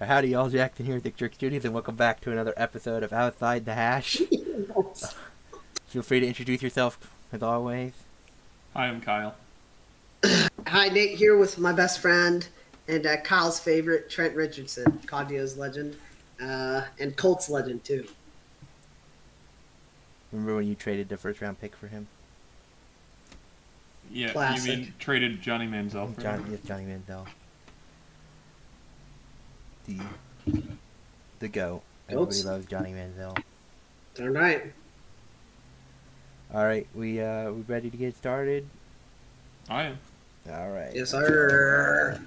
Howdy, y'all. Jackson here, with Icjerk Studios, and welcome back to another episode of Outside the Hash. Feel free to introduce yourself, as always. Hi, I'm Kyle. Hi, Nate here with my best friend and uh, Kyle's favorite, Trent Richardson, Caudio's legend, uh, and Colts legend too. Remember when you traded the first round pick for him? Yeah, Classic. you mean traded Johnny Manziel for Johnny, him? yes, Johnny Manziel. The, the GOAT. Everybody Goats. loves Johnny Manziel. Darn right. All right, we uh, we ready to get started? I am. All right. Yes, sir.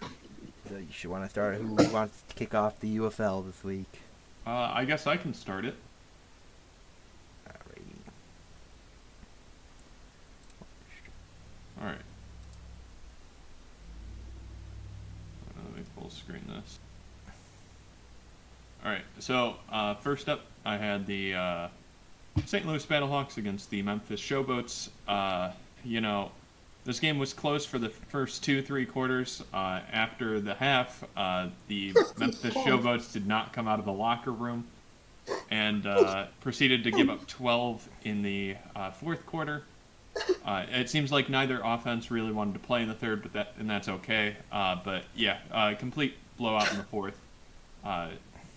So you should want to start. Who wants to kick off the UFL this week? Uh, I guess I can start it. Alrighty. All right. Uh, let me full screen this. All right. So uh, first up, I had the uh, St. Louis Battlehawks against the Memphis Showboats. Uh, you know, this game was close for the first two, three quarters. Uh, after the half, uh, the Memphis Showboats did not come out of the locker room and uh, proceeded to give up 12 in the uh, fourth quarter. Uh, it seems like neither offense really wanted to play in the third, but that and that's okay. Uh, but yeah, uh, complete blowout in the fourth, uh,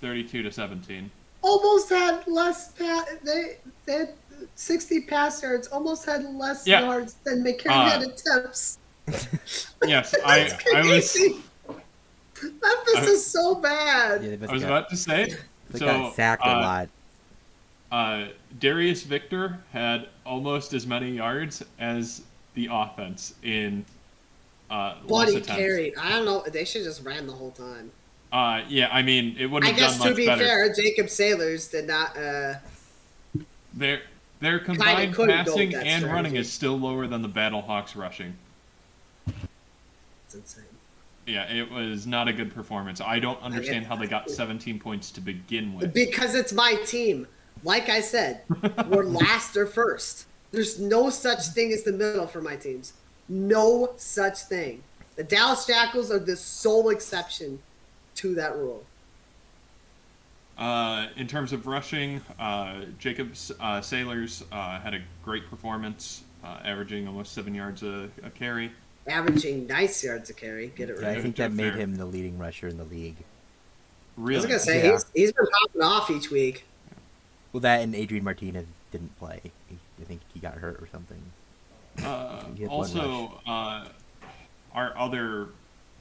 32 to 17. Almost had less. Pa- they they had sixty pass yards. Almost had less Yeah. yards than McCarron Uh, had attempts. Yes, I That's I was. Memphis I- is so bad. Yeah, they I was about to say. They So got sacked a uh, lot. uh, Darius Victor had almost as many yards as the offense in uh, But less he carried. I don't know. They should just ran the whole time. Uh, yeah, I mean it wouldn't I guess to be better. fair, Jacob Saylors did not. Uh, Their their combined passing and running is still lower than the Battlehawks rushing. it's insane. Yeah, it was not a good performance. I don't understand how they got 17 points to begin with. Because it's my team. Like I said, we're last or first. There's no such thing as the middle for my teams. No such thing. The Dallas Jackals are the sole exception to that rule. Uh, in terms of rushing, uh, Jacob uh, Saylors uh, had a great performance, uh, averaging almost seven yards a, a carry. Averaging nice yards a carry. Get it Yeah, I think that made him the leading rusher in the league. Really? I was gonna say Yeah. he's he's been popping off each week. Well, that and Adrian Martinez didn't play. He, I think he got hurt or something. Uh, He had one also, uh, our other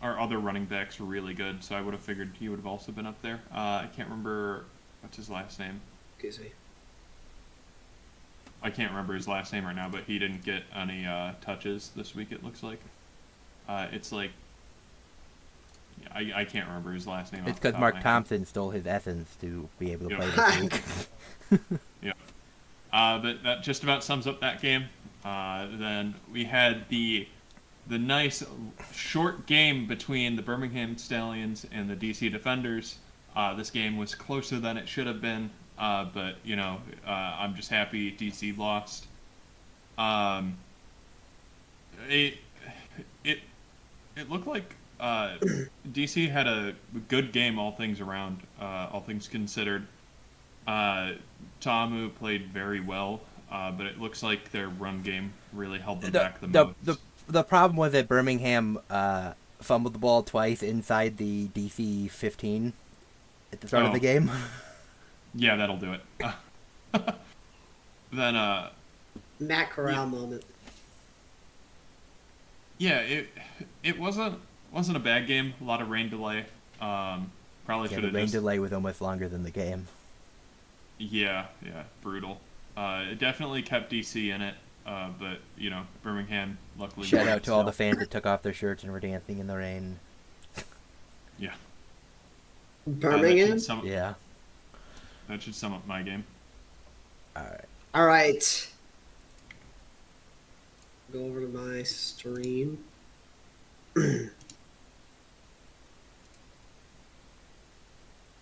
our other running backs were really good, so I would have figured he would have also been up there. Uh, I can't remember what's his last name. Excuse me. I can't remember his last name right now, but he didn't get any uh, touches this week. It looks like. Uh, it's like. yeah, I, I can't remember his last name. It's because Mark of my head. Thompson stole his essence to be able to play Yeah. this week. Yeah. Uh, but that just about sums up that game. Uh, then we had the the nice short game between the Birmingham Stallions and the DC Defenders. Uh, this game was closer than it should have been, uh, but you know uh, I'm just happy DC lost. Um, it it it looked like uh, DC had a good game, all things around, uh, all things considered. Uh, Tamu played very well, uh, but it looks like their run game really held them the, back the, the, most. the, the problem was that Birmingham uh, fumbled the ball twice inside the DC 15 at the start of Oh. the game. Yeah, that'll do it. then, uh, Matt Corral Yeah. moment. yeah, it it wasn't wasn't a bad game. A lot of rain delay. Um, probably Yeah, should the have rain just delay was almost longer than the game. yeah yeah brutal. Uh, it definitely kept DC in it, uh, but you know Birmingham luckily. Shout out to all the fans that took off their shirts and were dancing in the rain. Yeah. Uh, that Birmingham. sum- Yeah. That should sum up my game. All right. All right. Go over to my stream.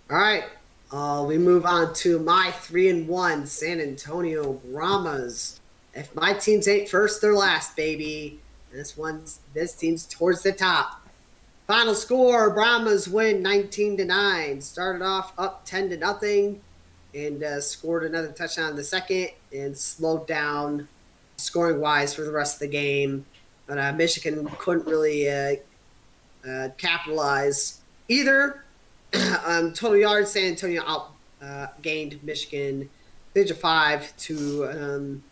All right. Uh, we move on to my three and one San Antonio Brahmas. If my teams ain't first, they're last, baby. This one's this team's towards the top. Final score: Brahmas win 19 to nine. Started off up 10 to nothing, and uh, scored another touchdown in the second, and slowed down scoring wise for the rest of the game. But uh, Michigan couldn't really uh, uh, capitalize either. um, total yards: San Antonio out uh, gained Michigan 5 to um,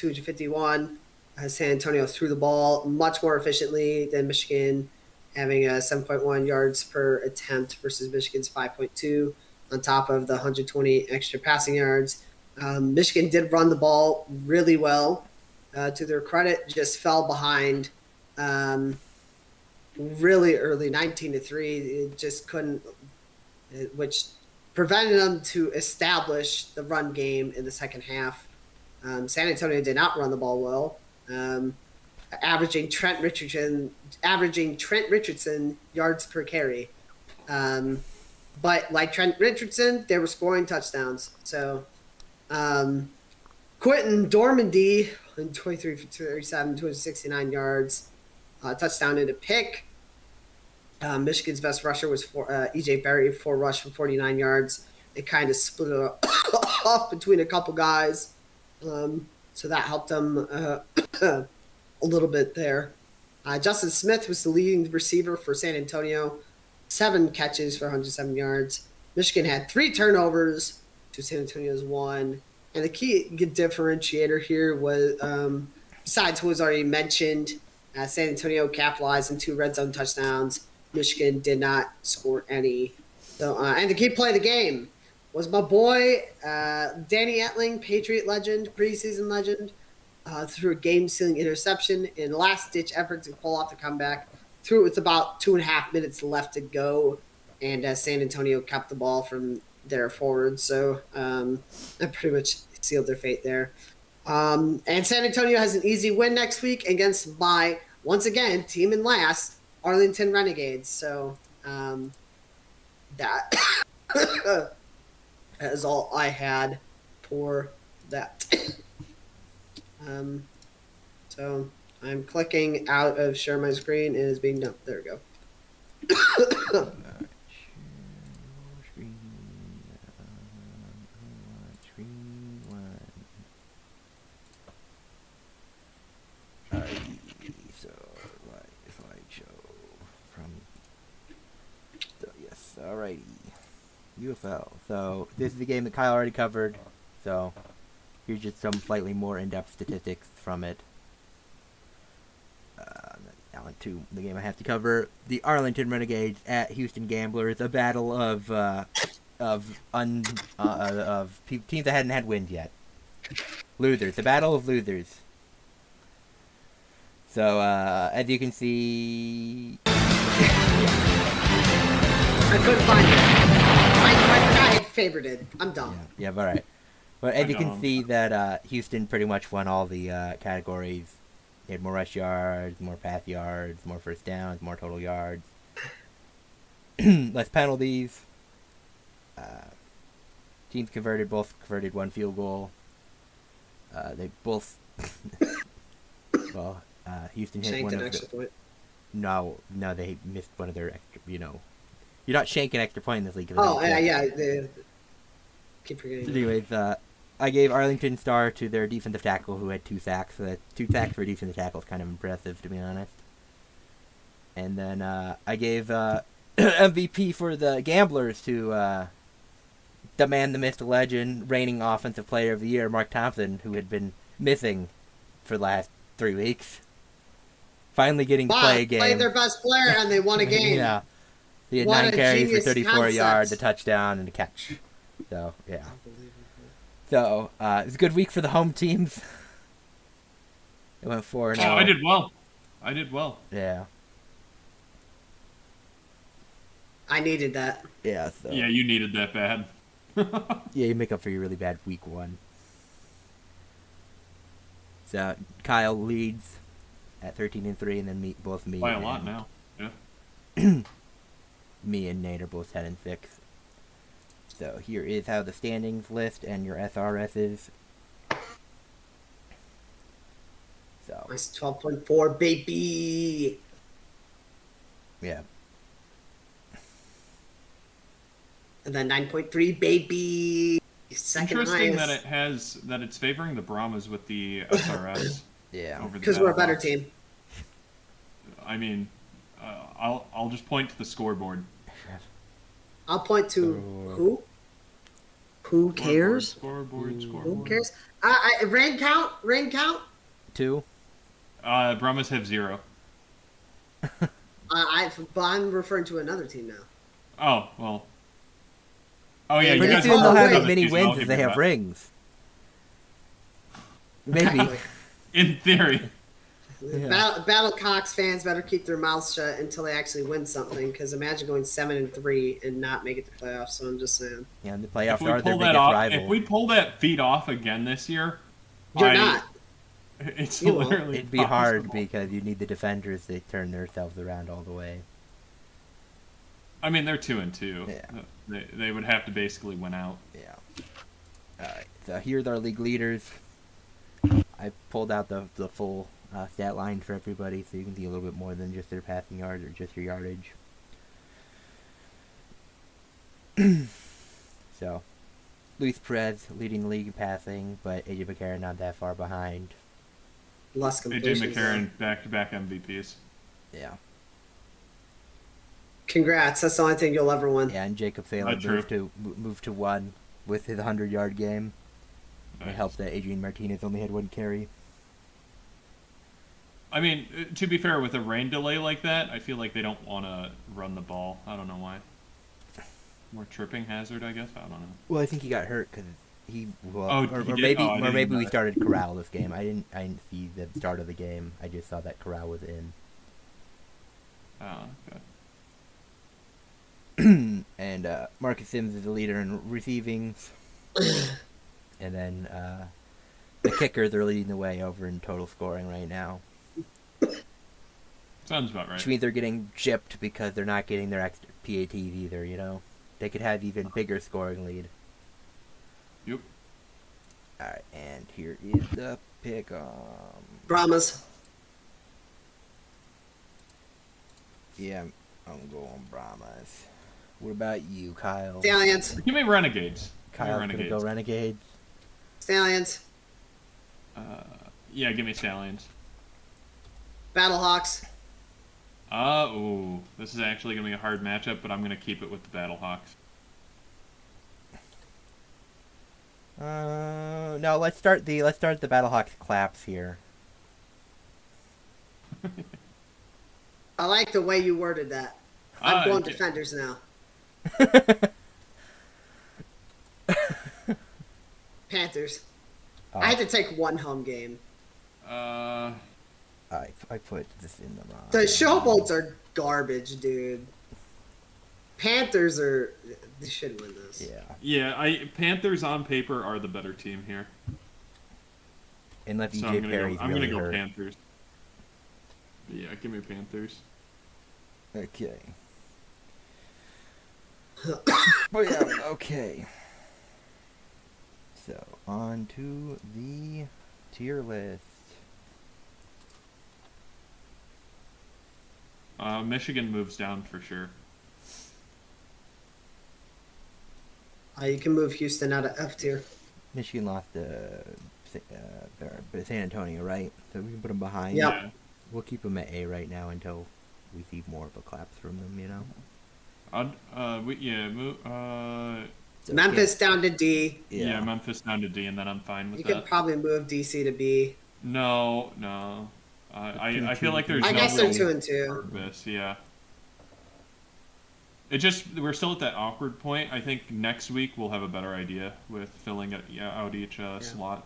251. Uh, San Antonio threw the ball much more efficiently than Michigan, having a 7.1 yards per attempt versus Michigan's 5.2, on top of the 120 extra passing yards. Um, Michigan did run the ball really well. Uh, to their credit, just fell behind um, really early, 19 to three. It just couldn't, which prevented them to establish the run game in the second half. Um, San Antonio did not run the ball well, um, averaging Trent Richardson averaging Trent Richardson yards per carry. Um, but like Trent Richardson, they were scoring touchdowns. So um, Quinten Dormady 23 for 37, 269 yards, uh, touchdown and a pick. Uh, Michigan's best rusher was for, uh, EJ Perry, four rush for 49 yards. It kind of split it off between a couple guys. Um, so that helped them uh, a little bit there. Uh, Justin Smith was the leading receiver for San Antonio, seven catches for 107 yards. Michigan had three turnovers to San Antonio's one. And the key differentiator here was, um, besides what was already mentioned, uh, San Antonio capitalized on two red zone touchdowns. Michigan did not score any. So, uh, and the key play of the game was my boy uh, Danny Etling, Patriot legend, preseason legend, uh, threw a game-sealing interception in last-ditch effort to pull off the comeback. It with about two and a half minutes left to go, and uh, San Antonio kept the ball from their forward. So um, that pretty much sealed their fate there. Um, and San Antonio has an easy win next week against my once again team in last Arlington Renegades. So um, that. Is all I had for that. um, so I'm clicking out of share my screen and it's being done. There we go. Share your screen screen one right if I show from yes, alrighty. UFL. So this is the game that Kyle already covered. So here's just some slightly more in-depth statistics from it. Uh, to the game I have to cover: the Arlington Renegades at Houston Gamblers. A battle of uh, of un uh, uh of teams that hadn't had wins yet. Losers. The battle of losers. So uh, as you can see. I couldn't find it. I, I favorited. I'm dumb. Yeah, yeah all right. But as you can see, that uh, Houston pretty much won all the uh, categories. They had more rush yards, more pass yards, more first downs, more total yards, less penalties. Uh, teams converted both converted one field goal. Uh, they both. well, uh, Houston hit Shanked one an of extra the, point. No, no, they missed one of their extra. You know, you're not shanking extra point in this league. Oh, yeah, yeah. The, keep forgetting. Anyways, uh, I gave Arlington star to their defensive tackle who had two sacks. So that two sacks for a defensive tackle is kind of impressive, to be honest. And then uh, I gave uh, MVP for the Gamblers to uh, the man, the myth, the legend, reigning offensive player of the year, Mark Thompson, who had been missing for the last three weeks. Finally getting to play a game. played their best player and they won a game. yeah. He had What nine carries for 34 concept. yards, a touchdown, and a catch. So, yeah. So, uh, it was a good week for the home teams. It went 4 Oh, I did well. I did well. Yeah. I needed that. Yeah, so. Yeah, you needed that bad. Yeah, you make up for your really bad week one. So, Kyle leads at 13 and 3, and then me, both me By a and, lot now. Yeah. me and Nate are both 10 and 6. So, here is how the standings list and your SRS is. So, Nice 12.4, baby. Yeah. And then 9.3, baby. Second Interesting highest. that it has that it's favoring the Brahmas with the SRS Yeah. Because we're a better team. I mean, uh, I'll I'll just point to the scoreboard. I'll point to Oh. who? Who cares? Scoreboard, scoreboard. Who cares? Uh, I, rain count? Rain count? Two. Uh, Brahmas have zero. Uh, I, but I'm referring to another team now. Oh well. Oh yeah, you Pretty guys soon have they'll have as many season, wins as they have that. rings. Maybe. In theory. Yeah. Battle, Battlehawks fans better keep their mouths shut until they actually win something. Because imagine going seven and three and not make it to playoffs. So I'm just saying, yeah, and the playoffs are their biggest off, rival. if we pull that feat off again this year, you're I- not. It's You literally It'd be hard because you need the defenders to turn themselves around all the way. I mean, they're two and two. Yeah. They, they would have to basically win out. Yeah. Alright, so here's our league leaders. I pulled out the, the full uh, stat line for everybody so you can see a little bit more than just their passing yards or just your yardage. so, Luis Perez leading the league in passing, but AJ McCarron not that far behind. Less AJ completions. McCarron back to back MVPs. Yeah. Congrats. That's the only thing you'll ever win. Yeah, and Jacob Salem Not true. moved to mo- moved to one with his 100 yard game. It Nice. helped that Adrian Martinez only had one carry. I mean, uh, to be fair, with a rain delay like that, I feel like they don't want to run the ball. I don't know why. More tripping hazard, I guess. I don't know. Well, I think he got hurt because he well, Oh, or, he or maybe Oh, or maybe we started Corral this game. I didn't I didn't see the start of the game. I just saw that Corral was in. Oh, okay. and uh, Marcus Sims is the leader in receiving. and then uh, the kickers are leading the way over in total scoring right now, Sounds about right. which means they're getting gypped because they're not getting their extra PATs either. You know, they could have even bigger scoring lead. Yep. All right, and here is the pick. Um, Brahmas. yeah, I'm going Brahmas. What about you, Kyle? Stallions. Give me Renegades. Give me Kyle's gonna Renegades. go Renegades. Stallions. uh, yeah, give me Stallions. Battlehawks. Uh, ooh, this is actually gonna be a hard matchup, but I'm gonna keep it with the Battlehawks. Uh, no, let's start the let's start the Battlehawks claps here. I like the way you worded that. I'm Uh, going yeah. defenders now. Panthers. I had to take one home game. Uh, I I put this in the wrong. The Showboats are garbage, dude. Panthers are. They should win this. Yeah, yeah, I Panthers on paper are the better team here, unless so I'm EJ gonna Perry's go. I'm really gonna go hurt. Panthers. Yeah, give me Panthers. Okay. but yeah, okay. So on to the tier list. Uh, Michigan moves down for sure. Uh, you can move Houston out of F tier. Michigan lost to uh, uh, San Antonio, right? So we can put them behind. Yep. Yeah. We'll keep them at A right now until we see more of a collapse from them. You know. I'd, uh, we, yeah, move, uh, So, Memphis down to D. yeah. Yeah. Memphis down to D, and then I'm fine with You that. You could probably move DC to B. No, no. Uh, I, Two, I feel like two. there's I no guess they're real two and two. purpose. Yeah. It just we're still at that awkward point. I think next week we'll have a better idea with filling it yeah, out each uh, slot.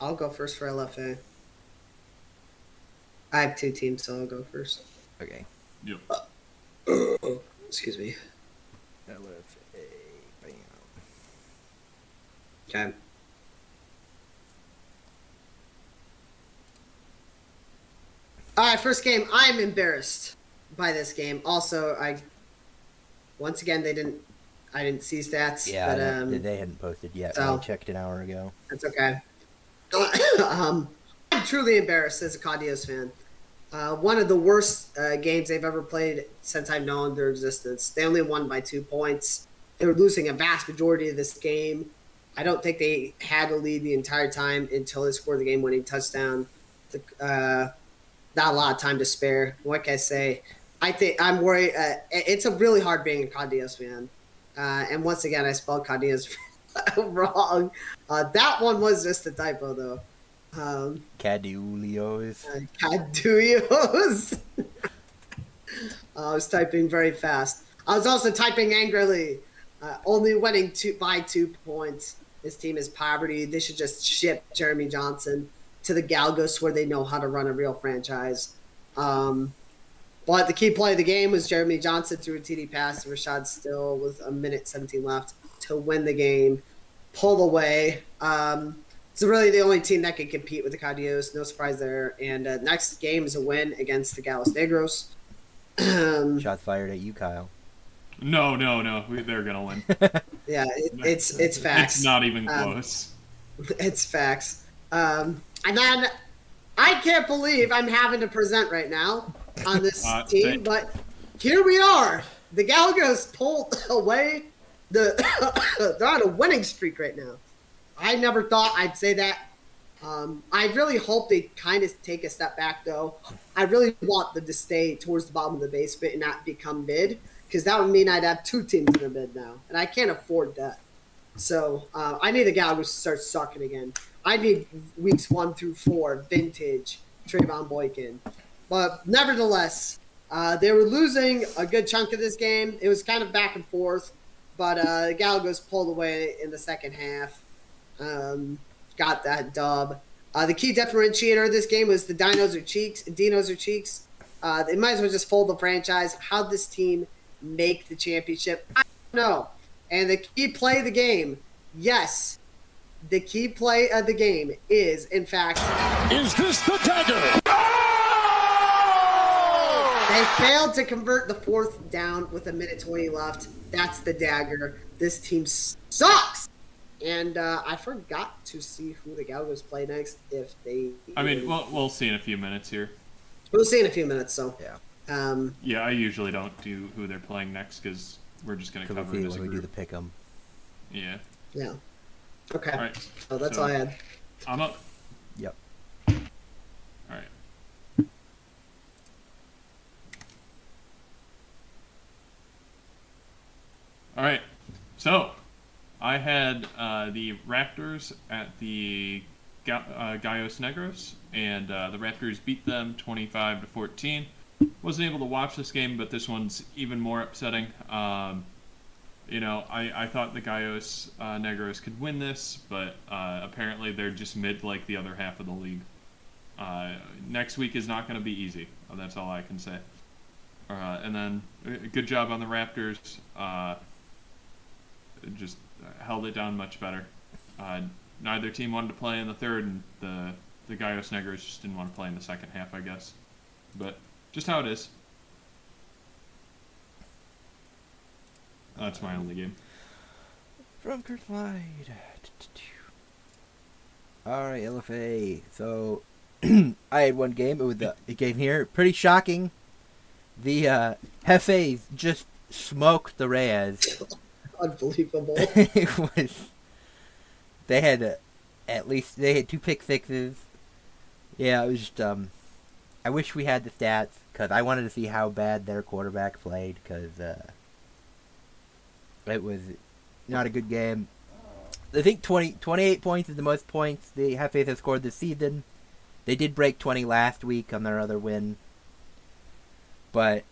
I'll go first for LFA. I have two teams, so I'll go first. Okay. Yep. Excuse me. LFA. Bam. Okay. All right, first game. I'm embarrassed by this game. Also, I once again they didn't. I didn't see stats. Yeah, but they- um, they hadn't posted yet. so- I checked an hour ago. That's okay. um, I'm truly embarrassed as a Cadios fan. Uh, one of the worst uh, games they've ever played since I've known their existence. They only won by two points. They were losing a vast majority of this game. I don't think they had a lead the entire time until they scored the game-winning touchdown. Uh, not a lot of time to spare. What can I say? I think I'm worried. Uh, it's a really hard being a Caudios fan. Uh, and once again, I spelled Caudios wrong. Uh, that one was just a typo, though. Um, Cadulios. Uh, Cadulios. I was typing very fast. I was also typing angrily. Uh, only winning two by two points. This team is poverty. They should just ship Jeremy Johnson to the Galgos where they know how to run a real franchise. Um, but the key play of the game was Jeremy Johnson threw a TD pass to Rashad Still with a minute 17 left to win the game, pull away. Um, it's really the only team that can compete with the Caudios. No surprise there. And uh, next game is a win against the Gallos Negros. Shots fired at you, Kyle. No, no, no. We, they're gonna win. yeah, it, it's it's facts. It's not even um, close. Um, it's facts. Um, and then I can't believe I'm having to present right now on this uh, team, but here we are. The Galgos pulled away. The they're on a winning streak right now. I never thought I'd say that. Um, I really hope they kind of take a step back, though. I really want them to stay towards the bottom of the basement and not become mid, because that would mean I'd have two teams in the mid now, and I can't afford that. So uh, I need the Galgos to start sucking again. I need weeks one through four, vintage Trevone Boykin. But nevertheless, uh, they were losing a good chunk of this game. It was kind of back and forth, but uh, pulled away in the second half. Um, got that dub. Uh, the key differentiator of this game was the Dinos or Cheeks. Dinos or Cheeks. Uh, they might as well just fold the franchise. How'd this team make the championship? I don't know. And the key play of the game, yes, the key play of the game is, in fact, is this the dagger? They failed to convert the fourth down with a minute 20 left. That's the dagger. This team sucks. And uh, I forgot to see who the Galgos play next. If they, I mean, we'll, we'll see in a few minutes here. We'll see in a few minutes. So yeah, um, yeah. I usually don't do who they're playing next because we're just going to cover it as when we do the pick 'em. Yeah. Yeah. Okay. All right. Oh, that's so, all I had. I'm up. Yep. All right. All right. So, I had uh, the Raptors at the Ga- uh, Gallos Negros, and uh, the Raptors beat them 25 to 14. Wasn't able to watch this game, but this one's even more upsetting. Um, you know, I, I thought the Gallos uh, Negros could win this, but uh, apparently they're just mid like the other half of the league. Uh, next week is not going to be easy. That's all I can say. Uh, and then, uh, good job on the Raptors. Uh, just held it down much better. neither team wanted to play in the third, and the the Gallos Negros just didn't want to play in the second half, I guess. But just how it is. That's my only game. From Kurt Slide. Alright, LFA. So, I had one game. It was the a game here. Pretty shocking. The uh, Jefes just smoked the Reyes. Unbelievable. it was. They had uh, at least they had two pick sixes. Yeah, it was just um. I wish we had the stats because I wanted to see how bad their quarterback played because uh, it was not a good game. I think 20, 28 points is the most points the Jefes have scored this season. They did break 20 last week on their other win. But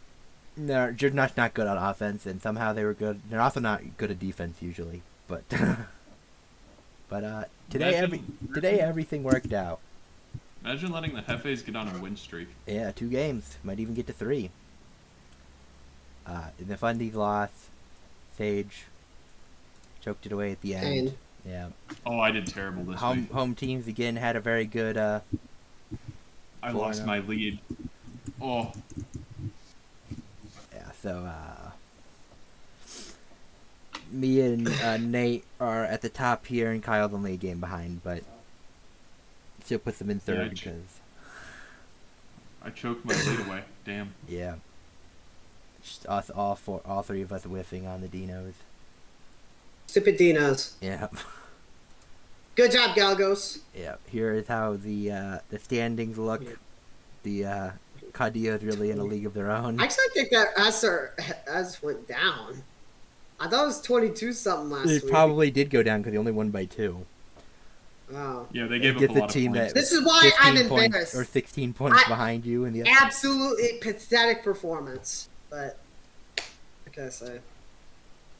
they're just not, not good on offense, and somehow they were good. They're also not good at defense usually. But but uh, today imagine, every today everything worked out. Imagine letting the Jefes get on a win streak. Yeah, two games. Might even get to three. Uh, the Fundies lost. Sage choked it away at the end. Yeah. Oh, I did terrible this home, week. Home teams again had a very good. Uh, I lost my lead. Oh. Yeah. So uh, me and uh, Nate are at the top here, and Kyle's only a game behind, but still puts them in third because. I choked my lead away. Damn. Yeah. Just us all four, all three of us whiffing on the Dinos. Stupid Dinos. Yeah. Good job, Galgos. Yeah. Here is how the uh, the standings look. The uh, Caudillo's really in a league of their own. I actually think that Esser as went down. I thought it was 22 something last It week. probably did go down because he only won by two. Oh. Yeah, they gave up Get a the lot team of points. that This is why I'm 15 points or 16 points I- behind you in the Absolutely pathetic performance. But, what can I say?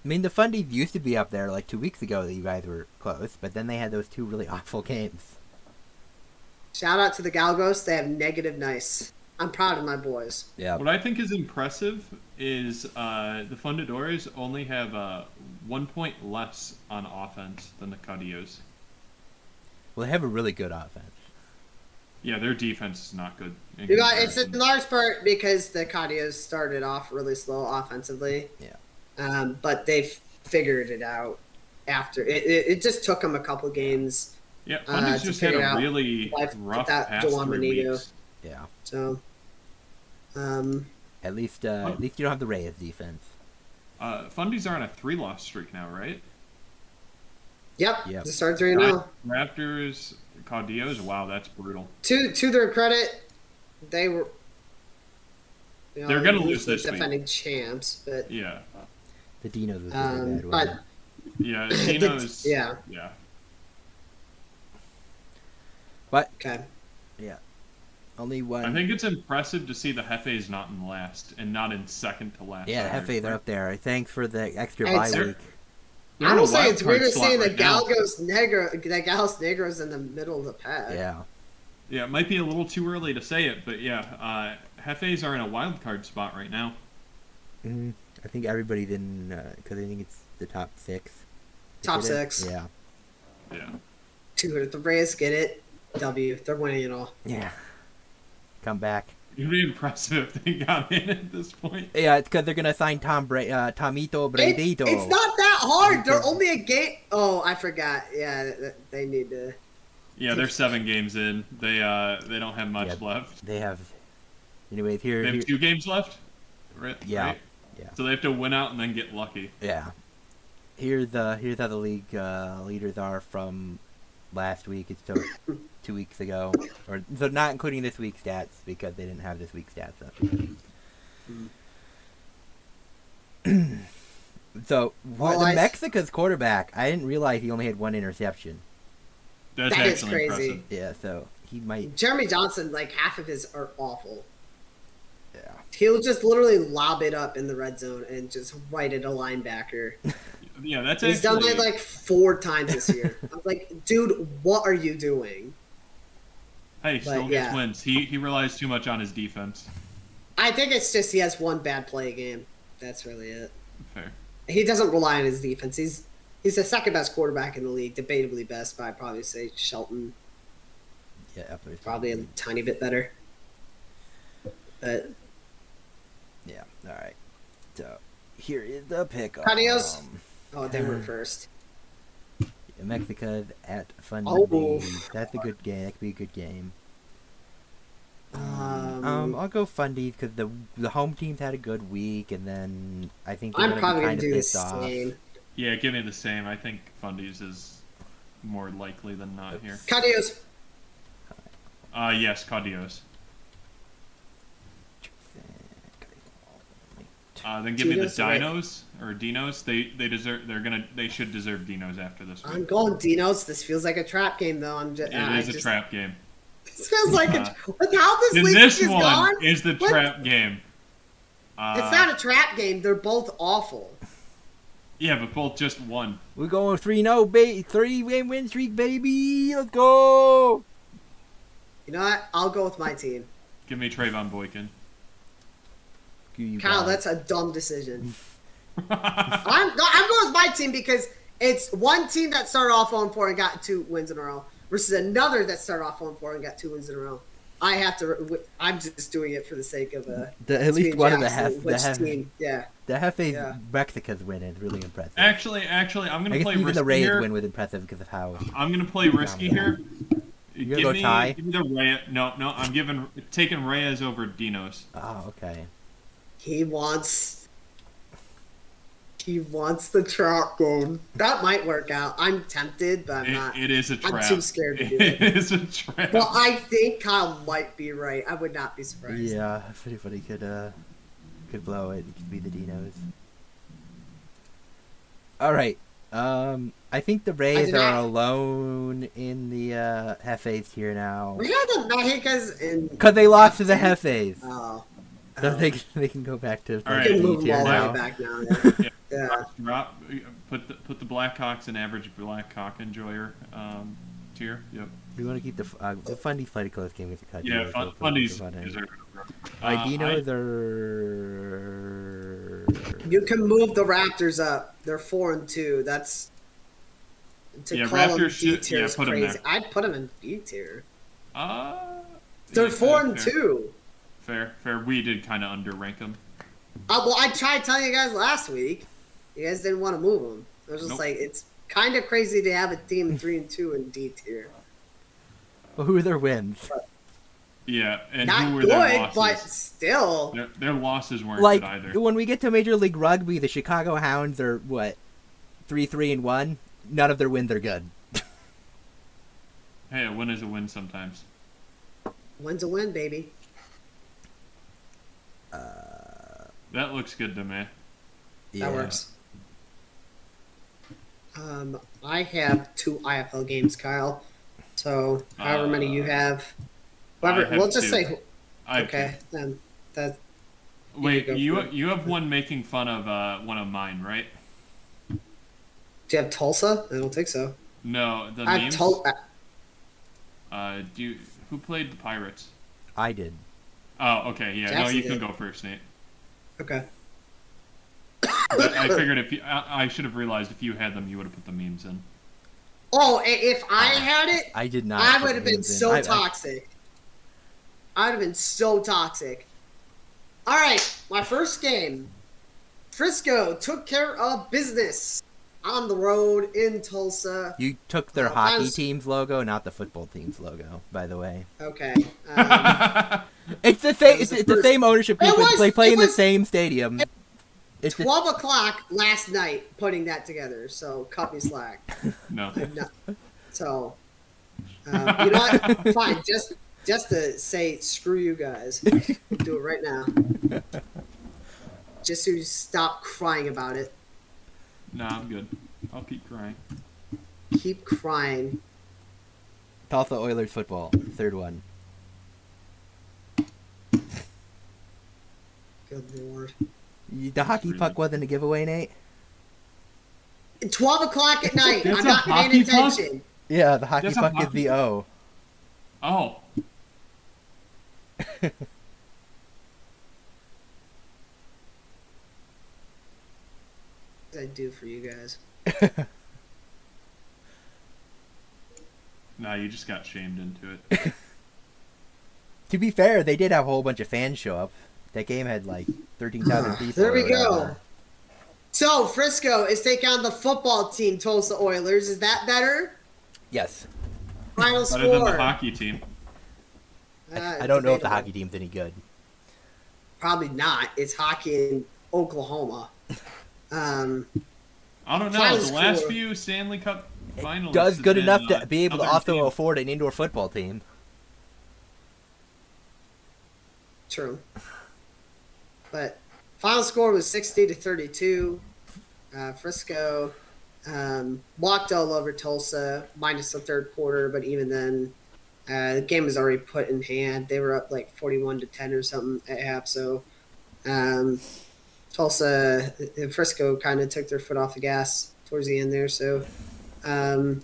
I mean, the Fundies used to be up there like two weeks ago that you guys were close, but then they had those two really awful games. Shout out to the Galgos. They have negative nice. I'm proud of my boys. Yeah. What I think is impressive is uh, the Fundidores only have uh, one point less on offense than the Caudillos. Well, they have a really good offense. Yeah, their defense is not good. You got it's in large part because the Cadios started off really slow offensively. Yeah. Um, but they've figured it out after. It, it, it just took them a couple games. Yeah, uh, Fundies just had a really rough without past Juan three weeks. Yeah. So, um, At least, uh, Oh. at least you don't have the Reyes defense. Uh, Fundies are on a three-loss streak now, right? yep. Yep. The start three now. Raptors, Caudillos. Wow, that's brutal. To to their credit, they were. you know, They're gonna lose were this week. defending champs, but Yeah, The Dinos was really um, bad. but wasn't yeah. Dino's. yeah, yeah. But okay. Yeah. Only one. I think it's impressive to see the Jefes not in last and not in second to last. yeah, either. the Jefes are up there. Thanks for the extra Hey, bye sir. week. They're in a Honestly, wild it's card weird slot seeing the right now. Galgos Negro, the Gallos Negros in the middle of the pack. Yeah. Yeah, it might be a little too early to say it, but yeah, uh, Jefes are in a wild card spot right now. hmm I think everybody's in because I think it's the top six. Top Is it? six. Yeah. Yeah. Two the Rays get it. W. They're winning it all. Yeah. Come back. It'd be impressive if they got in at this point. Yeah, it's because they're gonna sign Tom Bra- uh, Tomito It- Bradito. it's not that hard. They're only a game. Oh, I forgot. Yeah, th- th- they need to. Yeah, they're seven games in. They uh they don't have much Yeah. left. They have. Anyways, here. They here have two games left. Right. Yeah. right? Yeah. So they have to win out and then get lucky. Yeah. Here's uh here's how the league uh, leaders are from last week. It's so two weeks ago, or so not including this week's stats because they didn't have this week's stats up. Mm. so Well, the I- Mexica's quarterback, I didn't realize he only had one interception. That's That is actually crazy. impressive. Yeah, so he might. Jeremy Johnson, like half of his are awful. Yeah. He'll just literally lob it up in the red zone and just right at a linebacker. Yeah, that's He's actually done it like four times this year. I'm like, dude, what are you doing? hey, still but, gets yeah. wins. He he relies too much on his defense. I think it's just he has one bad play game. That's really it. Fair. He doesn't rely on his defense. He's he's the second best quarterback in the league, debatably best, but I'd probably say Shelton Yeah, Eppler's probably a tiny bit better. But Yeah. All right. So here is the pick. Adios. Um, oh, they were first. Mexico at Fun Oh. That's a good game. That could be a good game. Um, Um, I'll go Fundies because the the home teams had a good week, and then I think I'm probably be gonna of do the pissed off. same. Yeah, give me the same. I think Fundies is more likely than not here. Cadios. Uh yes, Caudillos. Uh, then give me the Dinos, right. Or Dinos. They they deserve. They're gonna. They should deserve Dinos after this I'm going Dinos. This feels like a trap game, though. I'm just. It I is a trap game. This feels like Uh, a. With how this league this is one gone, is the What? trap game. Uh, it's not a trap game. They're both awful. Yeah, but both just one. We're going three no ba- three game win streak, baby. Let's go. You know what? I'll go with my team. Give me Trevone Boykin. You, you Kyle, guys. that's a dumb decision. I'm, no, I'm going with my team because it's one team that started off on 4 and got two wins in a row versus another that started off on 4 and got two wins in a row. I have to. I'm just doing it for the sake of uh, The- at least Speed one of the Jackson, half. The which half. team? Yeah. The Jefe's Yeah. Mexica's win is really impressive. actually, actually, I'm gonna guess play even risky the Rays here. win was impressive because of how. I'm gonna play risky here. give gonna go me, tie? give me the Reyes. No, no, I'm giving taking Reyes over Dinos. Oh, okay. He wants. He wants the trap game. That might work out. I'm tempted, but I'm It, not. it is a I'm too scared to do It it. is a trap. Well, I think Kyle might be right. I would not be surprised. Yeah, if anybody could uh could blow it, it could be the Dinos. All right. Um, I think the Rays are not- alone in the uh, Jefes here now We got the Mexicans and. because they lost to the Jefes, Oh. so Oh. they can, they can go back to All the right. We can D move them all the now. way back now. Yeah. Yeah. yeah. Drop, put the put the Blackhawks in average Blackhawk enjoyer um, tier. Yep. We want to keep the f- uh, the Fundies played a close game with the cut. Yeah, so fun, we'll put Fundies the Fundies. deserve it. All right, Uh, Dinos I- are. You can move the Raptors up. They're four and two. That's to Yeah, call them Raptors B should- tier yeah, is put 'em crazy. there. I'd put them in B tier. Uh, They're yeah, four and fair. two. Fair, fair. We did kind of underrank them. Uh, well, I tried telling you guys last week. You guys didn't want to move them. I was just Nope. like, it's kind of crazy to have a team three and two in D tier. Well, who are their wins? Yeah, and Not who were good, their but still. Their, their losses weren't Like good either. when we get to Major League Rugby, the Chicago Hounds are what three, three, and one. None of their wins are good. Hey, a win is a win sometimes. Wins a win, baby. That looks good to me. Yeah. That works. Um, I have two IFL games, Kyle. So however many you Uh, have, whoever, have we'll just two. say I okay. Then that Wait, go you you have one making fun of uh, one of mine, right? do you have Tulsa? I don't think so. No, the I names. told. Uh, do you, who played the Pirates? I did. Oh, okay, yeah. no, Jackson you can go first, Nate. Okay. But I figured if you, I, I should have realized if you had them, you would have put the memes in. Oh, if I ah, had it, I did not. I would have been names in. so I- I- toxic. I would have been so toxic. All right, my first game. Frisco took care of business on the road in Tulsa. You took their Uh, hockey was- team's logo, not the football team's logo. By the way, Okay. Um, it's the same. It's, the it's the same ownership It group. was- they play it in the same stadium. It's the- 12 o'clock last night putting that together, so cut me slack. no. I'm not. So, um, you know what? Fine. Just just to say, screw you guys. Do it right now. Just so you stop crying about it. Nah, I'm good. I'll keep crying. Keep crying. Tulsa Oilers football, third one. Good lord. You- The hockey really- puck wasn't a giveaway, Nate. 12 o'clock at night. I'm not paying hockey puck? attention. Yeah, the hockey That's a puck is the O. Oh, I do for you guys. nah, you just got shamed into it. To be fair, they did have a whole bunch of fans show up. That game had like thirteen thousand people. There we go. So Frisco is taking on the football team, Tulsa Oilers. Is that better? Yes, Final score. Better than the hockey team. Uh, I don't know if the hockey team's any good. Probably not. It's hockey in Oklahoma. Um, I don't know. Final the last score. few Stanley Cup finals Does good enough uh, to be able to also teams. afford an indoor football team. true. But final score was 60 to 32. Uh, Frisco um, walked all over Tulsa, minus the third quarter, but even then, uh, the game was already put in hand. They were up like 41 to 10 or something at half. So um, Tulsa, and Frisco kind of took their foot off the gas towards the end there. So, um,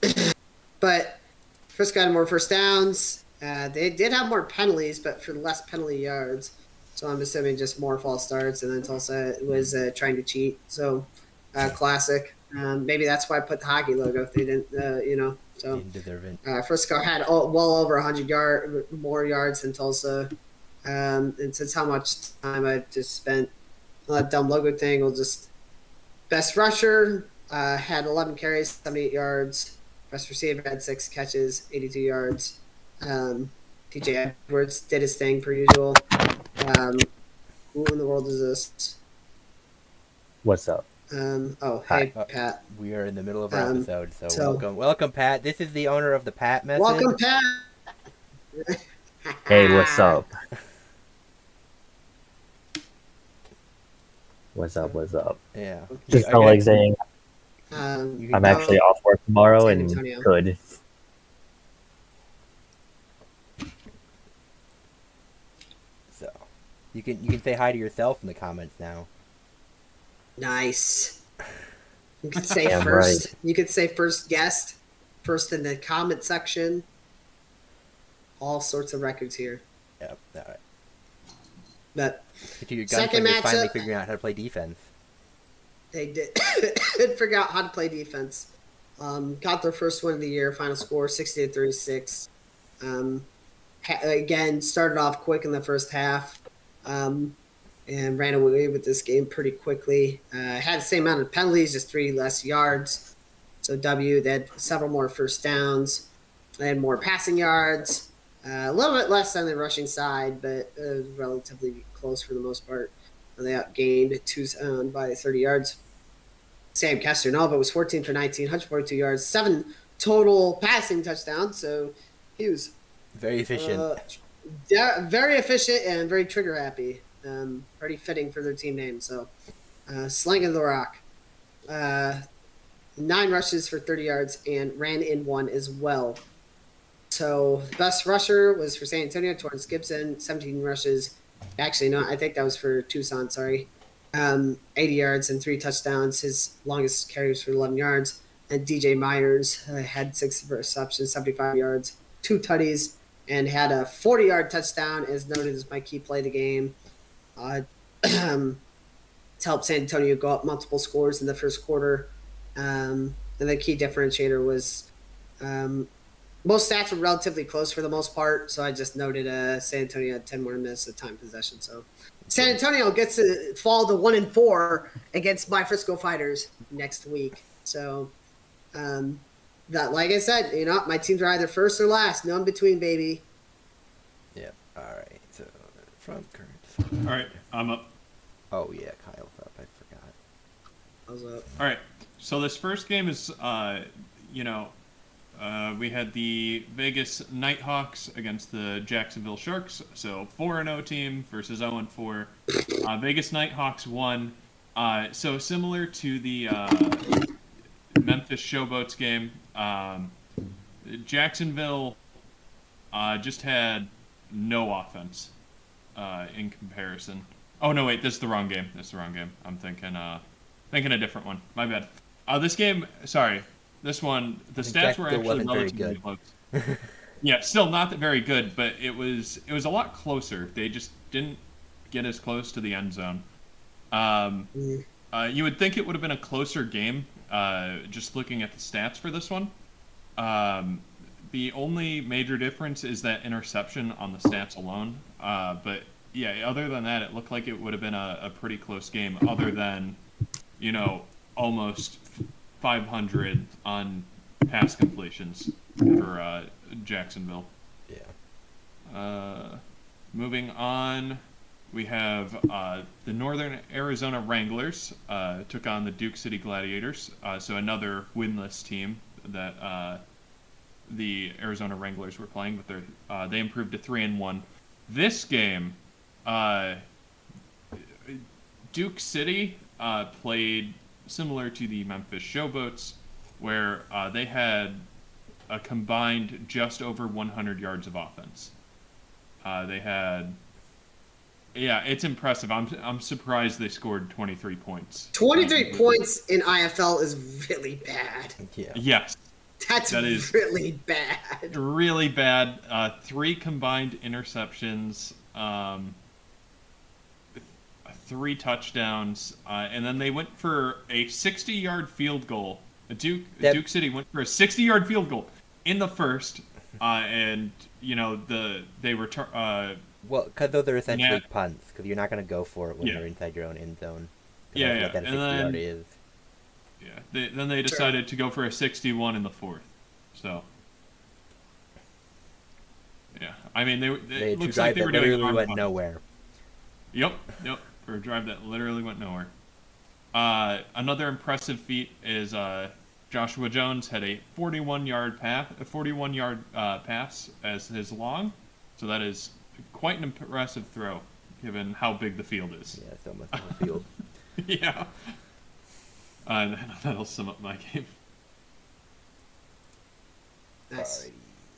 but Frisco had more first downs. Uh, they did have more penalties, but for less penalty yards. So I'm assuming just more false starts, and then Tulsa was uh, trying to cheat. So uh, classic. Um, maybe that's why I put the hockey logo. If they didn't, uh, you know. So Didn't deserve it. uh, Frisco had all, well over 100 yard more yards than Tulsa. Um, and since how much time I just spent on that dumb logo thing, we'll just best rusher uh, had 11 carries, 78 yards. best receiver had six catches, 82 yards. Um, TJ Edwards did his thing per usual. Um, who in the world is this? What's up? Um, oh, Hi. hey, Pat. We are in the middle of our Um, episode, so, so- welcome, welcome, Pat. This is the owner of the Pat message. Welcome, Pat. Hey, what's up? What's up? What's up? Yeah. Just felt okay, like saying Um, I'm actually off work tomorrow San and Antonio. good. So, you can you can say hi to yourself in the comments now. Nice. You could say Damn first. right. You could say first guest, first in the comment section. All sorts of records here. Yep. All right. But Get to your Second finally figuring out how to play defense. they did, figure out how to play defense. Um, got their first win of the year. Final score 60 to 36. Um, ha- again, started off quick in the first half. Um, and ran away with this game pretty quickly. Uh, had the same amount of penalties, just three less yards. So W, they had several more first downs. They had more passing yards. Uh, a little bit less on the rushing side, but uh, relatively close for the most part. They outgained Tucson by 30 yards. Sam Castronova was 14 for 19, 142 yards, seven total passing touchdowns. So he was Very efficient. uh, yeah, very efficient and very trigger happy. Um, pretty fitting for their team name. So, uh, slinging the rock. Uh, nine rushes for 30 yards and ran in one as well. So, the best rusher was for San Antonio, Torrance Gibson, 17 rushes. Actually, no, I think that was for Tucson, sorry. Um, 80 yards and three touchdowns. His longest carry was for 11 yards. And DJ Myers uh, had six receptions, 75 yards, two tutties, and had a 40 yard touchdown, as noted as my key play of the game. Uh, to help San Antonio go up multiple scores in the first quarter. Um, and the key differentiator was um, most stats were relatively close for the most part. So I just noted uh, San Antonio had 10 more minutes of time possession. So San Antonio gets to fall to one and four against my Frisco Fighters next week. So, um, that like I said, you know, my teams are either first or last, no in between, baby. Yep. All right. So from current. All right, I'm up. Oh yeah, Kyle's up. I forgot. How's up? All right. So this first game is, uh, you know, uh, we had the Vegas Nighthawks against the Jacksonville Sharks. So four and zero team versus zero and four. Uh, Vegas Nighthawks won. Uh, so similar to the uh, Memphis Showboats game, um, Jacksonville uh, just had no offense uh, in comparison. Oh no, wait, this is the wrong game. This is the wrong game. I'm thinking, thinking a different one. My bad. This game, sorry, this one. The stats were actually relatively good. close. yeah, still not that very good, but it was it was a lot closer. They just didn't get as close to the end zone. Um, Mm. uh, you would think it would have been a closer game, uh, just looking at the stats for this one. Um, the only major difference is that interception on the stats alone. Uh, but yeah, other than that, it looked like it would have been a, a pretty close game. Other than, you know, almost 500 on pass completions for uh, Jacksonville. Yeah. Uh, moving on, we have uh, the Northern Arizona Wranglers uh, took on the Duke City Gladiators. Uh, so another winless team that uh, the Arizona Wranglers were playing, but uh, they improved to three and one. This game, uh, Duke City uh, played similar to the Memphis Showboats, where uh, they had a combined just over 100 yards of offense. Uh, they had, yeah, it's impressive. I'm I'm surprised they scored 23 points. 23 points in IFL is really bad. Yeah. Yes, That's That is- really bad. really bad. Uh, three combined interceptions, um, three touchdowns, uh, and then they went for a 60-yard field goal. Duke That- Duke City went for a 60-yard field goal in the first, uh, and you know the they were tar- uh, Well, because those are essentially Yeah. punts. Because you're not going to go for it when Yeah. you're inside your own end zone. Yeah, yeah, that and then- is. Yeah. They, then they decided to go for a 61 in the fourth. So. Yeah, I mean they. They It looks like they were doing literally went punch. nowhere. Yep, yep. For a drive that literally went nowhere. Uh, another impressive feat is uh, Joshua Jones had a 41 yard pass, a 41 yard uh, pass as his long, so that is quite an impressive throw given how big the field is. Yeah, so much on the field. yeah. Uh, and that'll sum up my game. Nice. Alrighty.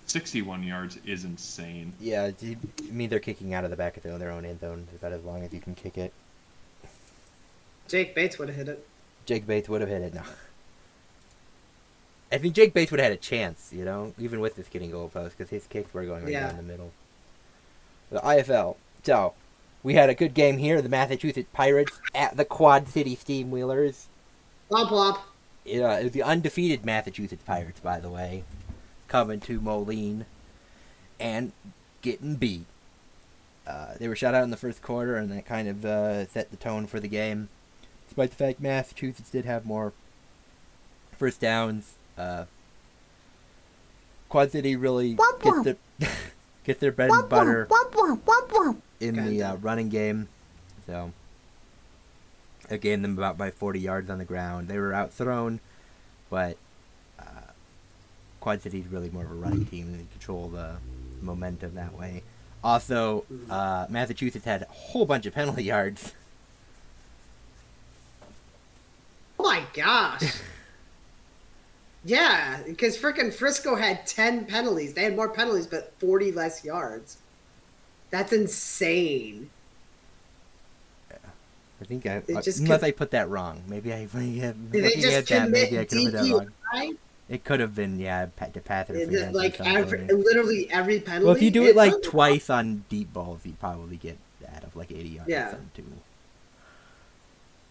61 yards is insane. Yeah, I mean they're kicking out of the back of their own end zone. It's about as long as you can kick it. Jake Bates would have hit it. Jake Bates would have hit it. No. I think Jake Bates would have had a chance, you know, even with this getting goal post, because his kicks were going right Yeah. down the middle. The IFL. So, we had a good game here. The Massachusetts Pirates at the Quad City Steamwheelers. Womp womp. Yeah, it was the undefeated Massachusetts Pirates, by the way, coming to Moline and getting beat. Uh, they were shut out in the first quarter, and that kind of uh, set the tone for the game. Despite the fact Massachusetts did have more first downs, uh, Quad City really gets their, gets their bread and butter in the uh, running game. So, I gained them about by 40 yards on the ground. They were outthrown, but uh, Quad City's really more of a running team and they control the momentum that way. Also, uh, Massachusetts had a whole bunch of penalty yards. Oh my gosh. yeah, because freaking Frisco had 10 penalties. They had more penalties, but 40 less yards. That's insane. I think I, They uh, just unless could- I put that wrong. Maybe I, Did they just at that, maybe I could have put that wrong. It could have been, yeah, pa- to pass interference Like every, literally every penalty. Well, if you do it like twice on deep balls, you probably get that of like 80 yards Yeah. or something too.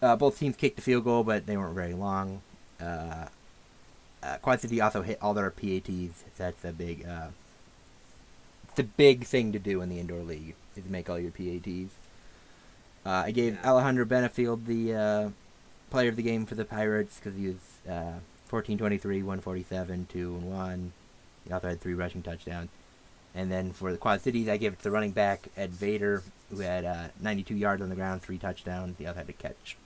Uh, both teams kicked the field goal, but they weren't very long. Uh, uh, Quad City also hit all their PATs. That's a big, uh, it's a big thing to do in the indoor league is make all your PATs. Uh, I gave Alejandro Bennifield the uh, player of the game for the Pirates because he was uh, 14 23, 147, 2 and 1. He also had three rushing touchdowns. And then for the Quad Cities, I gave it to the running back, Ed Vader, who had uh, 92 yards on the ground, three touchdowns. He also had a catch.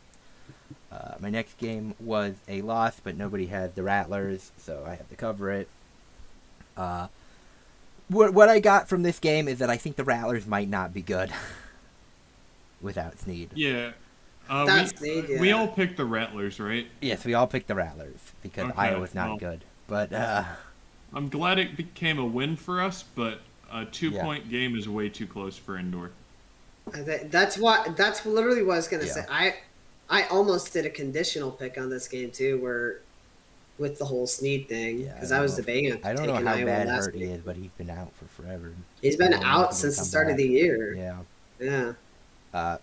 Uh, my next game was a loss, but nobody had the Rattlers, so I had to cover it. Uh, what, what I got from this game is that I think the Rattlers might not be good without Snead. Yeah. Uh, That's we, neat, we all picked the Rattlers, right? Yes, we all picked the Rattlers because Okay, Iowa's not well. good. But uh, I'm glad it became a win for us, but a two Yeah. point game is way too close for indoor. Uh, That's what. That's literally what I was gonna Yeah. say. I, I almost did a conditional pick on this game too, where, with the whole Snead thing, Yeah, because I I, was don't debating. I don't know how Iowa bad hurt he is, but he's been out for forever. He's been I don't know if out since the start of the year. Yeah. Yeah. Uh,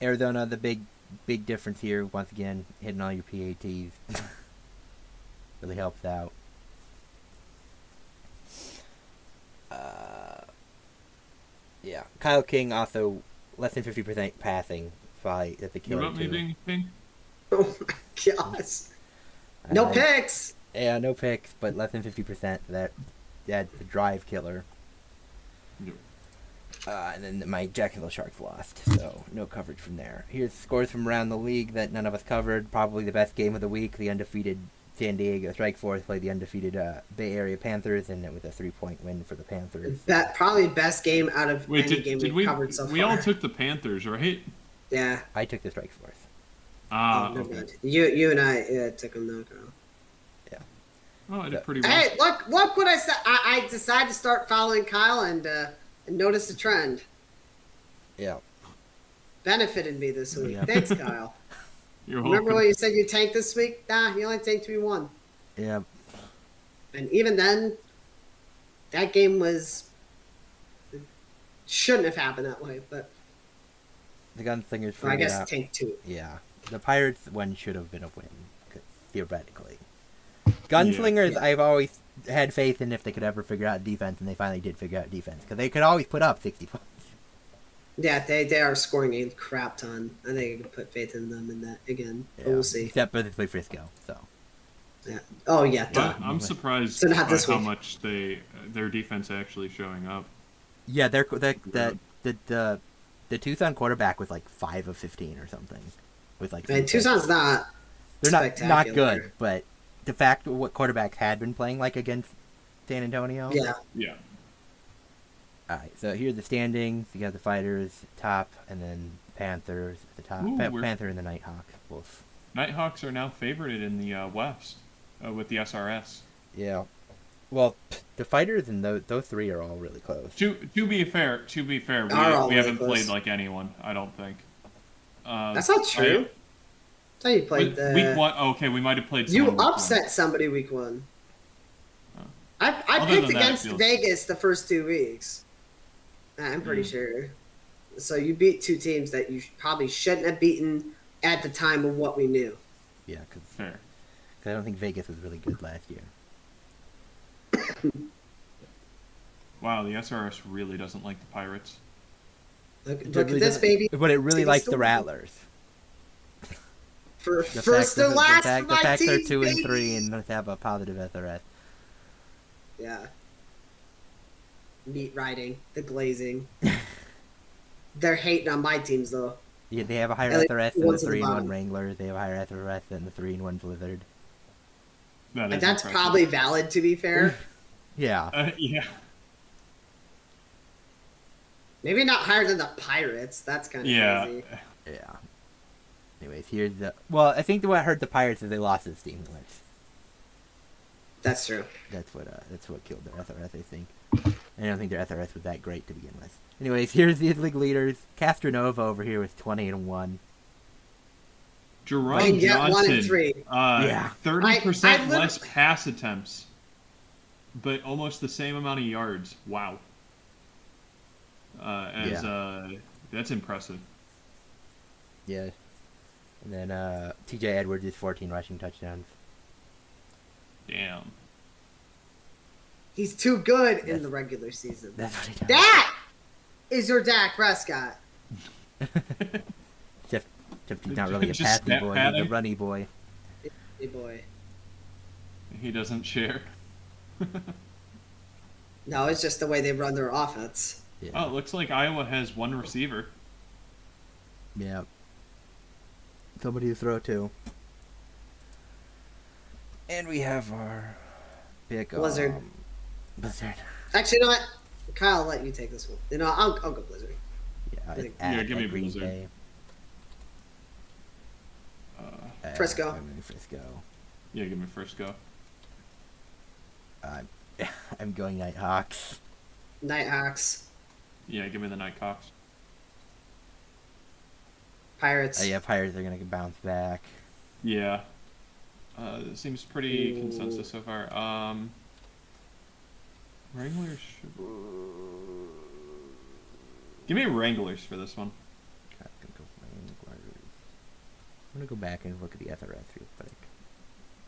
Arizona, the big, big difference here. Once again, hitting all your PATs really helps out. Uh, yeah, Kyle King also less than fifty percent passing. Probably that's a You killer about me being king? Oh my gosh. No Uh, picks. Yeah, no picks, but less than fifty percent. That that's the drive killer. Yep. Uh, and then my Jacksonville Sharks lost, so no coverage from there. Here's scores from around the league that none of us covered. Probably the best game of the week. The undefeated San Diego Strike Force played the undefeated uh, Bay Area Panthers, and it was a three-point win for the Panthers. That probably best game out of Wait, any did, game did we've we? covered so we far. all took the Panthers, right? Yeah. I took the Strike Force. Ah, Oh, never okay. You you and I yeah, took them though, Yeah. Oh, I did pretty well. Hey, look look what I said. I, I decided to start following Kyle and uh, and notice a trend. Yeah. Benefited me this week. Yeah. Thanks, Kyle. You're Remember welcome. when you said you tanked this week? Nah, you only tanked me one. Yeah. And even then, that game was shouldn't have happened that way. But The Gunslingers or I guess out. tank two. Yeah, the Pirates one should have been a win, theoretically. Gunslingers, Yeah. I've always had faith in if they could ever figure out defense, and they finally did figure out defense because they could always put up sixty points. Yeah, they they are scoring a crap ton. I think I can put faith in them in that again. But we'll see. Except for they play Frisco, so Oh yeah, duh. I'm surprised So not by this how week. much they their defense actually showing up. Yeah, they're the the the the, uh, the Tucson quarterback was like five of fifteen or something. With like I mean, some picks. Tucson's not. they're not not good, but the fact what quarterbacks had been playing like against San Antonio. Yeah, Yeah. All right, so here's the standings. You got the Fighters top, and then Panthers at the top. Ooh, Pa- Panther and the Nighthawk both. Nighthawks are now favorited in the uh, West uh, with the SRS. Yeah. Well, the Fighters and those, those three are all really close. To to be fair, to be fair, we, we really haven't close. played like anyone. I don't think. Uh, that's not true. That's how you played week, the. week one. Okay, we might have played. You someone week one. upset somebody week one. I, I Other picked than that, against feels- Vegas the first two weeks. I'm pretty Mm. sure. So you beat two teams that you probably shouldn't have beaten at the time of what we knew. Yeah, because Fair. I don't think Vegas was really good last year. Wow, the SRS really doesn't like the Pirates. Look, look really at this, baby. But it really likes the Rattlers. For The first fact and last the fact, for the fact team, they're two and three and must have a positive SRS. Yeah. Meat riding, the glazing. They're hating on my teams though. Yeah, they have a higher At SRS than the one's at the three and one bottom. Wranglers. They have a higher SRS than the three and one Blizzard. That And is that's impressive. probably valid to be fair. Yeah. Uh, yeah. Maybe not higher than the Pirates. That's kind of Yeah. crazy. Yeah. Anyways, here's the. Well, I think what hurt the Pirates is they lost to the Steamers. That's true. That's what uh, that's what killed their SRS, I think. I don't think their SRS was that great to begin with. Anyways, here's the league leaders. Castronova over here with 20 and one. Jerome I can one Johnson. and three. Uh, Yeah. Thirty percent I- I less pass attempts, but almost the same amount of yards. Wow. Uh, as Yeah. uh, that's impressive. Yeah. And then uh, T.J. Edwards is 14 rushing touchdowns. Damn. He's too good in the regular season. That's what he does. That is your Dak Prescott. Jeff, Jeff, he's not really a Just passing stat boy. He's a runny boy. Hey boy. He doesn't share. No, it's just the way they run their offense. Yeah. Oh, it looks like Iowa has one receiver. Yeah. Somebody to throw to. And we have our pick. Blizzard. Um, Blizzard. Actually, you know what? Kyle, I'll let you take this one. You know, I'll, I'll go Blizzard. Yeah, it's Yeah, at, give me at Green Blizzard. Bay. Uh, Uh, Frisco. I'm in Frisco. yeah, give me Frisco. go. I'm, I'm going Nighthawks. Nighthawks, Yeah, give me the Nightcocks. Pirates. Uh, yeah, Pirates are going to bounce back. Yeah. Uh, it seems pretty Ooh. consensus so far. Um, Wranglers. Give me Wranglers for this one. God, I'm gonna go Wranglers. I'm going to go back and look at the SRS real quick.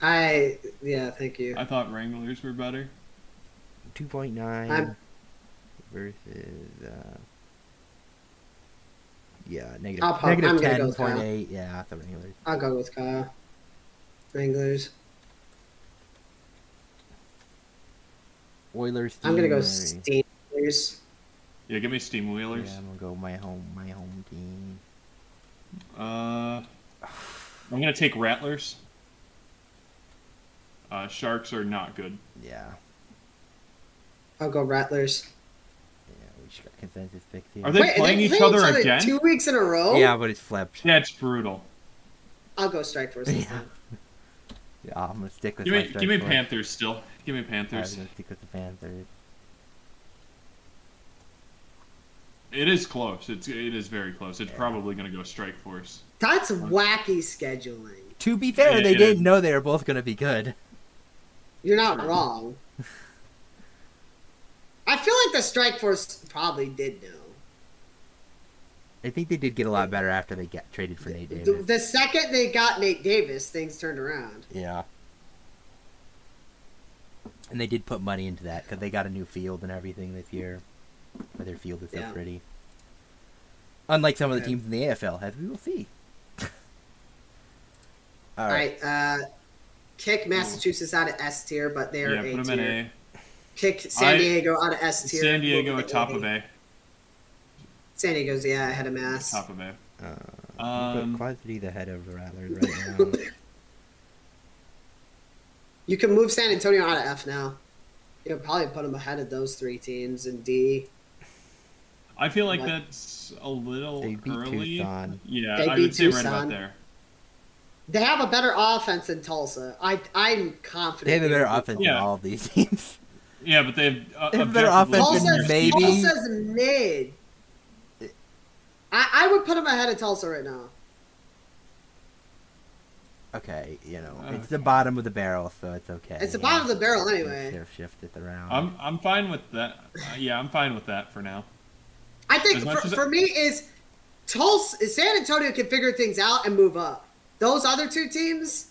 I yeah, thank you. I thought Wranglers were better. 2.9 I'm- versus uh, yeah negative I'll pop- negative I'm gonna go with 10.8 yeah the Wranglers I'll go with Kyle. Wranglers. Oilers I'm gonna go Steelers. Steelers. Yeah, give me Steam Wheelers. yeah I'm gonna go my home my home team Uh, I'm gonna take Rattlers. Uh, Sharks are not good. yeah I'll go Rattlers. yeah we just got consensus picks here Are they Wait, playing they each play other again? two weeks in a row? yeah but it's flipped That's brutal. I'll go Strike Force. this Yeah. yeah I'm gonna stick with Give me, strike give me force. Panthers still. Give me panthers. I'm gonna stick with the Panthers It is close. It's it is very close. It's Yeah. probably gonna go Strike Force. That's wacky scheduling. to be fair Yeah, they it didn't is. know they were both gonna be good You're not wrong. I feel like the Strike Force probably did know. I think they did get a lot better after they got traded for Nate The, Davis the second they got Nate Davis, things turned around. Yeah. And they did put money into that because they got a new field and everything this year. But their field is so Yeah. pretty. Unlike some of the teams in the AFL, as we will see. All right. Uh, kick Massachusetts out of S tier, but they're Yeah, A put them in tier. A. Kick San I- Diego out of S tier. San Diego move at top A. of A. San Diego's yeah ahead of Mass. Top of A. Uh, Um, put Quad City the head of the Rattlers right now. You can move San Antonio out of F now. You'll probably put them ahead of those three teams in D. I feel like What? that's a little They beat early. Tucson. Yeah, They I beat would say right Tucson. about there. They have a better offense than Tulsa. I I'm confident. they have a better will offense Yeah. than all of these teams. Yeah, but they've uh, They have a better offense Tulsa's, than maybe- Tulsa's mid. I, I would put them ahead of Tulsa right now. Okay, you know, Uh, it's the bottom of the barrel, so it's okay. It's the yeah. bottom of the barrel anyway. Shift, shift it around. I'm I'm fine with that. Uh, yeah, I'm fine with that for now. I think for, for me is Tulsa, San Antonio can figure things out and move up. Those other two teams,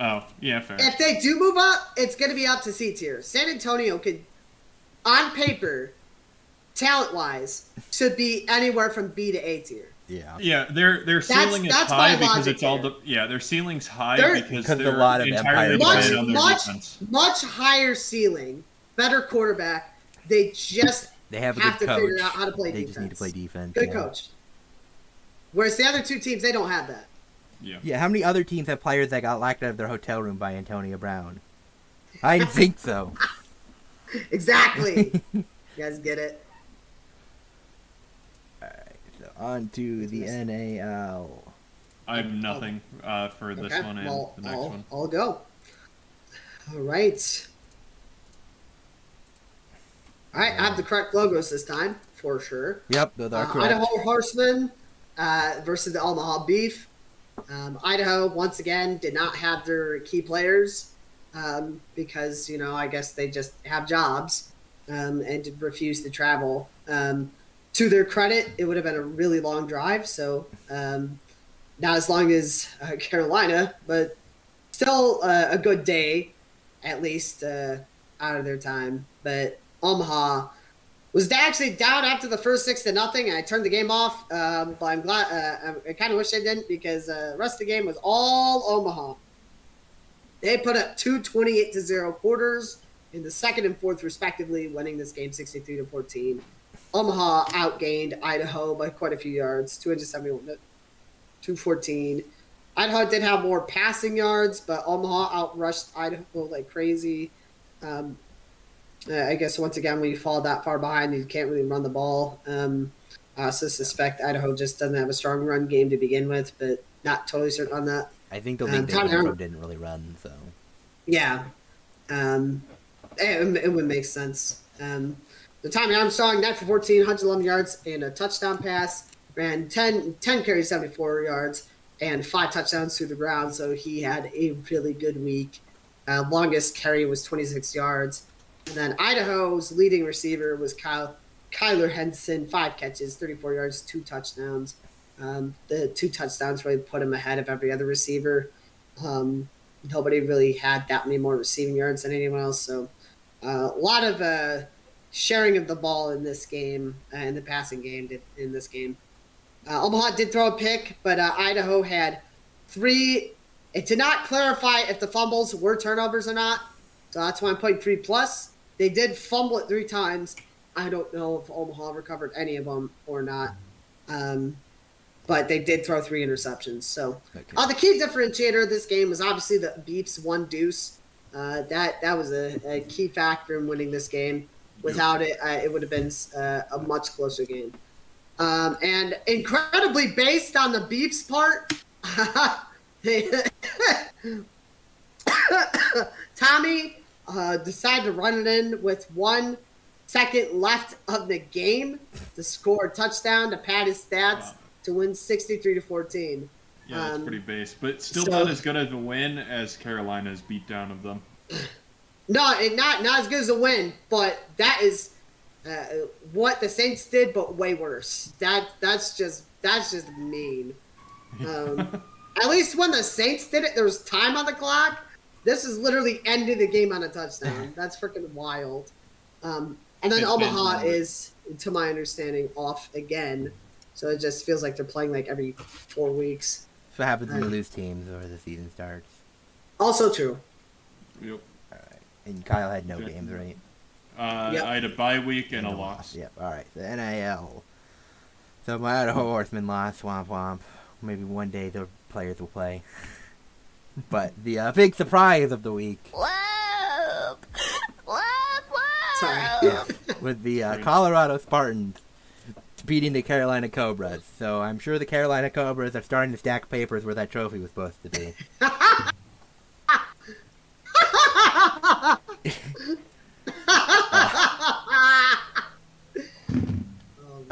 Oh, yeah, fair. if they do move up, it's going to be up to C tier. San Antonio could, on paper, talent wise, should be anywhere from B to A tier. yeah. Yeah, their their That's- ceiling is that's high because logic it's all the yeah their ceiling's high They're- because Because they're a lot of entirely Empire Much, on their much, defense. much higher ceiling, better quarterback. They just They have a have good to coach. figure out how to play they defense. just need to play defense. Good yeah. coach. Whereas the other two teams, they don't have that. Yeah. Yeah, how many other teams have players that got locked out of their hotel room by Antonio Brown? I didn't think so. Exactly. you guys get it? So on to the NAL. I have nothing uh, for this okay. one and well, the next I'll, one. I'll go. All right. All right, I have the correct logos this time for sure. Yep, those are Uh, correct. Idaho Horsemen uh, versus the Omaha Beef. Um, Idaho once again did not have their key players um, because you know I guess they just have jobs um, and refuse to travel. Um, to their credit, it would have been a really long drive, so um, not as long as uh, Carolina, but still uh, a good day at least uh, out of their time. But Omaha was actually down after the first six to nothing, and I turned the game off. Um, but I'm glad. Uh, I kind of wish I didn't because uh, the rest of the game was all Omaha. They put up two 28 to zero quarters in the second and fourth, respectively, winning this game 63 to 14. Omaha outgained Idaho by quite a few yards, 271 to 214. Idaho did have more passing yards, but Omaha outrushed Idaho like crazy. Um, uh, I guess once again, when you fall that far behind, you can't really run the ball. Um, I also suspect Idaho just doesn't have a strong run game to begin with, but not totally certain on that. I think the um, they Tommy went didn't really run, so Yeah, um, it, it would make sense. Um, the Tommy Armstrong, 9 for 14, 111 yards, and a touchdown pass. Ran 10, 10 carries, 74 yards, and five touchdowns through the ground. So he had a really good week. Uh, longest carry was 26 yards. And then Idaho's leading receiver was Kyle Kyler Henson, five catches, 34 yards, two touchdowns. Um, the two touchdowns really put him ahead of every other receiver. Um, nobody really had that many more receiving yards than anyone else. So uh, a lot of uh, sharing of the ball in this game, uh, in the passing game, in this game. Uh, Omaha did throw a pick, but uh, Idaho had three. It did not clarify if the fumbles were turnovers or not. So that's why I'm putting three plus. They did fumble it three times. I don't know if Omaha recovered any of them or not. Um, but they did throw three interceptions. So okay. uh, the key differentiator of this game was obviously the Beefs one deuce. Uh, that that was a, a key factor in winning this game. Without it, uh, it would have been uh, a much closer game. Um, and incredibly, based on the Beefs part, Tommy uh, decided to run it in with one second left of the game to score a touchdown to pad his stats Wow. to win 63 to 14. Yeah, that's Um, pretty base, but still so- not as good of a win as Carolina's beatdown of them. No, it not not as good as a win, but that is uh, what the Saints did, but way worse. That that's just that's just mean. Um, at least when the Saints did it, there was time on the clock. This is literally ending the game on a touchdown. That's freaking wild. Um, and then It's Omaha been- is, to my understanding, off again. So it just feels like they're playing like every four weeks. That's what happens when you lose teams or the season starts. Also true. Yep. All right. And Kyle had no Okay. games, right? Uh, Yep. I had a bye week and a loss. Yep. All right. The NAL. So my Idaho Horseman lost. Womp womp. Maybe one day the players will play. But the uh, big surprise of the week Whoop! Whoop! Whoop! Sorry. with the uh, Colorado Spartans beating the Carolina Cobras. So I'm sure the Carolina Cobras are starting to stack papers where that trophy was supposed to be.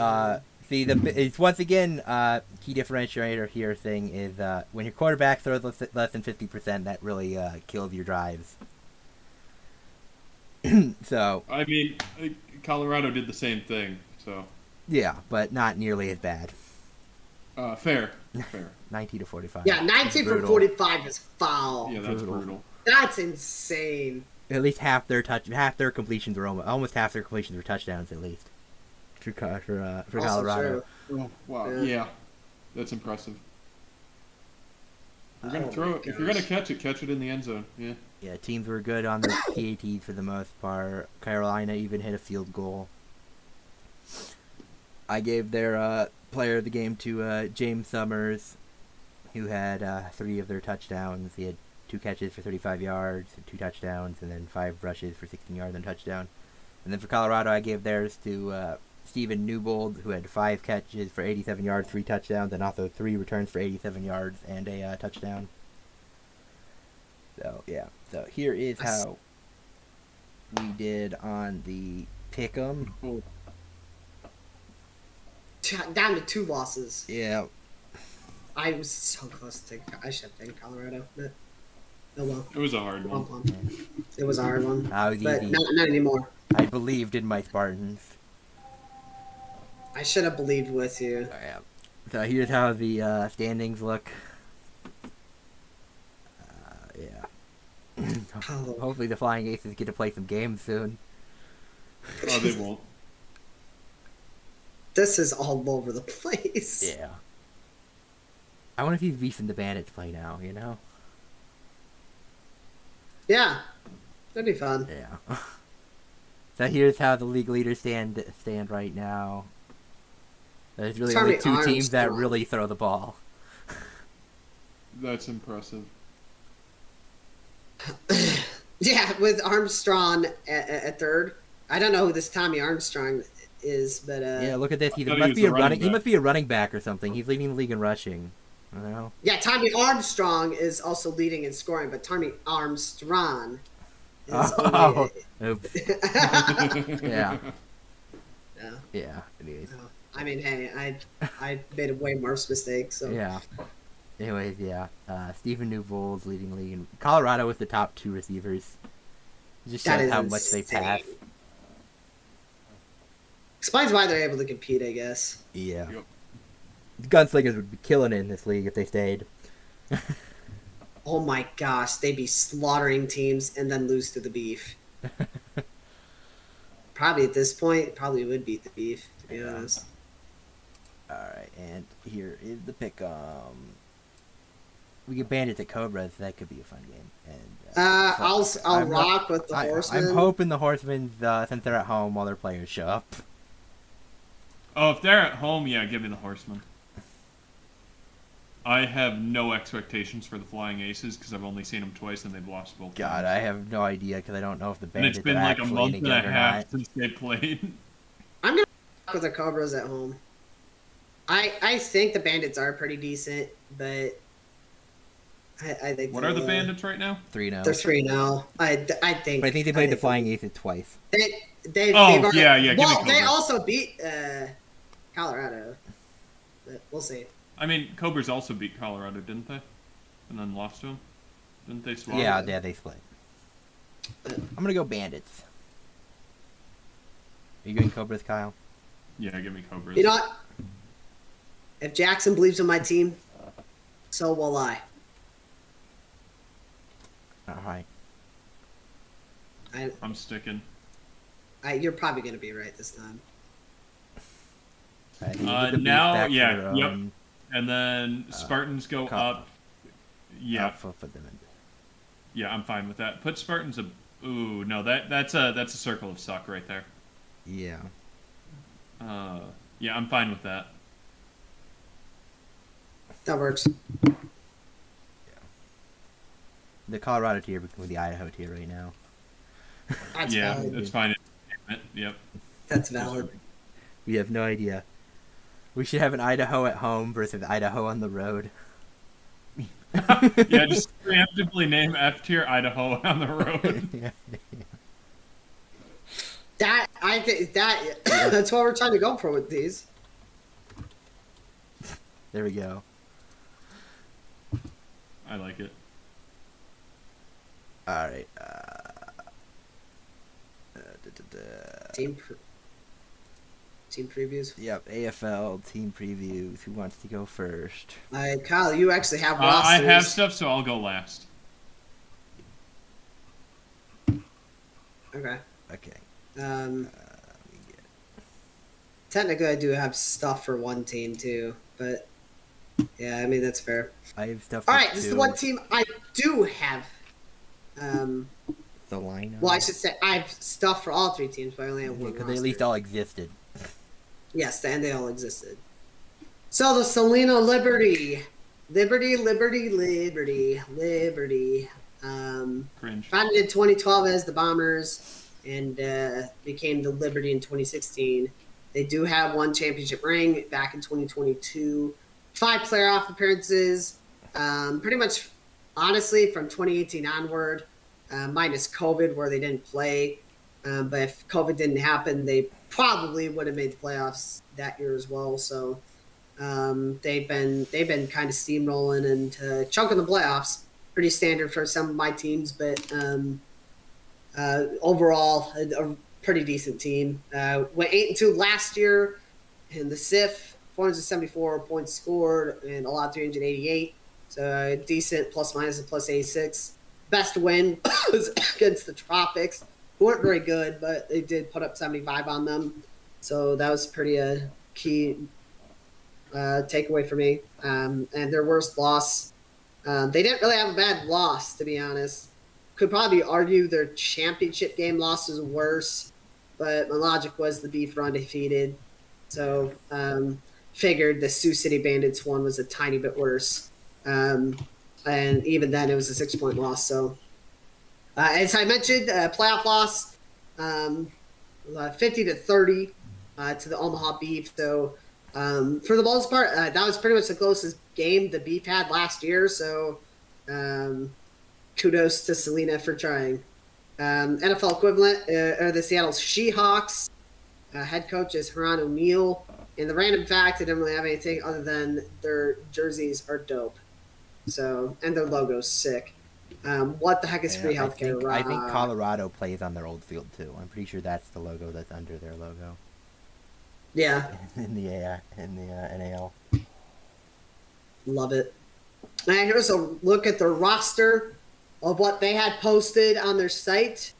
Uh, see, the it's once again uh, key differentiator here thing is uh, when your quarterback throws less, less than fifty percent, that really uh, kills your drives. so I mean, Colorado did the same thing, so yeah, but not nearly as bad. uh, fair, fair. Ninety to forty-five. yeah, 19 from 45 is foul. Yeah, that's Brutal. brutal. That's insane. At least half their touch, half their completions were almost, almost half their completions were touchdowns at least. For for uh, for Also Colorado. true. Oh, wow. Yeah. Yeah. that's impressive. If you're gonna Oh throw my it, if you're gonna catch it, catch it in the end zone. Yeah. Yeah, teams were good on their PATs for the most part. Carolina even hit a field goal. I gave their uh, player of the game to uh, James Summers, who had uh, three of their touchdowns. He had two catches for 35 yards, two touchdowns, and then five rushes for 16 yards and a touchdown. And then for Colorado, I gave theirs to uh, Stephen Newbold, who had five catches for 87 yards, three touchdowns, and also three returns for 87 yards and a uh, touchdown. So yeah, so here I s- how we did on the pick'em. Down to two losses. Yeah, I was so close to. I should have taken Colorado, but oh well. it was a hard one. Womp womp. It was a hard one, that but easy. not, not anymore. I believed in my Spartans. I should have believed with you. Yeah. So here's how the uh, standings look. Uh, yeah. Oh, Hopefully the Flying Aces get to play some games soon. Oh, they won't. this is all over the place. Yeah. I wonder if these Beasts and the Bandits play now, you know? Yeah, that'd be fun. Yeah. so here's how the league leaders stand stand right now. There's really only two Arms teams that really throw the ball. That's impressive. Yeah, with Armstrong at, at, at third. I don't know who this Tommy Armstrong is, but uh, Yeah, look at this. He thought he must be a running running. He back. must be a running back or something. He's leading the league in rushing. I don't know. yeah, Tommy Armstrong is also leading in scoring, but Tommy Armstrong is Oh, only. oops. Yeah, Yeah. yeah. Anyways, I mean, hey, I I made a way worse mistake. So yeah. Anyways, yeah. Uh, Stephen Newbold's leading the league in Colorado with the top two receivers. It just That shows is how much they insane. pass. explains why they're able to compete, I guess. Yeah. Yep. Gunslingers would be killing it in this league if they stayed. Oh my gosh, they'd be slaughtering teams and then lose to the beef. probably at this point, probably would beat the beef. To be Yeah. honest. All right, and here is the pick. Um, we get bandits at Cobras. That could be a fun game. And Uh, so- I'll I'll I'm rock with the I, horsemen. I'm hoping the horsemen, uh, since they're at home, while their players show up. Oh, if they're at home, yeah, give me the Horsemen. I have no expectations for the Flying Aces because I've only seen them twice and they've lost both. God, times. I have no idea because I don't know if the And bandits it's been like a month and a half not. since they played. I'm gonna rock with the Cobras at home. I I think the Bandits are pretty decent, but I, I think What are the uh, bandits right now? Three now. They're three now. I, I think. But I think they played the think Flying Aces twice. They they Oh, they've already- yeah, yeah, Well, they also beat uh, Colorado, but we'll see. I mean, Cobras also beat Colorado, didn't they? And then lost to them. Didn't they swap? Yeah, yeah, they split. I'm gonna go bandits. Are you going Cobras, Kyle? Yeah, give me Cobras. You know what? If Jackson believes in my team, so will I. All right. I, I'm sticking. I you're probably gonna be right this time. Uh, now- yeah, for, yep. um, And then Spartans go Cup. up. Yeah. up for- for them. Yeah, I'm fine with that. Put Spartans a. Ooh, no, that that's a that's a circle of suck right there. Yeah. Uh, yeah, I'm fine with that. That works. The Colorado tier with the Idaho tier right now. That's yeah, valid. that's fine. Yep. That's valid. We have no idea. We should have an Idaho at home versus Idaho on the road. Yeah, just preemptively name F tier Idaho on the road. yeah. That I think that that's what we're trying to go for with these. There we go. I like it. All right. Uh, uh, da, da, da. Team pre- team previews. Yep, AFL team previews. Who wants to go first? Uh, Kyle, you actually have Uh, I have stuff, so I'll go last. Okay. Okay. Um, Uh, let me get- technically, I do have stuff for one team too, but yeah, I mean that's fair. I have stuff. All for right, this is the one team I do have. Um, The lineup. well, I should say I have stuff for all three teams, but I only have one. because they at least all existed. Yes, and they all existed. So the Salina Liberty, Liberty, Liberty, Liberty, Liberty. Um, Cringe. founded in 2012 as the Bombers and uh, became the Liberty in 2016. They do have one championship ring back in 2022, five playoff appearances. Um, pretty much, honestly, from 2018 onward, uh, minus COVID, where they didn't play. Um, but if COVID didn't happen, they probably would have made the playoffs that year as well. So um, they've been they've been kind of steamrolling and uh, chunking the playoffs. Pretty standard for some of my teams, but um, uh, overall a, a pretty decent team. Uh, went eight and two last year in the CIF, 474 points scored and allowed 388. So uh, decent plus minus and plus 86. Best win was against the Tropics, who weren't very good, but they did put up 75 on them. So that was pretty a key uh, takeaway for me. Um, and their worst loss, um, they didn't really have a bad loss, to be honest. Could probably argue their championship game loss was worse, but my logic was the Beef were undefeated. So um, figured the Sioux City Bandits one was a tiny bit worse. Um, and even then, it was a six point loss. So, uh, as I mentioned, uh, playoff loss, um, uh, 50 to 30 uh, to the Omaha Beef. So, um, for the most part, uh, that was pretty much the closest game the Beef had last year. So, um, kudos to Selena for trying. Um, NFL equivalent uh, are the Seattle Seahawks. Head coach is Haran O'Neal. And the random fact, I didn't really have anything other than their jerseys are dope. So, and their logo's sick. Um, what the heck is Yeah, free I think, I think Colorado plays on their old field too. I'm pretty sure that's the logo that's under their logo Yeah, in the AI, in the uh, NAL. Love it. And here's a look at the roster of what they had posted on their site.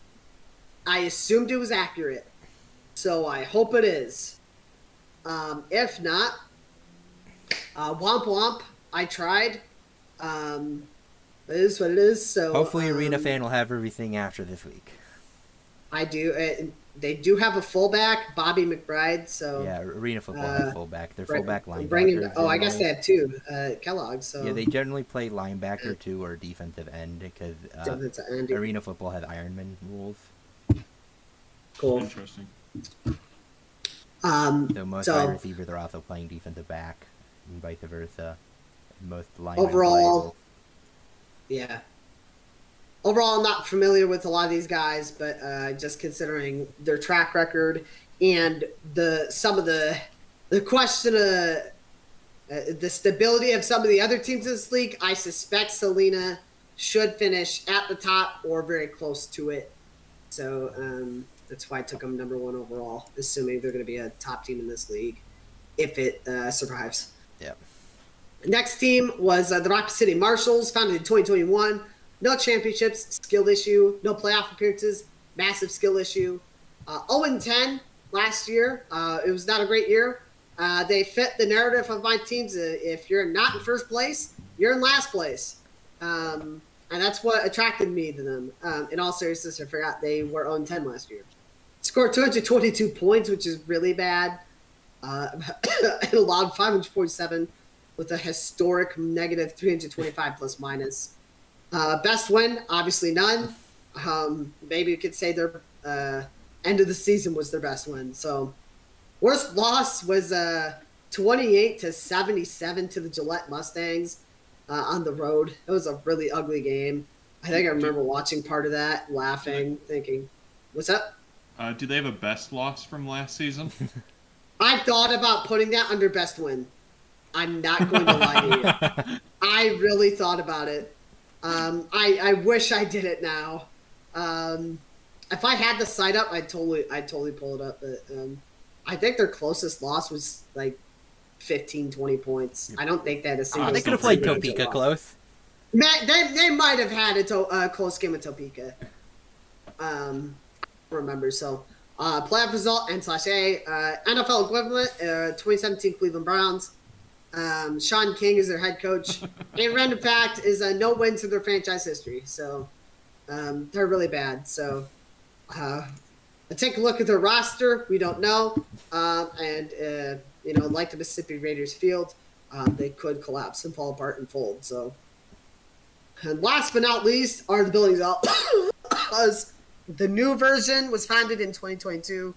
I assumed it was accurate, so I hope it is. Um, if not, uh, womp womp. I tried. Um, it is what it is. So Hopefully, Arena um, Fan will have everything after this week. I do. Uh, they do have a fullback, Bobby McBride. So Yeah, Arena Football uh, fullback. Their bring- fullback linebacker. bringing. Oh, I guess they have two. Uh, Kellogg. So Yeah, they generally play linebacker too or defensive end because uh, Defensive end. Arena Football has Ironman rules. cool. Interesting. Um, So most So- wide receivers are also playing defensive back, and vice versa. Most linemen Overall, Yeah. Overall, I'm not familiar with a lot of these guys, but uh, just considering their track record and the some of the the question of uh, the stability of some of the other teams in this league, I suspect Selena should finish at the top or very close to it. So um, that's why I took them number one overall, assuming they're going to be a top team in this league if it uh, survives. Yep. Next team was uh, the Rapid City Marshals, founded in 2021. No championships, skill issue. No playoff appearances, massive skill issue. Uh, 0 10 last year. Uh, it was not a great year. Uh, they fit the narrative of my teams. Uh, if you're not in first place, you're in last place. Um, and that's what attracted me to them. Um, in all seriousness, I forgot they were on 10 last year. Scored 222 points, which is really bad. Uh, and allowed 547 with a historic negative 325 plus minus. Uh, best win, obviously none. Um, maybe you could say their uh, end of the season was their best win. So, worst loss was uh, 28 to 77 to the Gillette Mustangs uh, on the road. It was a really ugly game. I think I remember watching part of that, laughing, thinking, "What's up?" Uh, do they have a best loss from last season? I thought about putting that under best win. I'm not going to lie to you. I really thought about it. Um, I, I wish I did it now. Um, if I had the site up, I'd totally I'd totally pull it up. But um, I think their closest loss was like 15, 20 points. I don't think they had a single. Oh, they could have played Topeka close. Ma- they, they might have had a to- uh, close game with Topeka. Um, remember so. Uh, playoff result N slash A. Uh, NFL equivalent, uh, 2017 Cleveland Browns. Um, Sean King is their head coach. and random fact is uh, no wins in their franchise history. So um, they're really bad. So uh, I take a look at their roster. We don't know. Um, and, uh, you know, like the Mississippi Raiders field, um, they could collapse and fall apart and fold. So, and last but not least are the Billings Outlaws. The new version was founded in 2022.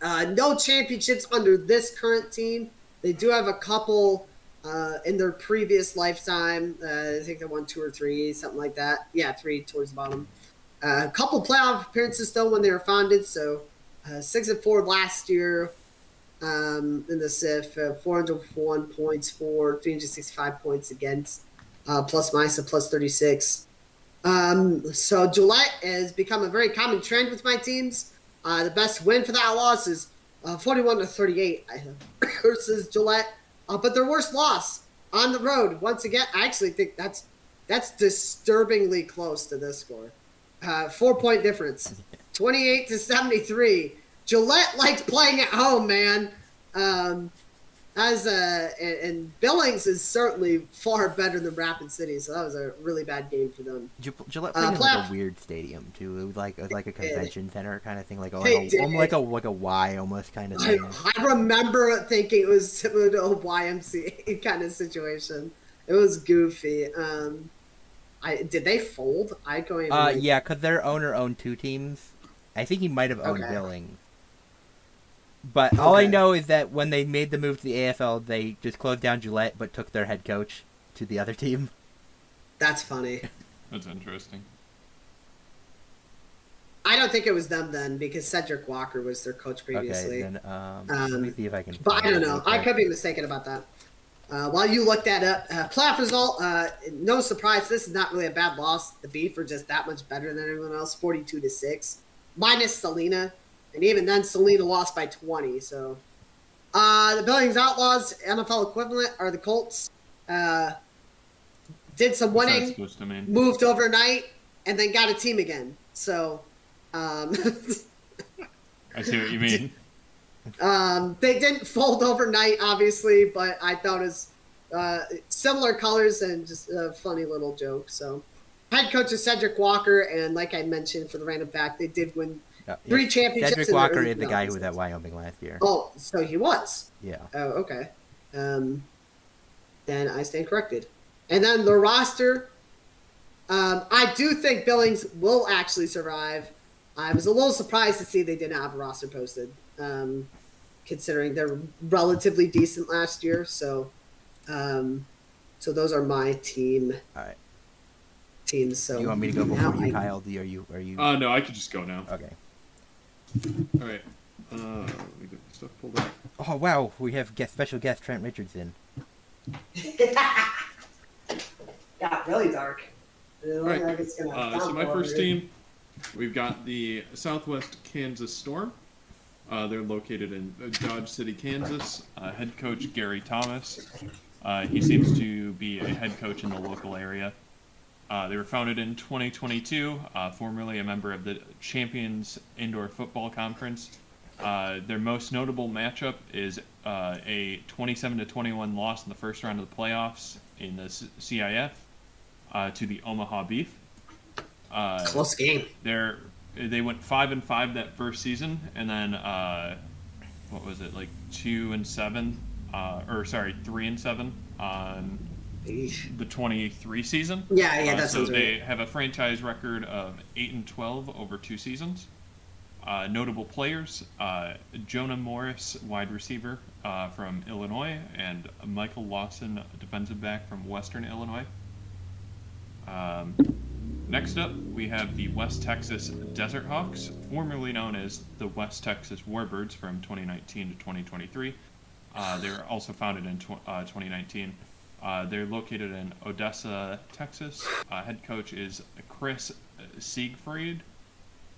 Uh, no championships under this current team. They do have a couple uh, in their previous lifetime. Uh, I think they won two or three, something like that. Yeah, three towards the bottom. Uh, a couple playoff appearances though when they were founded. So uh, six and four last year um, in the CIF, uh, 401 points for 365 points against, plus minus a plus 36. Um, so Gillette has become a very common trend with my teams. Uh, the best win for that loss is uh, 41 to 38 versus Gillette, uh, but their worst loss on the road. Once again, I actually think that's that's disturbingly close to this score. Uh, four point difference, 28 to 73. Gillette likes playing at home, man. Um, as uh, and, Billings is certainly far better than Rapid City, so that was a really bad game for them. Gi- Gillette Uh, in like a weird stadium too. It was like it was like a convention center kind of thing, like a, like a, almost like a like a Y almost kind of thing. I remember thinking it was similar to a YMCA kind of situation. It was goofy. Um, I did they fold? I don't. Uh, yeah, because their owner owned two teams. I think he might have owned Okay. Billings. But all I know is that when they made the move to the AFL, they just closed down Gillette, but took their head coach to the other team. That's funny. That's interesting. I don't think it was them then because Cedric Walker was their coach previously. Okay, then um, let me Um, see if I can. But I don't know. I could be mistaken about that. Uh, while you look that up, uh, playoff result, uh, no surprise. This is not really a bad loss. The Beef are just that much better than everyone else, forty-two to six, minus Salina, and even then, Salina lost by twenty. So, uh, the Billings Outlaws NFL equivalent are the Colts. Uh, did some winning, moved overnight, and then got a team again. So, um, I see what you mean. Um, they didn't fold overnight, obviously, but I thought it was uh, similar colors and just a funny little joke. So, head coach is Cedric Walker, and like I mentioned for the random fact, they did win. Uh, three yeah, championships Cedric Walker is the guy who was at Wyoming last year. Oh, so he was. Yeah. Oh, okay. Um, then I stand corrected. And then the roster, um, I do think Billings will actually survive. I was a little surprised to see they didn't have a roster posted, um, considering they're relatively decent last year. So, um, so those are my team All right. teams. So you want me to go now before you, I- Kyle? Do are you? Are you? Uh, no, I could just go now. okay. All right. Uh, let me get the stuff pulled up. Oh wow, we have guest, special guest Trent Richardson. got really dark. It looks like it's gonna Uh, so my first here. team, we've got the Southwest Kansas Storm. Uh, they're located in uh, Dodge City, Kansas. Uh, head coach Gary Thomas. Uh, he seems to be a head coach in the local area. Uh, they were founded in 2022, uh, formerly a member of the Champions Indoor Football Conference. Uh, their most notable matchup is uh, a 27 to 21 loss in the first round of the playoffs in the CIF. uh, to the Omaha Beef. Uh, Close game. they went five and five that first season, and then uh, what was it like two and seven, uh, or sorry, three and seven on Eesh. The 23 season. Yeah, yeah, Uh, so sounds they right. have a franchise record of 8 and 12 over two seasons. Uh, notable players uh, Jonah Morris, wide receiver uh, from Illinois, and Michael Lawson, defensive back from Western Illinois. Um, next up, we have the West Texas Desert Hawks, formerly known as the West Texas Warbirds from 2019 to 2023. Uh, they were also founded in tw- uh, 2019. Uh, they're located in Odessa, Texas. Uh, head coach is Chris Siegfried.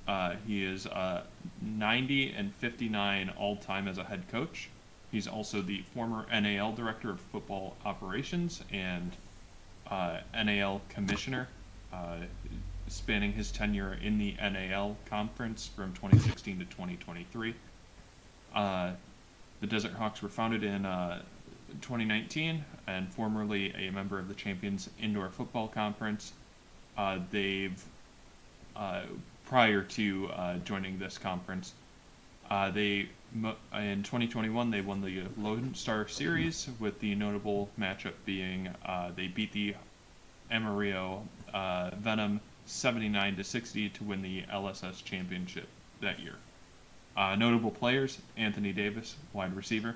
Uh, he is uh, 90 and 59 all time as a head coach. He's also the former NAL director of football operations and uh, NAL commissioner, spanning his tenure in the NAL conference from 2016 to 2023. Uh, the Desert Hawks were founded in 2019 and formerly a member of the Champions Indoor Football Conference. Uh, they've, uh, prior to uh, joining this conference, uh, they in 2021 they won the Lone Star Series with the notable matchup being uh, they beat the Amarillo uh, Venom 79 to 60 to win the LSS championship that year. Notable players: Anthony Davis, wide receiver.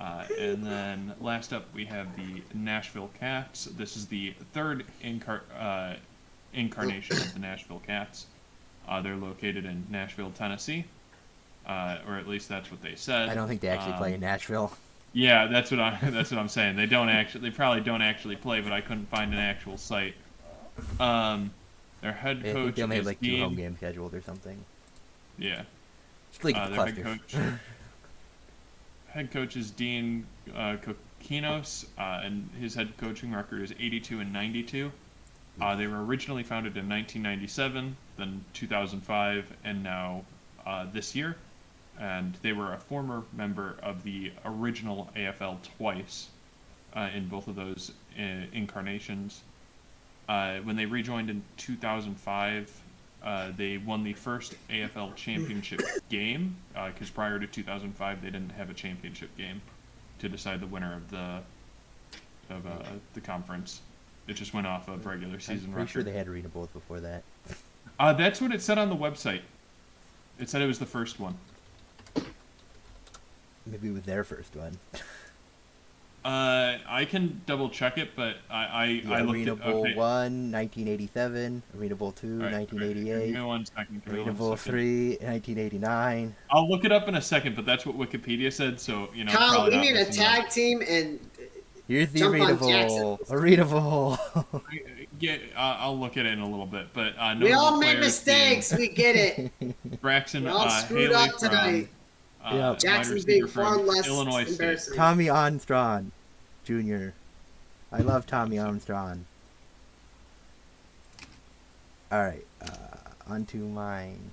Uh, and then last up, we have the Nashville Kats. This is the third incar- uh, incarnation of the Nashville Kats. Uh, they're located in Nashville, Tennessee, uh, or at least that's what they said. I don't think they actually play in Um, Nashville. Yeah, that's what I that's what I'm saying. They don't actually. They probably don't actually play, but I couldn't find an actual site. Um, their head I coach think they only have like two home games scheduled or something. Yeah. It's like Uh, of their head Clusters. head coach is Dean uh, Cokinos, uh, and his head coaching record is 82 and 92. Uh, they were originally founded in 1997, then 2005, and now uh, this year. And they were a former member of the original AFL twice uh, in both of those uh, incarnations. When they rejoined in 2005, uh, they won the first AFL championship game because prior to 2005 they didn't have a championship game to decide the winner of the of uh, the conference. It just went off of regular season. I'm season pretty sure they had arena bowls before that. Uh, that's what it said on the website. It said it was the first one. Maybe it was their first one. Uh, I can double check it, but I I, Yeah, I looked Arena at Bowl okay. 1, 1987. Arena Bowl 2, All right, all right, Give 1988. me one second. Arena Bowl second. 3, 1989. I'll look it up in a second, but that's what Wikipedia said. So you know. Kyle, probably we need a listening to tag team and Here's the Jump Arena Bowl. Jackson. Arena Bowl. Yeah, uh, I'll look at it in a little bit, but uh, we all make players being mistakes. We get it. Braxton We all uh, screwed Haley up from, tonight. Uh, Yeah. wide Jackson's being far less Illinois State. Tommy Armstrong Jr. I love Tommy Armstrong. Alright, uh, on to mine.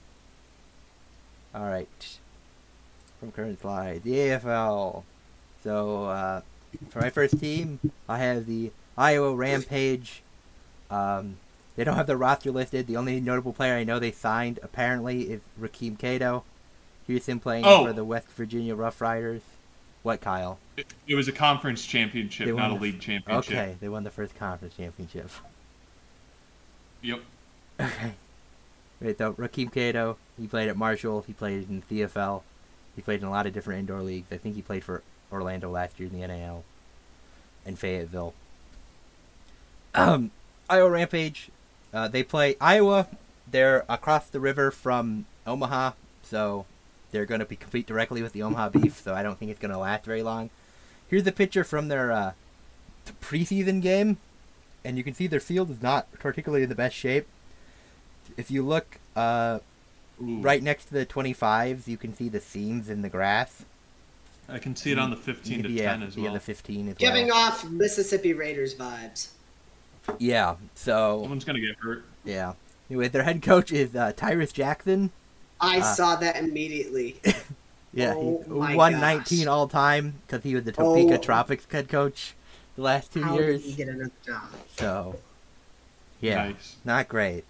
Alright. From current slide, the AFL. So, uh, for my first team, I have the Iowa Rampage. Um, they don't have the roster listed. The only notable player I know they signed, apparently, is Rakeem Cato. Here's him playing Oh. for the West Virginia Rough Riders. What, Kyle? It, it was a conference championship, not a league championship. Okay, they won the first conference championship. Yep. Okay. Wait, though, Rakeem Cato, he played at Marshall, he played in the CFL, he played in a lot of different indoor leagues. I think he played for Orlando last year in the NAL and Fayetteville. Um, Iowa Rampage, uh, they play Iowa. They're across the river from Omaha, so they're going to be compete directly with the Omaha Beef. So I don't think it's going to last very long. Here's a picture from their uh, preseason game, and you can see their field is not particularly in the best shape. If you look uh, right next to the 25s, you can see the seams in the grass. I can see it on the 15 to yeah, 10 as yeah, well. the 15 as Giving well. off Mississippi Raiders vibes. Yeah, so Someone's gonna get hurt. yeah. Anyway, their head coach is uh, Tyrus Jackson. I Ah. saw that immediately. Yeah, Oh he my gosh. all time because he was the Topeka Oh. Tropics head coach. the last two How years. did he get another job? So, yeah, Nice. not great.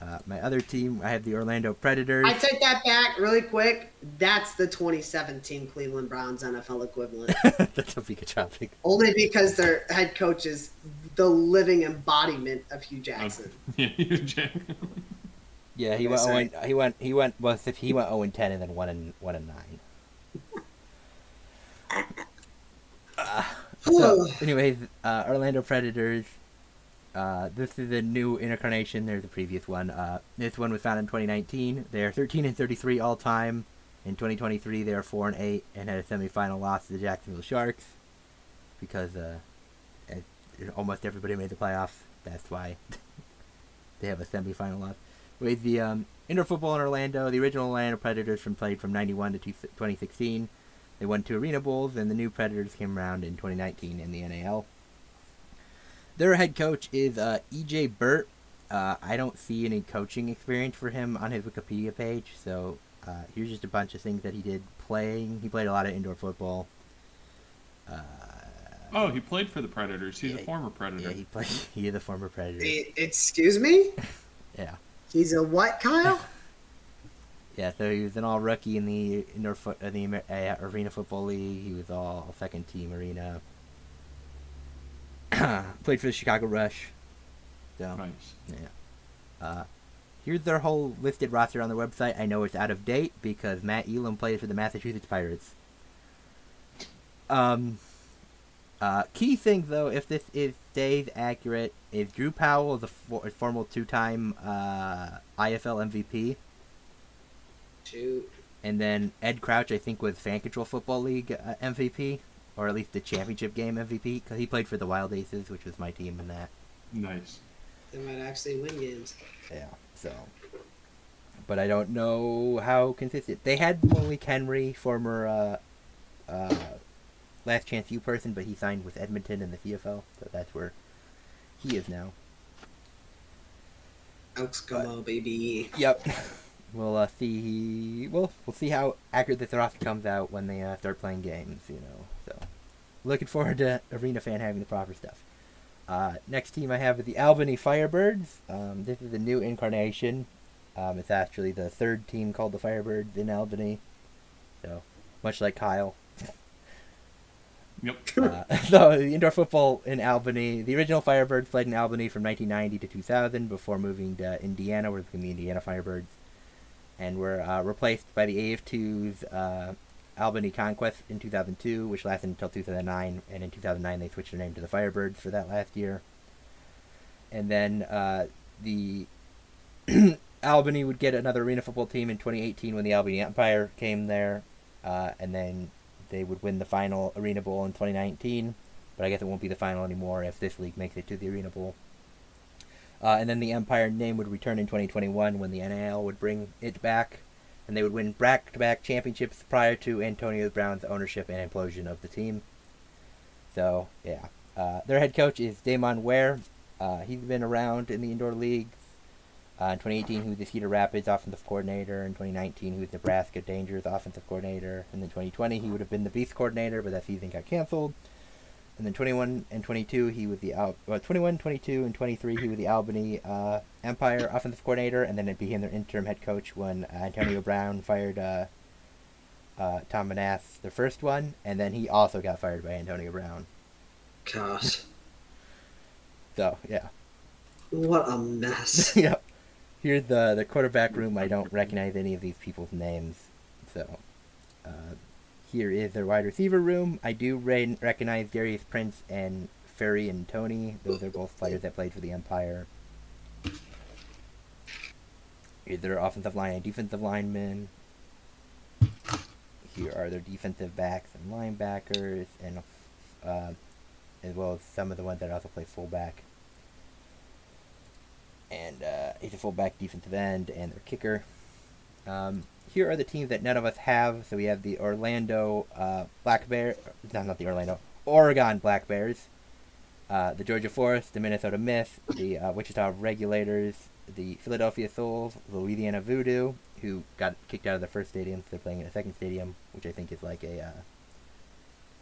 Uh, my other team, I have the Orlando Predators. I take that back really quick. That's the 2017 Cleveland Browns NFL equivalent. That's a big job. Only because their head coach is the living embodiment of Hue Jackson. yeah, you Jack. Yeah, he went. 0 he went. He went. Well, if he went zero and ten, and then one and one and nine. Uh, so, anyways, uh, Orlando Predators. Uh, this is a new incarnation. There's a previous one. Uh, this one was found in 2019. They're 13 and 33 all time. In 2023, they are four and eight and had a semifinal loss to the Jacksonville Sharks because uh, almost everybody made the playoffs. That's why they have a semifinal loss. With the um, indoor football in Orlando, the original Orlando Predators from played from 91 to two- 2016. They won two Arena Bowls, and the new Predators came around in 2019 in the NAL. Their head coach is uh, EJ Burt. Uh, I don't see any coaching experience for him on his Wikipedia page, so uh, here's just a bunch of things that he did playing. He played a lot of indoor football. Uh, Oh, he played for the Predators. He's Yeah, a former Predator. yeah, he played. He is a former Predator. Excuse me? Yeah. He's a what, Kyle? Yeah, so he was an all rookie in the indoor foot, uh, the uh, arena football league. He was all second team arena. Played for the Chicago Rush. So Nice. yeah. Uh, here's their whole listed roster on their website. I know it's out of date because Matt Elam plays for the Massachusetts Pirates. Um. Uh, key thing though, if this is stays accurate, is Drew Powell is a, for- formal two-time uh, IFL MVP. Shoot. And then Ed Crouch, I think, was Fan Control Football League uh, MVP, or at least the championship game MVP, because he played for the Wild Aces, which was my team in that. Nice. They might actually win games. Yeah, so. But I don't know how consistent. They had Malik Henry, former uh, uh, Last Chance U person, but he signed with Edmonton in the CFL, so that's where he is now. Come on, baby. Yep. We'll uh, see. Well, we'll see how accurate this roster comes out when they uh, start playing games. You know, so looking forward to Arena Fan having the proper stuff. Uh, next team I have is the Albany Firebirds. Um, this is a new incarnation. Um, it's actually the third team called the Firebirds in Albany. So much like Kyle. Yep. Uh, indoor football in Albany, the original Firebirds played in Albany from 1990 to 2000 before moving to Indiana, where became the Indiana Firebirds, and were uh, replaced by the AF2's uh, Albany Conquest in 2002, which lasted until 2009, and in 2009 they switched their name to the Firebirds for that last year. And then uh, the Albany would get another arena football team in 2018 when the Albany Empire came there, uh, and then they would win the final Arena Bowl in 2019, but I guess it won't be the final anymore if this league makes it to the Arena Bowl. Uh, and then the Empire name would return in 2021 when the NAL would bring it back, and they would win back-to-back championships prior to Antonio Brown's ownership and implosion of the team. So yeah, uh, their head coach is Damon Ware. Uh, he's been around in the indoor leagues. Uh, in 2018, he was the Cedar Rapids offensive coordinator. In 2019, he was Nebraska Dangers offensive coordinator. And then 2020, he would have been the Beast coordinator, but that season got canceled. And then 21 and 22, he was the Al- well, 21, 22, and 23, he was the Albany uh, Empire offensive coordinator, and then it became their interim head coach when uh, Antonio Brown fired uh, uh, Tom Menas, the first one, and then he also got fired by Antonio Brown. Gosh. So yeah, What a mess. yep. Here's the the quarterback room. I don't recognize any of these people's names, so uh, here is their wide receiver room. I do re- recognize Darius Prince and Ferry and Tony. Those are both players that played for the Empire. Here's their offensive line and defensive linemen. Here are their defensive backs and linebackers, and uh, as well as some of the ones that also play fullback and uh, he's a fullback defensive end and their kicker. Um, here are the teams that none of us have. So we have the Orlando uh, Black Bear, no, not the Orlando, Oregon Black Bears, uh, the Georgia Force, the Minnesota Myth, the uh, Wichita Regulators, the Philadelphia Souls, Louisiana Voodoo, who got kicked out of the first stadium, so they're playing in a second stadium, which I think is like a uh,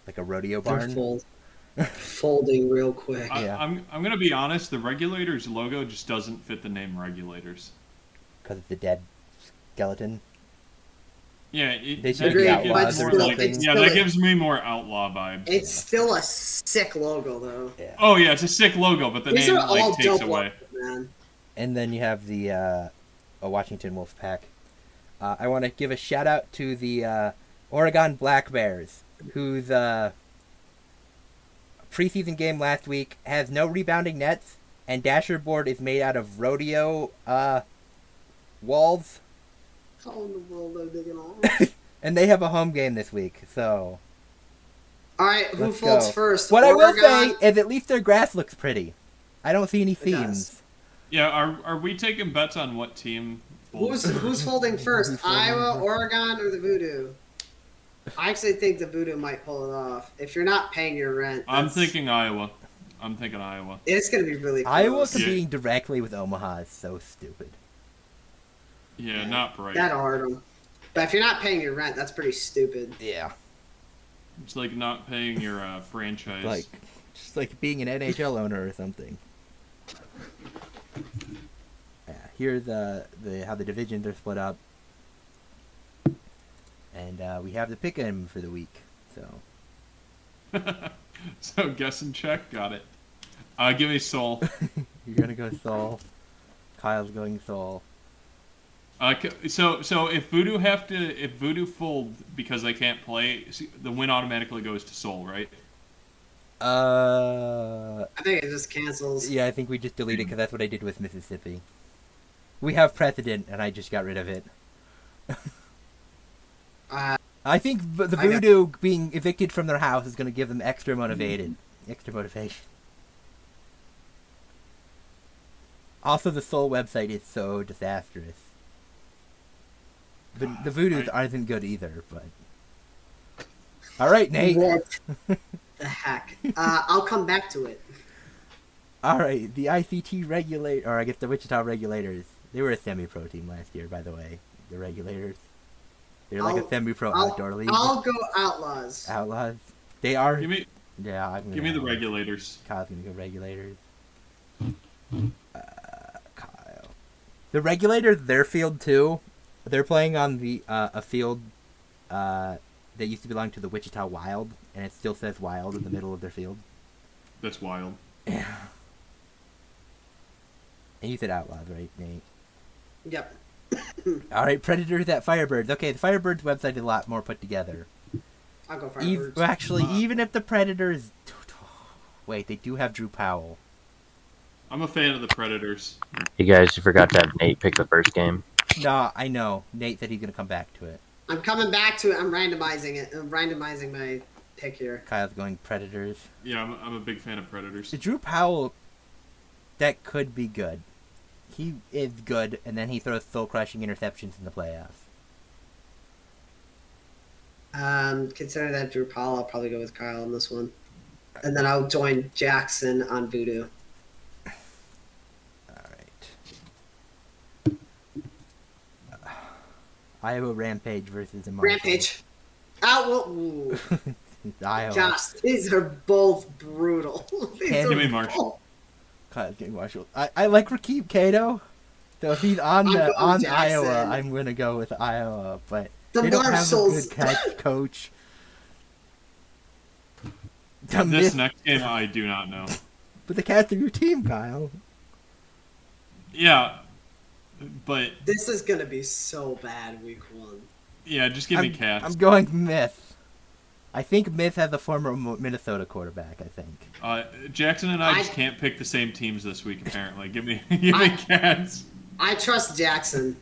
like a rodeo barn. Full. folding real quick. I, Yeah. I'm I'm gonna be honest. The regulators logo just doesn't fit the name regulators. Because it's a dead skeleton. Yeah, it, They that should be gives outlaws more or like- something. yeah, that gives me more outlaw vibes. It's still a sick logo though. Yeah. Oh yeah, it's a sick logo, but the These name like takes away. logos, man. And then you have the uh, a Washington Wolfpack. Uh, I want to give a shout out to the uh, Oregon Black Bears, whose uh, preseason game last week has no rebounding nets, and dasher board is made out of rodeo uh, walls, How in the world are they gonna? and they have a home game this week. So All right, who Let's folds go. first? what I will say is at least their grass looks pretty. I don't see any themes. Yeah, are are we taking bets on what team? folds? Who's who's folding first? Who's folding Iowa, first? Oregon, or the Voodoo? I actually think the Voodoo might pull it off. If you're not paying your rent, I'm that's- thinking Iowa. I'm thinking Iowa. it's gonna be really. Close. Iowa competing directly with Omaha is so stupid. Yeah, Yeah, not bright. That'll hurt them. But if you're not paying your rent, that's pretty stupid. Yeah. It's like not paying your uh, franchise. like just like being an NHL owner or something. Yeah, here's uh, the how the divisions are split up, and uh, we have the pick him for the week. So so guess and check. Got it. Uh, give me Soul. you're gonna go Saul. Kyle's going Saul. Uh, so so if Voodoo have to if Voodoo fold because they can't play, s- the win automatically goes to Soul, right? Uh, I think it just cancels. yeah, I think we just deleted because that's what I did with Mississippi. We have precedent, and I just got rid of it. Uh, I think the got- Voodoo being evicted from their house is going to give them extra motivated, extra motivation. Also, the Soul website is so disastrous. The, the Voodoos aren't good either, but. Alright, Nate. what the heck? Uh, I'll come back to it. Alright, the ICT regulate, or I guess the Wichita Regulators. They were a semi pro team last year, by the way. The Regulators. They're like a I'll- semi pro I'll, outdoor league. I'll go Outlaws. Outlaws. They are. Give me yeah, I'm gonna give me the go- regulators. Kyle's gonna go regulators. Uh, Kyle. The regulators, their field too. They're playing on the uh, a field uh, that used to belong to the Wichita Wild, and it still says Wild in the middle of their field. That's wild. Yeah. And you said Outlaws, right, Nate? Yep. All right, Predators that Firebirds. Okay, the Firebirds website is a lot more put together. I'll go Ev- Firebirds. actually, Uh, even if the Predators, wait, they do have Drew Powell. I'm a fan of the Predators. You guys, you forgot to have Nate pick the first game. No, I know. Nate said he's gonna come back to it. I'm coming back to it. I'm randomizing it. I'm randomizing my pick here. Kyle's going Predators. Yeah, I'm, I'm a big fan of Predators. Drew Powell, that could be good. He is good, and then he throws soul crushing interceptions in the playoffs. Um, considering that Drew Powell, I'll probably go with Kyle on this one, and then I'll join Jackson on Voodoo. All right. Iowa Rampage versus the Marshals. Rampage. Out. Ooh. Iowa. Gosh, these are both brutal. These Can't- are Give me Marshall. Both- Kyle's Marshall. I, I like Rakeem Cato. So if he's on the on Jackson. Iowa, I'm gonna go with Iowa. But The they don't have a good catch coach. The This myth- next game, I do not know. but the cast of your team, Kyle. Yeah, but This is gonna be so bad week one. yeah, just give me I'm, Kats. I'm going Myth. I think Myth has a former Minnesota quarterback. I think. Uh, Jackson and I, I- just can't pick the same teams this week. Apparently, give me give me I- Kats. I trust Jackson.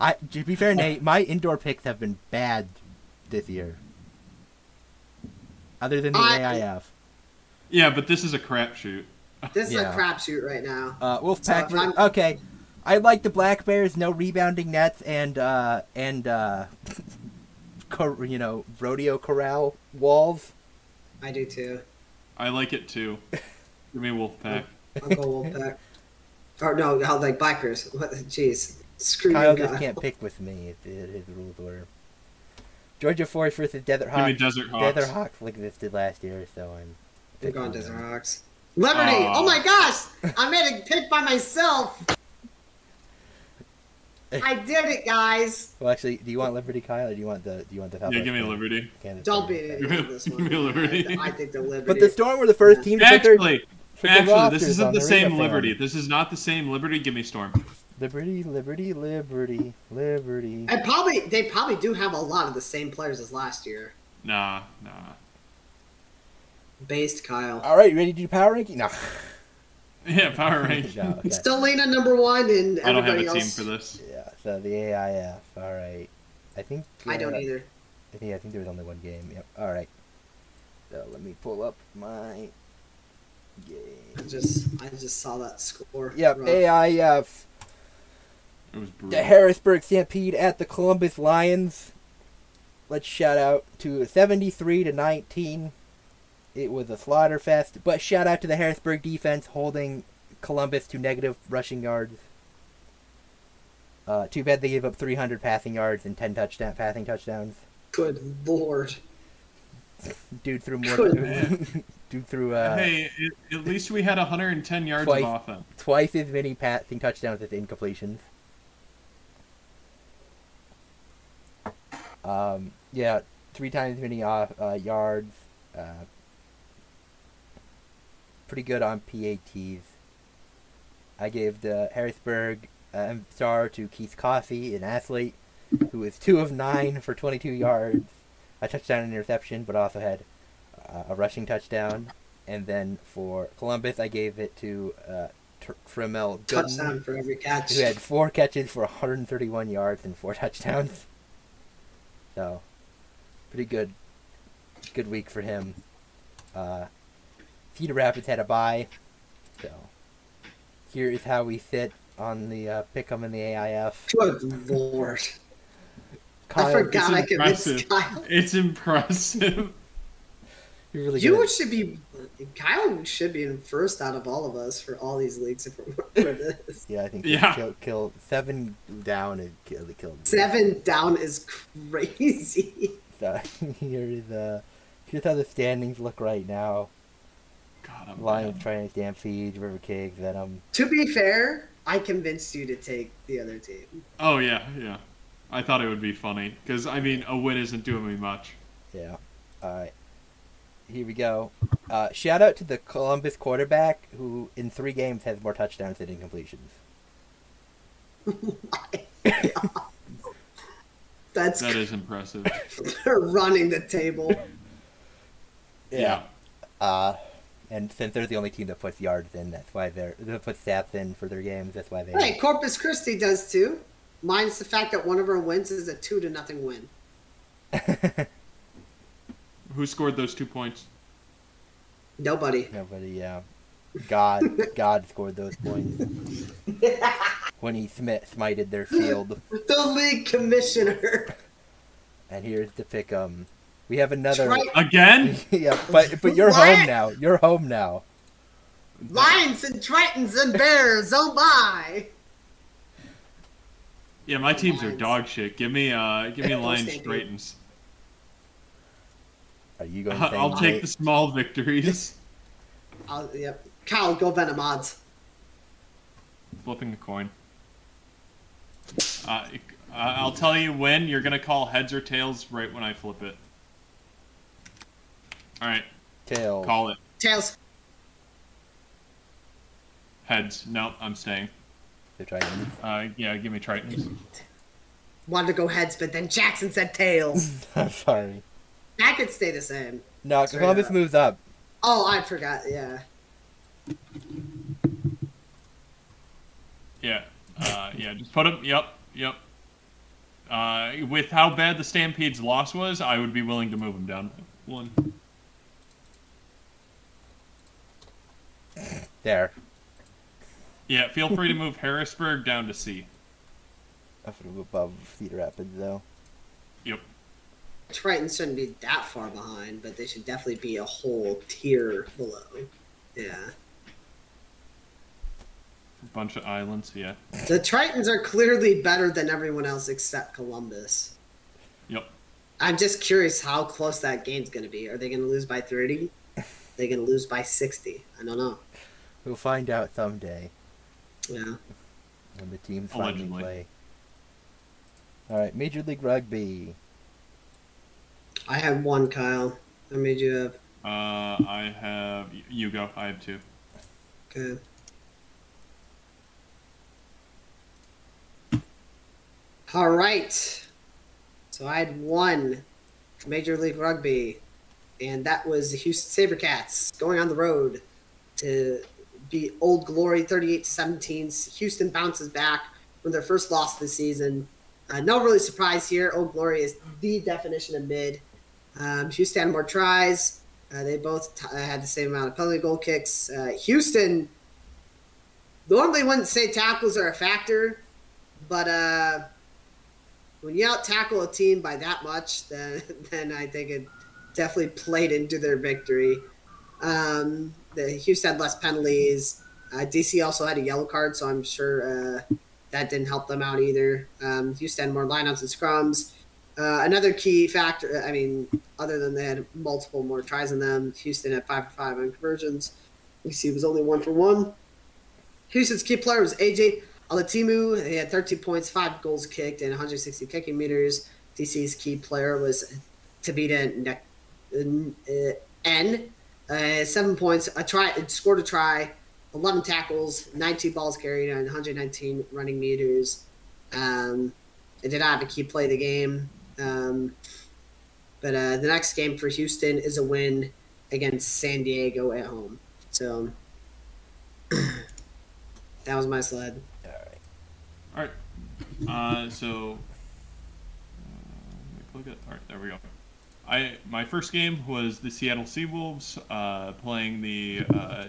I to be fair, Nate, my indoor picks have been bad this year. Other than the I- AIF, Yeah, but this is a crapshoot. This is Yeah. a crapshoot right now. uh, So Wolfpack. if I'm- okay, I like the Black Bears. No rebounding nets and uh, and uh, cor- you know rodeo corral walls. I do too. I like it too. Give me Wolfpack. I'll go Wolfpack. or no, I'll like Blackers. What? Jeez, screw Kyle you just guys. can't pick with me. If it, his rules were Georgia Force versus Desert Hawks. Give me Desert Hawks. Desert Hawks. like Hawks did last year, so I'm We're going Desert Hawks. Liberty! Aw. Oh my gosh! I made a pick by myself! I did it, guys! Well, actually, do you want Liberty, Kyle, or do you want the do you want the Yeah, give me Storm? Liberty. Kansas Don't be an idiot on this Give one. me Liberty. I, I think the Liberty. But the Storm were the first team to put their, Actually, put their actually, this isn't on the same arena Liberty. fan. This is not the same Liberty. Give me Storm. Liberty, Liberty, Liberty, Liberty. I probably they probably do have a lot of the same players as last year. Nah, nah. Based Kyle. All right, you ready to do power ranking? No. Yeah, power rank. no okay. Still Lena number one and I don't have everybody a team for this. Yeah, so the AIF. All right. I think. I don't uh, either. I think I think there was only one game. Yep. All right. So let me pull up my I game. just I just saw that score. Yep, Rough. AIF. It was brutal. The Harrisburg Stampede at the Columbus Lions. Let's shout out to 73 to 19. It was a slaughter fest, but shout out to the Harrisburg defense holding Columbus to negative rushing yards. Uh, too bad they gave up 300 passing yards and 10 touchdown passing touchdowns. Good lord. Dude threw more. Good dude threw uh, hey, at, at least we had 110 yards Twice. of offense. twice as many passing touchdowns as incompletions. Um, yeah, three times as many uh, uh, yards. Uh, pretty good on PATs. I gave the Harrisburg uh, star to Keith Coffey, an athlete who was two of nine for 22 yards, a touchdown and interception, but also had uh, a rushing touchdown. And then for Columbus, I gave it to uh, Tr- Tremel Gooden, Touchdown for every catch. who had four catches for 131 yards and four touchdowns. So, pretty good, good week for him. Uh, Cedar Rapids had a bye, so here is how we sit on the uh, pick'em in the AIF. Good lord. Kyle, I forgot I could convinced impressive. Kyle. It's impressive. You're really You good. should be Kyle should be in first out of all of us for all these leagues if it weren't for this. Yeah, I think Yeah. kill, kill seven down and kill, killed. Seven down is crazy. So here is uh, here's how the standings look right now. God, I'm Lions, bad. Triumph, Stampede, River Cake, Venom. to be fair, I convinced you to take the other team. Oh yeah, yeah. I thought it would be funny because I mean a win isn't doing me much. Yeah. All right. Here we go. Uh, shout out to the Columbus quarterback who, in three games, has more touchdowns than incompletions. That's That is impressive. they're running the table. yeah. Uh, and since they're the only team that puts yards in, that's why they're that puts stats in for their games. That's why they. Hey, Corpus Christi does too. Minus the fact that one of our wins is a two to nothing win. Who scored those two points? Nobody. Nobody. Yeah. God. God scored those points when he smi- smited their field. The league commissioner. And here's the pick. Um, we have another. Tri- Again? yeah, but but you're What? home now. You're home now. Lions and Tritons and Bears. Oh my! Yeah, my teams are dog shit. Give me uh give me Lions Stampede. Straightens. Are you going? I'll take the small victories. I'll, yep. Kyle, go Venom odds. Flipping a coin. Uh, I'll tell you when you're gonna call heads or tails right when I flip it. All right, tail. call it Tails. heads. No, I'm staying. The Tritons. Uh, yeah, give me Tritons. Wanted to go heads, but then Jackson said tails. I'm sorry. that could stay the same. No, Straight Columbus up. moves up. Oh, I forgot. Yeah. Yeah, uh, yeah. Just put them. Yep, yep. Uh, with how bad the Stampede's loss was, I would be willing to move them down one. There. Yeah, feel free to move Harrisburg down to C. Up above Cedar Rapids, though. Yep. Tritons shouldn't be that far behind, but they should definitely be a whole tier below. Yeah. A Bunch of islands. Yeah. The Tritons are clearly better than everyone else except Columbus. Yep. I'm just curious how close that game's going to be. Are they going to lose by 30? They can lose by 60. I don't know. We'll find out someday Yeah. when the teams finally Allegedly. play. All right, Major League Rugby. I have one, Kyle. How many do you have? Uh, I have you go. I have two. Okay. All right. So I had one Major League Rugby, and that was the Houston SaberCats going on the road to beat Old Glory 38 to 17. Houston bounces back from their first loss this season. Uh, no really surprise here. Old Glory is the definition of mid. Um, Houston had more tries. Uh, they both t- had the same amount of penalty goal kicks. Uh, Houston normally wouldn't say tackles are a factor, but uh, when you out tackle a team by that much, then then I think it definitely played into their victory. Um, the Houston had less penalties. Uh, DC also had a yellow card, so I'm sure uh, that didn't help them out either. Um, Houston had more lineouts and scrums. Uh, another key factor, I mean, other than they had multiple more tries than them, Houston had five for five on conversions. DC was only one for one. Houston's key player was AJ Alatimu. He had 13 points, five goals kicked, and 160 kicking meters. DC's key player was Tabita N. Uh, seven points, a try, scored a try, 11 tackles, 19 balls carried, and 119 running meters. Um, it did not have a key play the game. Um, but uh, the next game for Houston is a win against San Diego at home. So that was my sled. All right. All right. Uh, so, uh, click it. All right, there we go. I my first game was the Seattle Seawolves uh, playing the uh,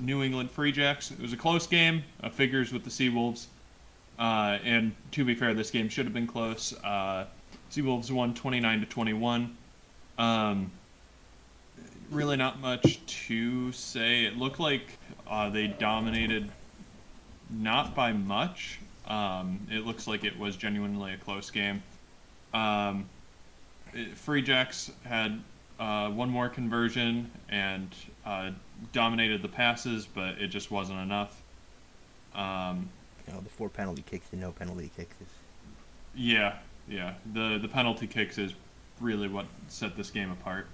New England Free Jacks. It was a close game. Uh, figures with the Seawolves. Uh, and to be fair, this game should have been close. Uh, Seawolves won 29 to 21. Um, really not much to say. It looked like uh, they dominated not by much. Um, it looks like it was genuinely a close game. Um, Free Jacks had uh, one more conversion and uh, dominated the passes, but it just wasn't enough. Um, You know, the four penalty kicks and no penalty kicks. Is, yeah, yeah. The the penalty kicks is really what set this game apart.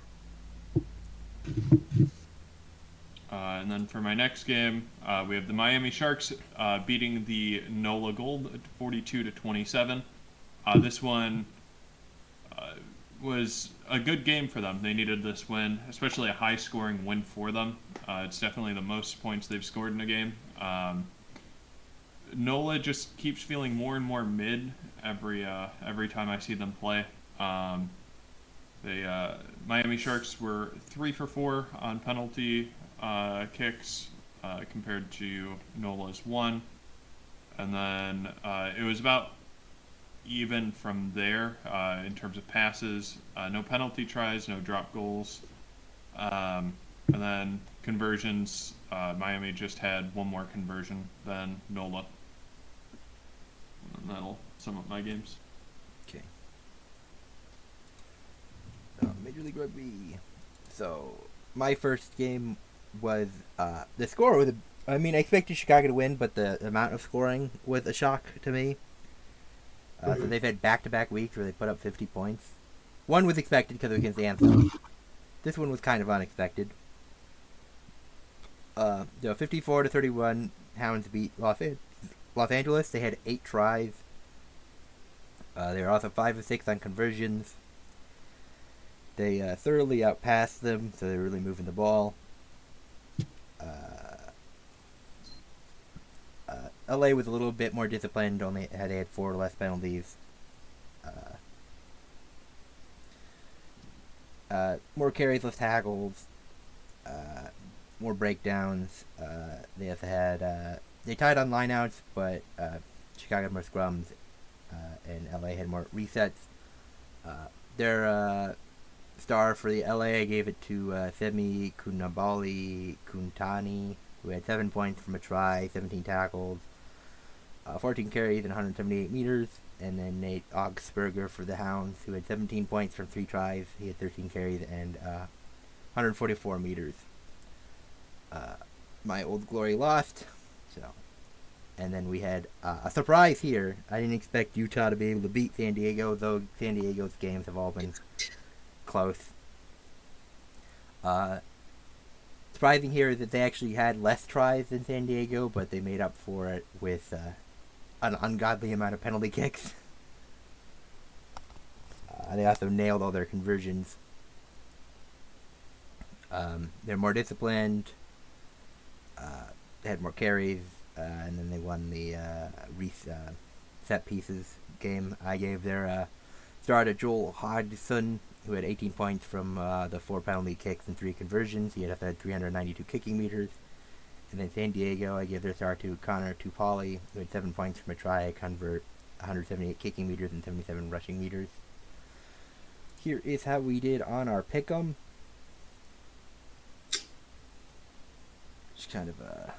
Uh, and then for my next game, uh, we have the Miami Sharks uh, beating the NOLA Gold 42 to 27. Uh, this one was a good game for them. They needed this win, especially a high scoring win for them. Uh, it's definitely the most points they've scored in a game. Um, Nola just keeps feeling more and more mid every uh, every time I see them play. Um, they uh, Miami Sharks were three for four on penalty uh, kicks uh, compared to Nola's one, and then uh, it was about even from there uh, in terms of passes. Uh, no penalty tries, no drop goals, um, and then conversions. Uh, Miami just had one more conversion than Nola. And that'll sum up my games. okay. So, Major League Rugby. So, my first game was uh, the score was. A, I mean, I expected Chicago to win, but the amount of scoring was a shock to me. Uh, So they've had back-to-back weeks where they put up 50 points. One was expected because it was against Anthem. This one was kind of unexpected. Uh, so 54 to 31, Hounds beat Los, Los Angeles. They had eight tries. Uh, they were also five of six on conversions. They uh, thoroughly outpassed them, so they're really moving the ball. Uh, LA was a little bit more disciplined, only had they had four less penalties. Uh, uh, more carries, less tackles, uh, more breakdowns. Uh, they also had uh, they tied on lineouts, but uh, Chicago had more scrums, and LA had more resets. Their star for the LA, gave it to uh, Femi Kunabali Kuntani, who had seven points from a try, 17 tackles, uh, 14 carries, and 178 meters. And then Nate Augspurger for the Hounds, who had 17 points from three tries. He had 13 carries and uh, 144 meters. Uh, my old glory lost, so. And then we had uh, a surprise here. I didn't expect Utah to be able to beat San Diego, though San Diego's games have all been close. Uh, surprising here is that they actually had less tries than San Diego, but they made up for it with uh, an ungodly amount of penalty kicks. Uh, they also nailed all their conversions. Um, they're more disciplined. Uh, they had more carries, uh, and then they won the uh, uh, set pieces game. I gave their uh, star to Joel Hodgson, who had 18 points from the four penalty kicks and three conversions. He had had 392 kicking meters. And then San Diego, I give their star to Connor Tupali, who had seven points from a try, convert 178 kicking meters and 77 rushing meters. Here is how we did on our pick'em. Just kind of uh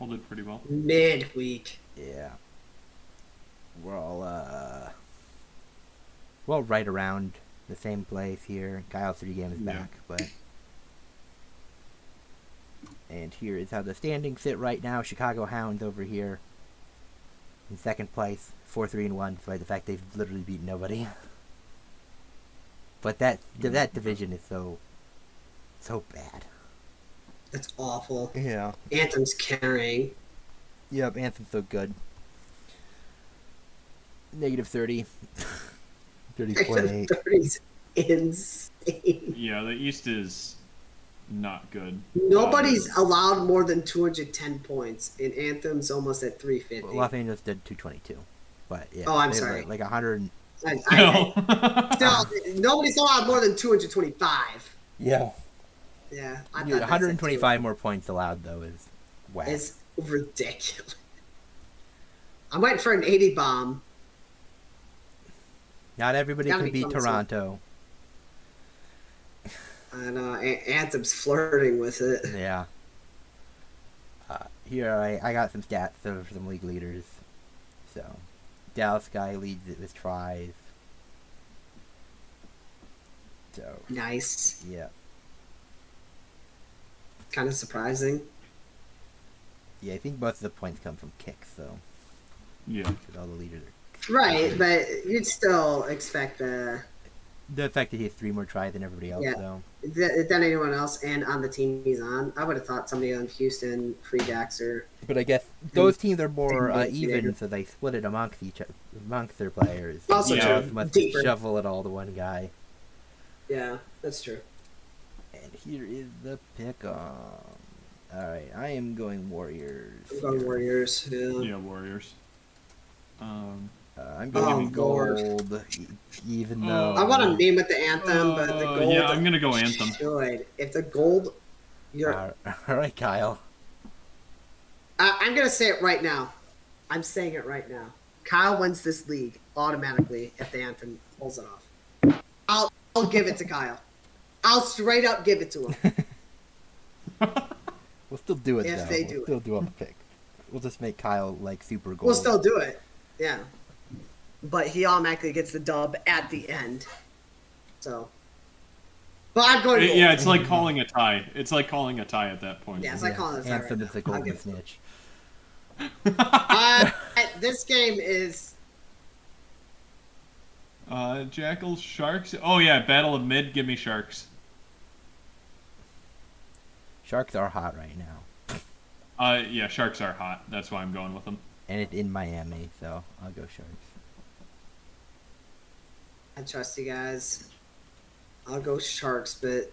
All did pretty well. Midweek. yeah. We're all uh we're all right around the same place here. Kyle's three game is Yeah. back, but and here is how the standings sit right now. Chicago Hounds over here in second place, four three and one, despite the fact they've literally beat nobody. But that that mm-hmm. division is so so bad. That's awful. Yeah. Anthem's carrying. Yep, Anthem's so good. Negative 30. 30.8. 30's insane. Yeah, the East is not good. Nobody's Um, allowed more than 210 points, and Anthem's almost at 350. Los Angeles did 222. But yeah. Oh, I'm sorry. Like 100. I, I, still, nobody's allowed more than 225. Yeah. Yeah, I yeah thought that's 125 more points allowed, though, is whack. It's ridiculous. I'm waiting for an 80 bomb. Not everybody Gotta can be beat Toronto. soon. Toronto. And uh, A- Anthem's flirting with it. Yeah. Uh, here, I, I got some stats of some league leaders. So, Dallas guy leads it with tries. So, Nice. yeah. Kind of surprising. Yeah, I think most of the points come from kicks, though. yeah. Because all the leaders are. Right, but you'd still expect uh, The fact that he has three more tries than everybody else, Yeah. though. Th- than anyone else, and on the team he's on. I would have thought somebody on Houston, Free Jacks, or But I guess those teams are more uh, even, so they split it amongst each amongst their players. Also true. Must Deeper. shovel it all to one guy. yeah, that's true. And here is the pick on. All right, I am going Warriors. I'm going Warriors. Yeah. Yeah, Warriors. Um, Uh, I'm going Oh, Lord. gold, e- even Oh. though I want to name it the anthem, but the uh, gold. yeah, I'm gonna go Anthem. Should. If the gold, you're. Uh, all right, Kyle. I, I'm gonna say it right now. I'm saying it right now. Kyle wins this league automatically if the anthem pulls it off. I'll I'll give it to Kyle. I'll straight up give it to him. We'll still do it If though. they we'll it. still do a pick. We'll just make Kyle like super gold. We'll still do it. Yeah. But he automatically gets the dub at the end. So. But I'm going. gold. yeah, it's like calling a tie. It's like calling a tie at that point. Yeah, it's like calling it a tie Anthem right is the. I'll golden give it to him. snitch. Uh, this game is Uh, Jackals, Sharks. Oh yeah, Battle of Mid. Give me Sharks. Sharks are hot right now, Uh, yeah, Sharks are hot. That's why I'm going with them. and it's in Miami, so I'll go Sharks. I trust you guys. I'll go Sharks, but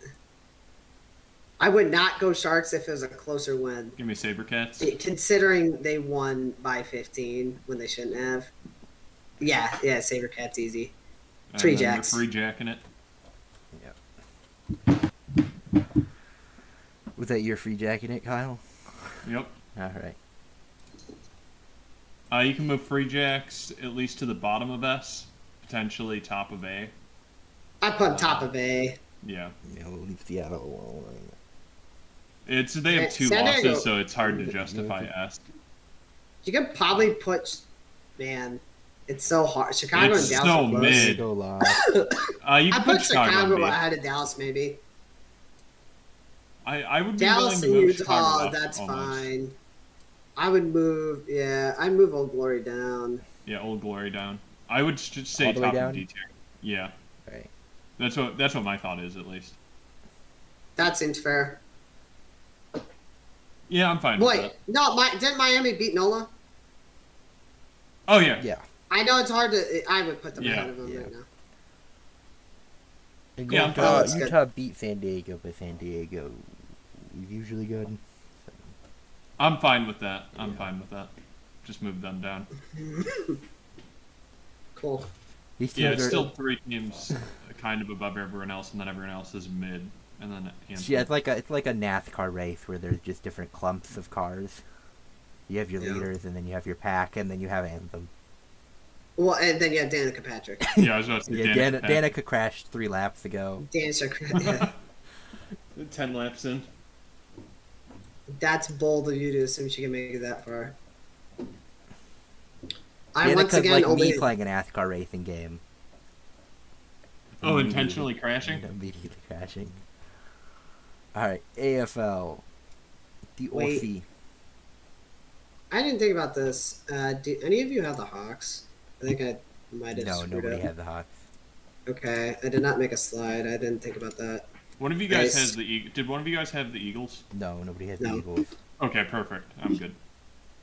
I would not go Sharks if it was a closer win. Give me Sabercats. Considering they won by 15 when they shouldn't have. Yeah, yeah, Sabercats easy. And Free then Jacks. Free jacking it. Yep. Was that your free jacking it, Kyle? Yep. All right. Uh, you can move Free Jacks at least to the bottom of S, potentially top of A. I put top of A. Yeah. Yeah, we'll leave Seattle alone. It's they have two San Diego- losses, so it's hard to justify S. You could probably put. Man, it's so hard. Chicago It's and Dallas. so are mid. Go lost. Uh, you I put put Chicago, Chicago in B. ahead of Dallas, maybe. I, I would Dallas willing and Utah, Chicago that's almost. fine. I would move, yeah, I'd move Old Glory down. Yeah, Old Glory down. I would just say All the way top down? of D tier. Yeah, Right. that's what that's what my thought is at least. That seems fair. Yeah, I'm fine with Wait, that. no, my, didn't Miami beat NOLA? Oh yeah, Yeah. I know it's hard to. I would put them Yeah. ahead of them Yeah. right now. And Yeah, I'm Utah, good. Beat San Diego, but San Diego is usually good. I'm fine with that. I'm fine with that. Just move them down. Cool. These Yeah, teams it's still three teams uh, kind of above everyone else, and then everyone else is mid, and then Anthem. yeah, it's like a it's like a NASCAR race where there's just different clumps of cars. You have your Yeah. leaders, and then you have your pack, and then you have Anthem. Well, and then you have Danica Patrick. yeah, I was about to say Yeah, Danica Dan- Danica crashed three laps ago. Danica, yeah. Ten laps in. That's bold of you to assume she can make it that far. I once again like only. me playing an NASCAR racing game. Oh, intentionally crashing. Immediately crashing. All right, AFL. The Wait. Aussie. I didn't think about this. Uh, do any of you have the Hawks? I think I might have. No, screwed nobody up. had the Hawks. Okay, I did not make a slide. I didn't think about that. One of you guys Nice. has the Eag- Did one of you guys have the Eagles? No, nobody had No. the Eagles. Okay, perfect. I'm good.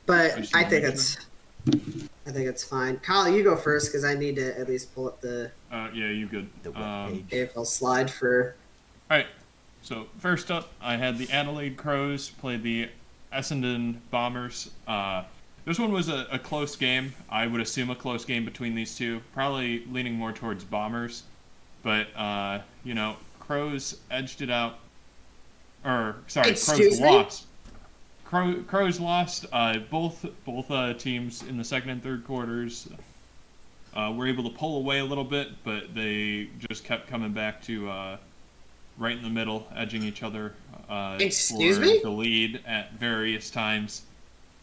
But just I think make it's. I think it's fine. Kyle, you go first because I need to at least pull up the Uh, yeah, you good. The Um. AFL slide for. All right. So first up, I had the Adelaide Crows play the Essendon Bombers. Uh, this one was a, a close game. I would assume a close game between these two. Probably leaning more towards Bombers, but uh, you know, Crows edged it out. Or sorry, Excuse Crows me? lost. Crow, Crows lost. Uh, both both uh, teams in the second and third quarters uh, were able to pull away a little bit, but they just kept coming back to uh, right in the middle, edging each other uh, Excuse for me? the lead at various times.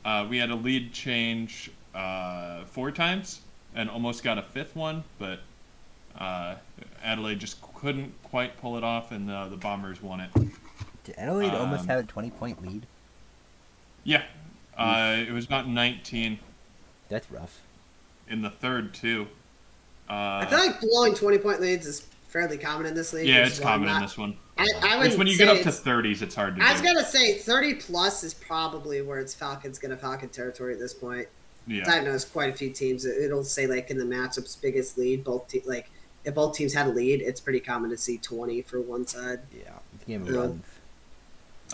Uh, we had a lead change uh, four times and almost got a fifth one, but uh, Adelaide just couldn't quite pull it off, and uh, the Bombers won it. Did Adelaide almost Um, have a 20 point lead? Yeah, uh, it was about 19 That's rough. in the third too. Uh, I feel like blowing twenty point leads is fairly common in this league. yeah, it's is why I'm common in this one. I, I would It's when you get up to 30s, it's hard to I was gonna say thirty plus is probably where it's Falcons gonna Falcon territory at this point. Yeah. I've noticed quite a few teams. it- It'll say like in the matchup's biggest lead, both te- like if both teams had a lead, it's pretty common to see twenty for one side. Yeah, it's game of Yeah.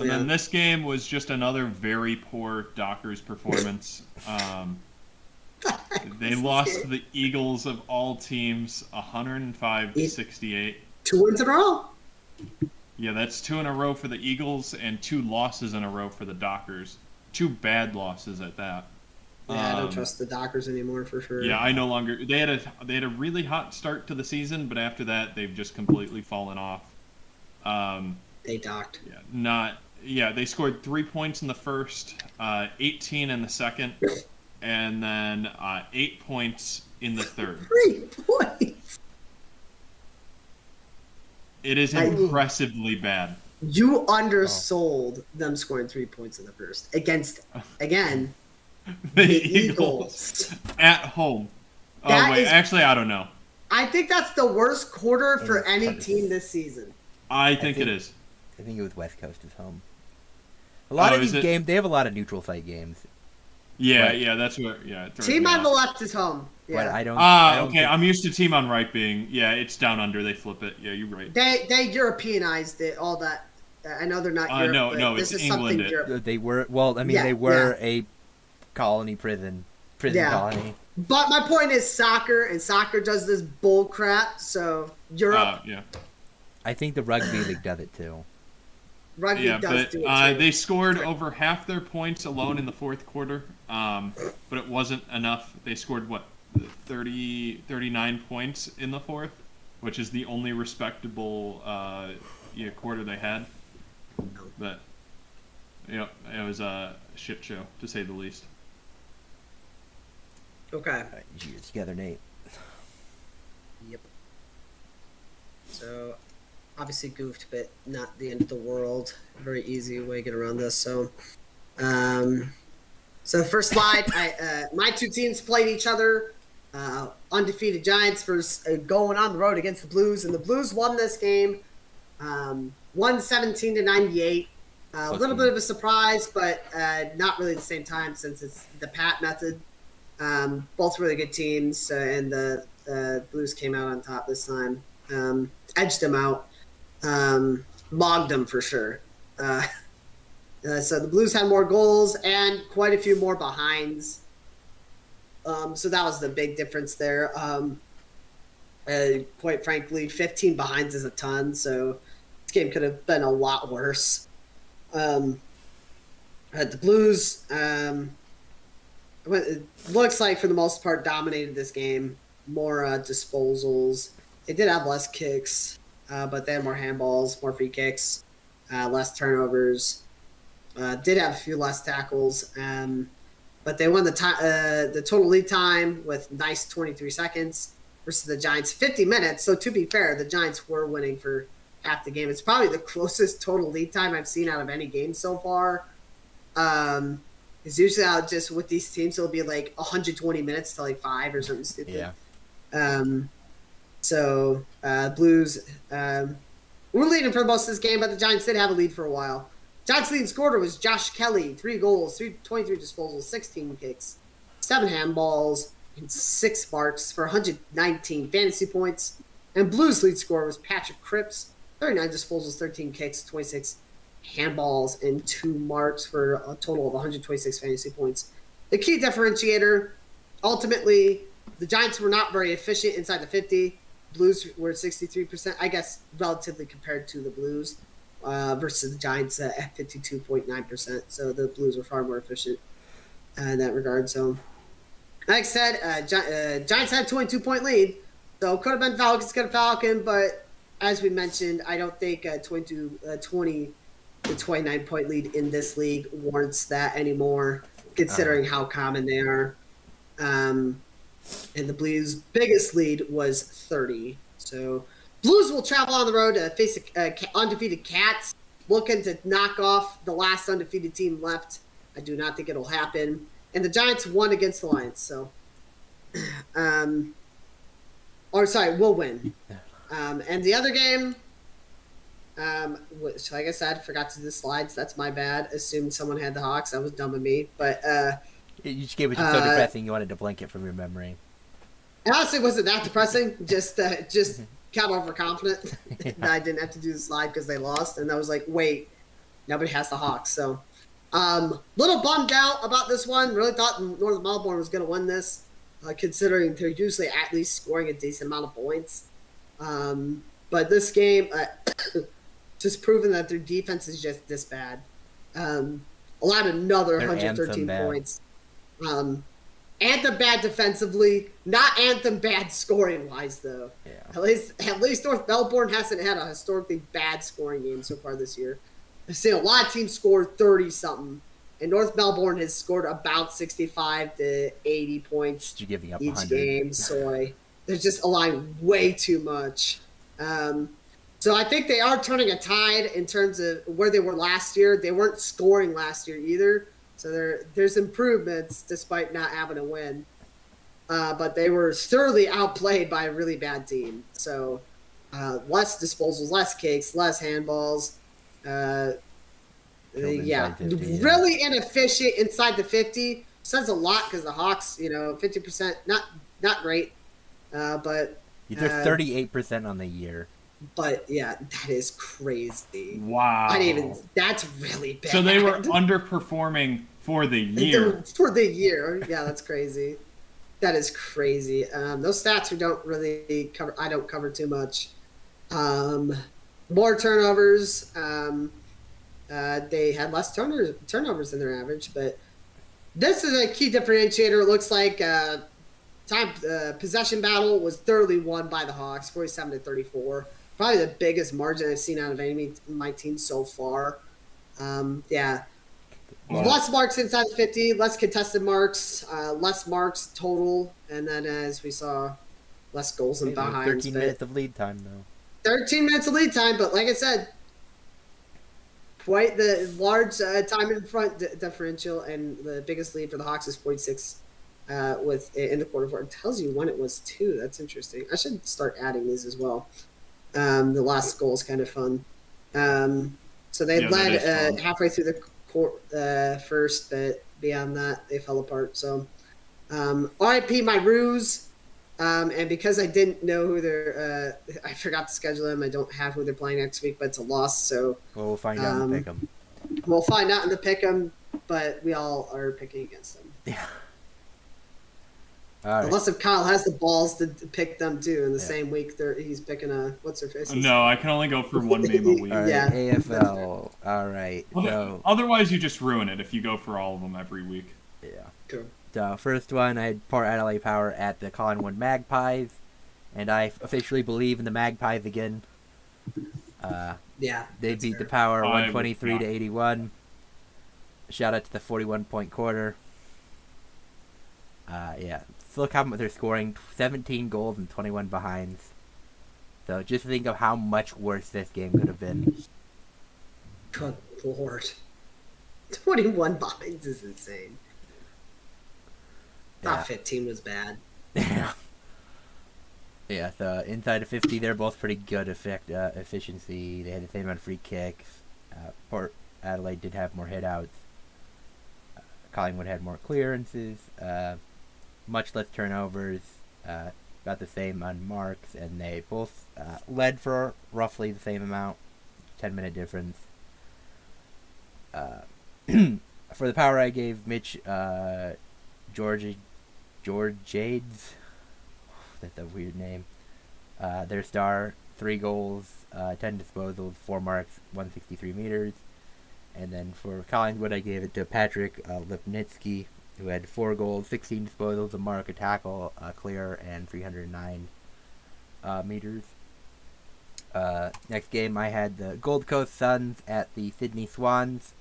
And then this game was just another very poor Dockers performance. Um, they lost the Eagles of all teams, 105 to 68. Two wins in a row. Yeah, that's two in a row for the Eagles and two losses in a row for the Dockers. Two bad losses at that. Yeah, I don't Um, trust the Dockers anymore for sure. Yeah, I no longer. They had a they had a really hot start to the season, but after that they've just completely fallen off. Um, they docked. Yeah, not. Yeah, they scored three points in the first, uh, 18 in the second, and then uh, eight points in the third. Three points. It is I- impressively bad. You undersold them scoring three points in the first against again The, the Eagles Eagles. at home. Oh wait, is- actually, I don't know. I think that's the worst quarter for any team this season. I think it think- is. I think it was West Coast is home. A lot Oh, of these it? games, they have a lot of neutral site games. Yeah, Right. yeah, that's what. Yeah. Team on the left is home. But Yeah. I don't. I Ah, don't okay. think- I'm used to team on right being. Yeah, it's down under. They flip it. Yeah, you're right. They they Europeanized it. All that. I know they're not Uh, Europe, no, no, this it's is England something it- Europe. they were well. I mean, Yeah, they were a colony prison, prison Yeah. colony. But my point is soccer, and soccer does this bull crap. So Europe Uh, yeah. I think the rugby league does it too. Rugby Yeah, does but do it uh, they scored over half their points alone in the fourth quarter, um, but it wasn't enough. They scored, what, 30, 39 points in the fourth, which is the only respectable uh, yeah, quarter they had. But, yeah, it was a shit show, to say the least. Okay. All right, you get together, Nate. Yep. So obviously goofed, but not the end of the world. Very easy way to get around this. So, um, so the first slide, I, uh, my two teams played each other. Uh, undefeated Giants versus uh, going on the road against the Blues, and the Blues won this game, um, 117 to 98. Uh, a little bit of a surprise, but uh, not really the same time since it's the Pat method. Um, both really good teams, uh, and the, the Blues came out on top this time. Um, edged them out, um, logged them for sure. Uh, uh, so the Blues had more goals and quite a few more behinds. Um, so that was the big difference there. Um, uh, quite frankly, 15 behinds is a ton, so this game could have been a lot worse. Um, the Blues, um, looks like for the most part, dominated this game. More uh, disposals. They did have less kicks, uh, but they had more handballs, more free kicks, uh, less turnovers. Uh, did have a few less tackles, um, but they won the time, uh, the total lead time with nice 23 seconds versus the Giants 50 minutes. So to be fair, the Giants were winning for half the game. It's probably the closest total lead time I've seen out of any game so far. Um, it's usually out just with these teams, it'll be like 120 minutes to like five or something stupid. Yeah. Um, so uh, Blues um, were leading for most of this game, but the Giants did have a lead for a while. Giants' leading scorer was Josh Kelly, three goals, three, 23 disposals, 16 kicks, seven handballs, and six marks for 119 fantasy points. And Blues' lead scorer was Patrick Cripps, 39 disposals, 13 kicks, 26 handballs, and two marks for a total of 126 fantasy points. The key differentiator, ultimately, the Giants were not very efficient inside the 50. Blues were 63%, I guess, relatively compared to the Blues, uh, versus the Giants uh, at 52.9%. So the Blues were far more efficient uh, in that regard. So, like I said, uh, Gi- uh, Giants had a 22 point lead. So could have been Falcons, could have Falcon, but as we mentioned, I don't think a 22, uh, 20 to 29 point lead in this league warrants that anymore, considering how common they are. Um, and the Blues' biggest lead was 30. So Blues will travel on the road to face a, uh, undefeated Cats, looking to knock off the last undefeated team left. I do not think it'll happen. And the Giants won against the Lions, so um, or sorry, will win. Um, and the other game, um, which like I said, forgot to do the slides. That's my bad. Assumed someone had the Hawks. That was dumb of me. But uh, You just gave it so Uh, depressing you wanted to blink it from your memory. it honestly wasn't that depressing. Just uh, just got overconfident that I didn't have to do the slide because they lost, and I was like, wait, nobody has the Hawks. So, um, little bummed out about this one. Really thought Northern Melbourne was going to win this, uh, considering they're usually at least scoring a decent amount of points. Um, but this game, uh, just proven that their defense is just this bad. Um, allowed another They're 113 points. bad. Um, Anthem bad defensively, not Anthem bad scoring wise though. Yeah. At least, at least North Melbourne hasn't had a historically bad scoring game so far this year. I've seen a lot of teams score thirty something, and North Melbourne has scored about sixty-five to eighty points Just you giving up each 100. game. Soy, they're just allowing way too much. Um, so I think they are turning a tide in terms of where they were last year. They weren't scoring last year either, so there there's improvements despite not having a win. Uh, but they were thoroughly outplayed by a really bad team. So uh, less disposals, less kicks, less handballs. Uh, yeah, inside 50, yeah. really inefficient inside the fifty. Says a lot because the Hawks, you know, fifty percent, not not great, uh, but They're uh, 38% on the year. but yeah, that is crazy. Wow. I didn't even. That's really bad. So they were underperforming for the year. for the year. Yeah, that's crazy. That is crazy. Um, those stats we don't really cover. I don't cover too much. Um, more turnovers. Um, uh, they had less turnovers turnovers than their average, but this is a key differentiator. It looks like uh, time uh, possession battle was thoroughly won by the Hawks, forty-seven to thirty-four. Probably the biggest margin I've seen out of any my team so far. Um, yeah, Wow. less marks inside the 50, less contested marks, uh, less marks total, and then as we saw, less goals and behinds. 13 minutes of lead time, though. 13 minutes of lead time, but like I said, quite the large uh, time in front d- differential, and the biggest lead for the Hawks is 46 uh, with in the quarter four. It tells you when it was too. That's interesting. I should start adding these as well. Um, the last goal is kind of fun. Um, so they Yeah, led uh, halfway through the court uh, first, but beyond that, they fell apart. So, um, RIP my Roos. Um, and because I didn't know who they're, uh, I forgot to schedule them. I don't have who they're playing next week, but it's a loss. So Well, we'll find out Um, and pick them. we'll find out in the pick 'em, but we all are picking against them. Yeah. All right. Unless if Kyle has the balls to pick them too in the Yeah. same week, he's picking a what's her face? No, I can only go for one game a week. All right, Yeah. AFL. All right. So, Otherwise, you just ruin it if you go for all of them every week. yeah. Cool. So, first one, I had Port Adelaide Power at the Collingwood Magpies, and I officially believe in the Magpies again. Uh, Yeah, they that's beat the. Power 123 to 81. Shout out to the 41 point quarter. Uh, yeah. So look how much they're scoring 17 goals and 21 behinds. So just think of how much worse this game could have been. Good lord, twenty-one behinds is insane. Yeah. Top fifteen was bad. Yeah. Yeah, so inside of 50, they're both pretty good effect, uh, efficiency. They had the same amount of free kicks. Uh, Port Adelaide did have more hitouts. Uh, Collingwood had more clearances, uh, much less turnovers, uh, about the same on marks, and they both uh, led for roughly the same amount, 10 minute difference. Uh, for the power, I gave Mitch uh, George Jades. That's a weird name. Uh, their star, three goals, uh, ten disposals, four marks, 163 meters. And then for Collingwood, I gave it to Patrick uh, Lipnitsky, who had four goals, 16 disposals, a mark, a tackle, a clear, and 309 uh, meters. Uh, next game, I had the Gold Coast Suns at the Sydney Swans.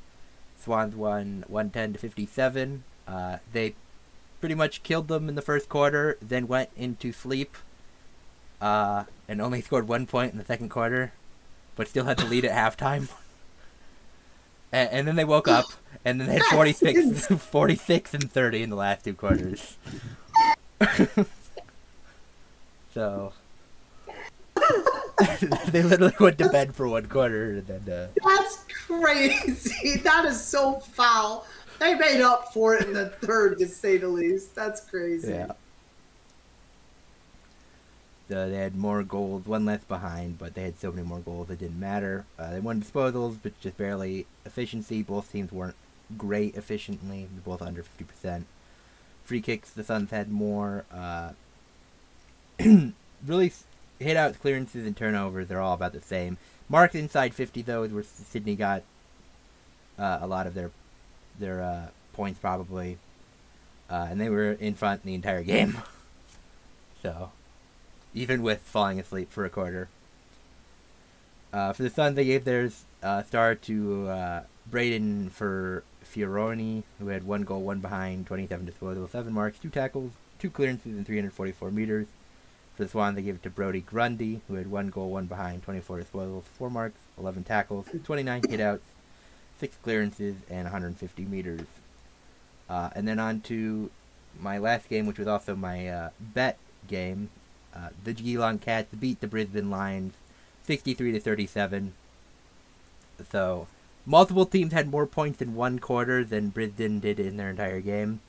Swans won 110 to 57. Uh, they pretty much killed them in the first quarter, then went into sleep, uh, and only scored one point in the second quarter, but still had the lead at halftime. And, and then they woke up, and then they had 46, 46 and 30 in the last two quarters. so. they literally went to bed for one quarter, and then, uh, That's crazy. That is so foul. They made up for it in the third, to say the least. That's crazy. Yeah. So they had more goals, one less behind, but they had so many more goals it didn't matter. Uh, they won disposals, but just barely efficiency. Both teams weren't great efficiently, both under 50%. Free kicks, the Suns had more. Uh, really, hit out clearances and turnovers, they're all about the same. Marks inside 50, though, is where Sydney got uh, a lot of their their uh, points, probably. Uh, and they were in front the entire game. so, even with falling asleep for a quarter. Uh, for the Suns, they gave their uh, star to uh, Brayden for Fiorini, who had one goal, one behind, 27 disposals, seven marks, two tackles, two clearances, and 344 meters. For the Swans, they gave it to Brodie Grundy, who had one goal, one behind, 24 disposals, four marks, 11 tackles, 29 hitouts, six clearances, and 150 meters. Uh, and then on to my last game, which was also my uh, bet game. Uh, the Geelong Cats beat the Brisbane Lions 63 to 37. So, multiple teams had more points in one quarter than Brisbane did in their entire game.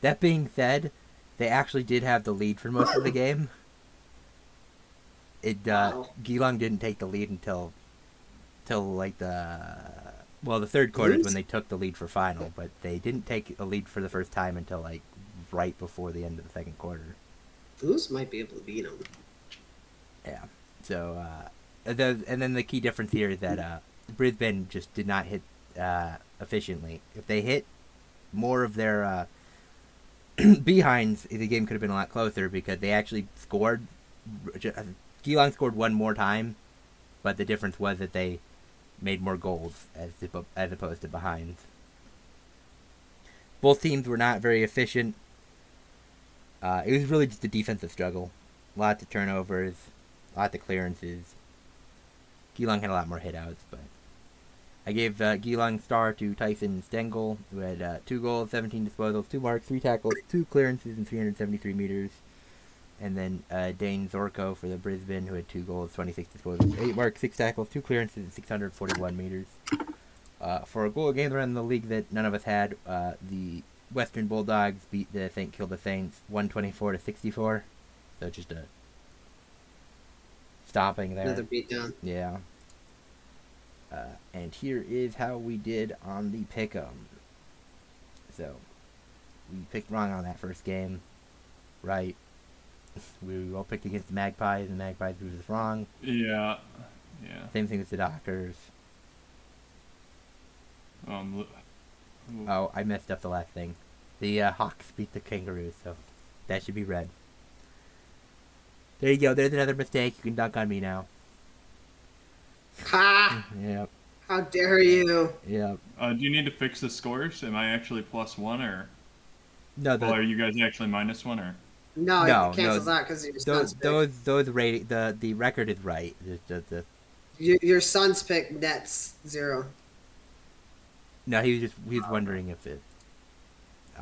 That being said, they actually did have the lead for most of the game. It uh, Wow. Geelong didn't take the lead until, till like the well the third quarter is when they took the lead for final, but they didn't take a lead for the first time until like right before the end of the second quarter. Blues might be able to beat them. Yeah. So, uh, the, and then the key difference here is that uh, Brisbane just did not hit uh, efficiently. If they hit more of their uh, behinds, the game could have been a lot closer because they actually scored. uh, Geelong scored one more time, but the difference was that they made more goals as as opposed to behinds. Both teams were not very efficient. Uh, it was really just a defensive struggle. Lots of turnovers, lots of clearances. Geelong had a lot more hitouts, but I gave uh, Geelong star to Tyson Stengel, who had uh, two goals, 17 disposals, two marks, three tackles, two clearances, and 373 meters. And then uh, Dane Zorko for the Brisbane, who had two goals, 26 disposals, eight marks, six tackles, two clearances, and 641 meters. Uh, for a goal game around the league that none of us had, uh, the Western Bulldogs beat the St. Kilda Saints 124 to 64. So just a stopping there. Another beatdown. Yeah. Uh, and here is how we did on the pick'em. So, we picked wrong on that first game. Right. We all picked against the Magpies, and the Magpies proved us wrong. Yeah. Yeah. Same thing with the Dockers. Um. L- ooh. Oh, I messed up the last thing. The uh, Hawks beat the Kangaroos, so that should be red. There you go. There's another mistake. You can dunk on me now. Ha! Yep. How dare you? Yep. Uh, do you need to fix the scores? Am I actually plus one, or No, the, well, are you guys actually minus one, or? No, No, it cancels no, out because your those Suns pick. those those rating the the record is right. The, the, the, Your, your Suns pick nets zero. No, he was just he was wondering if it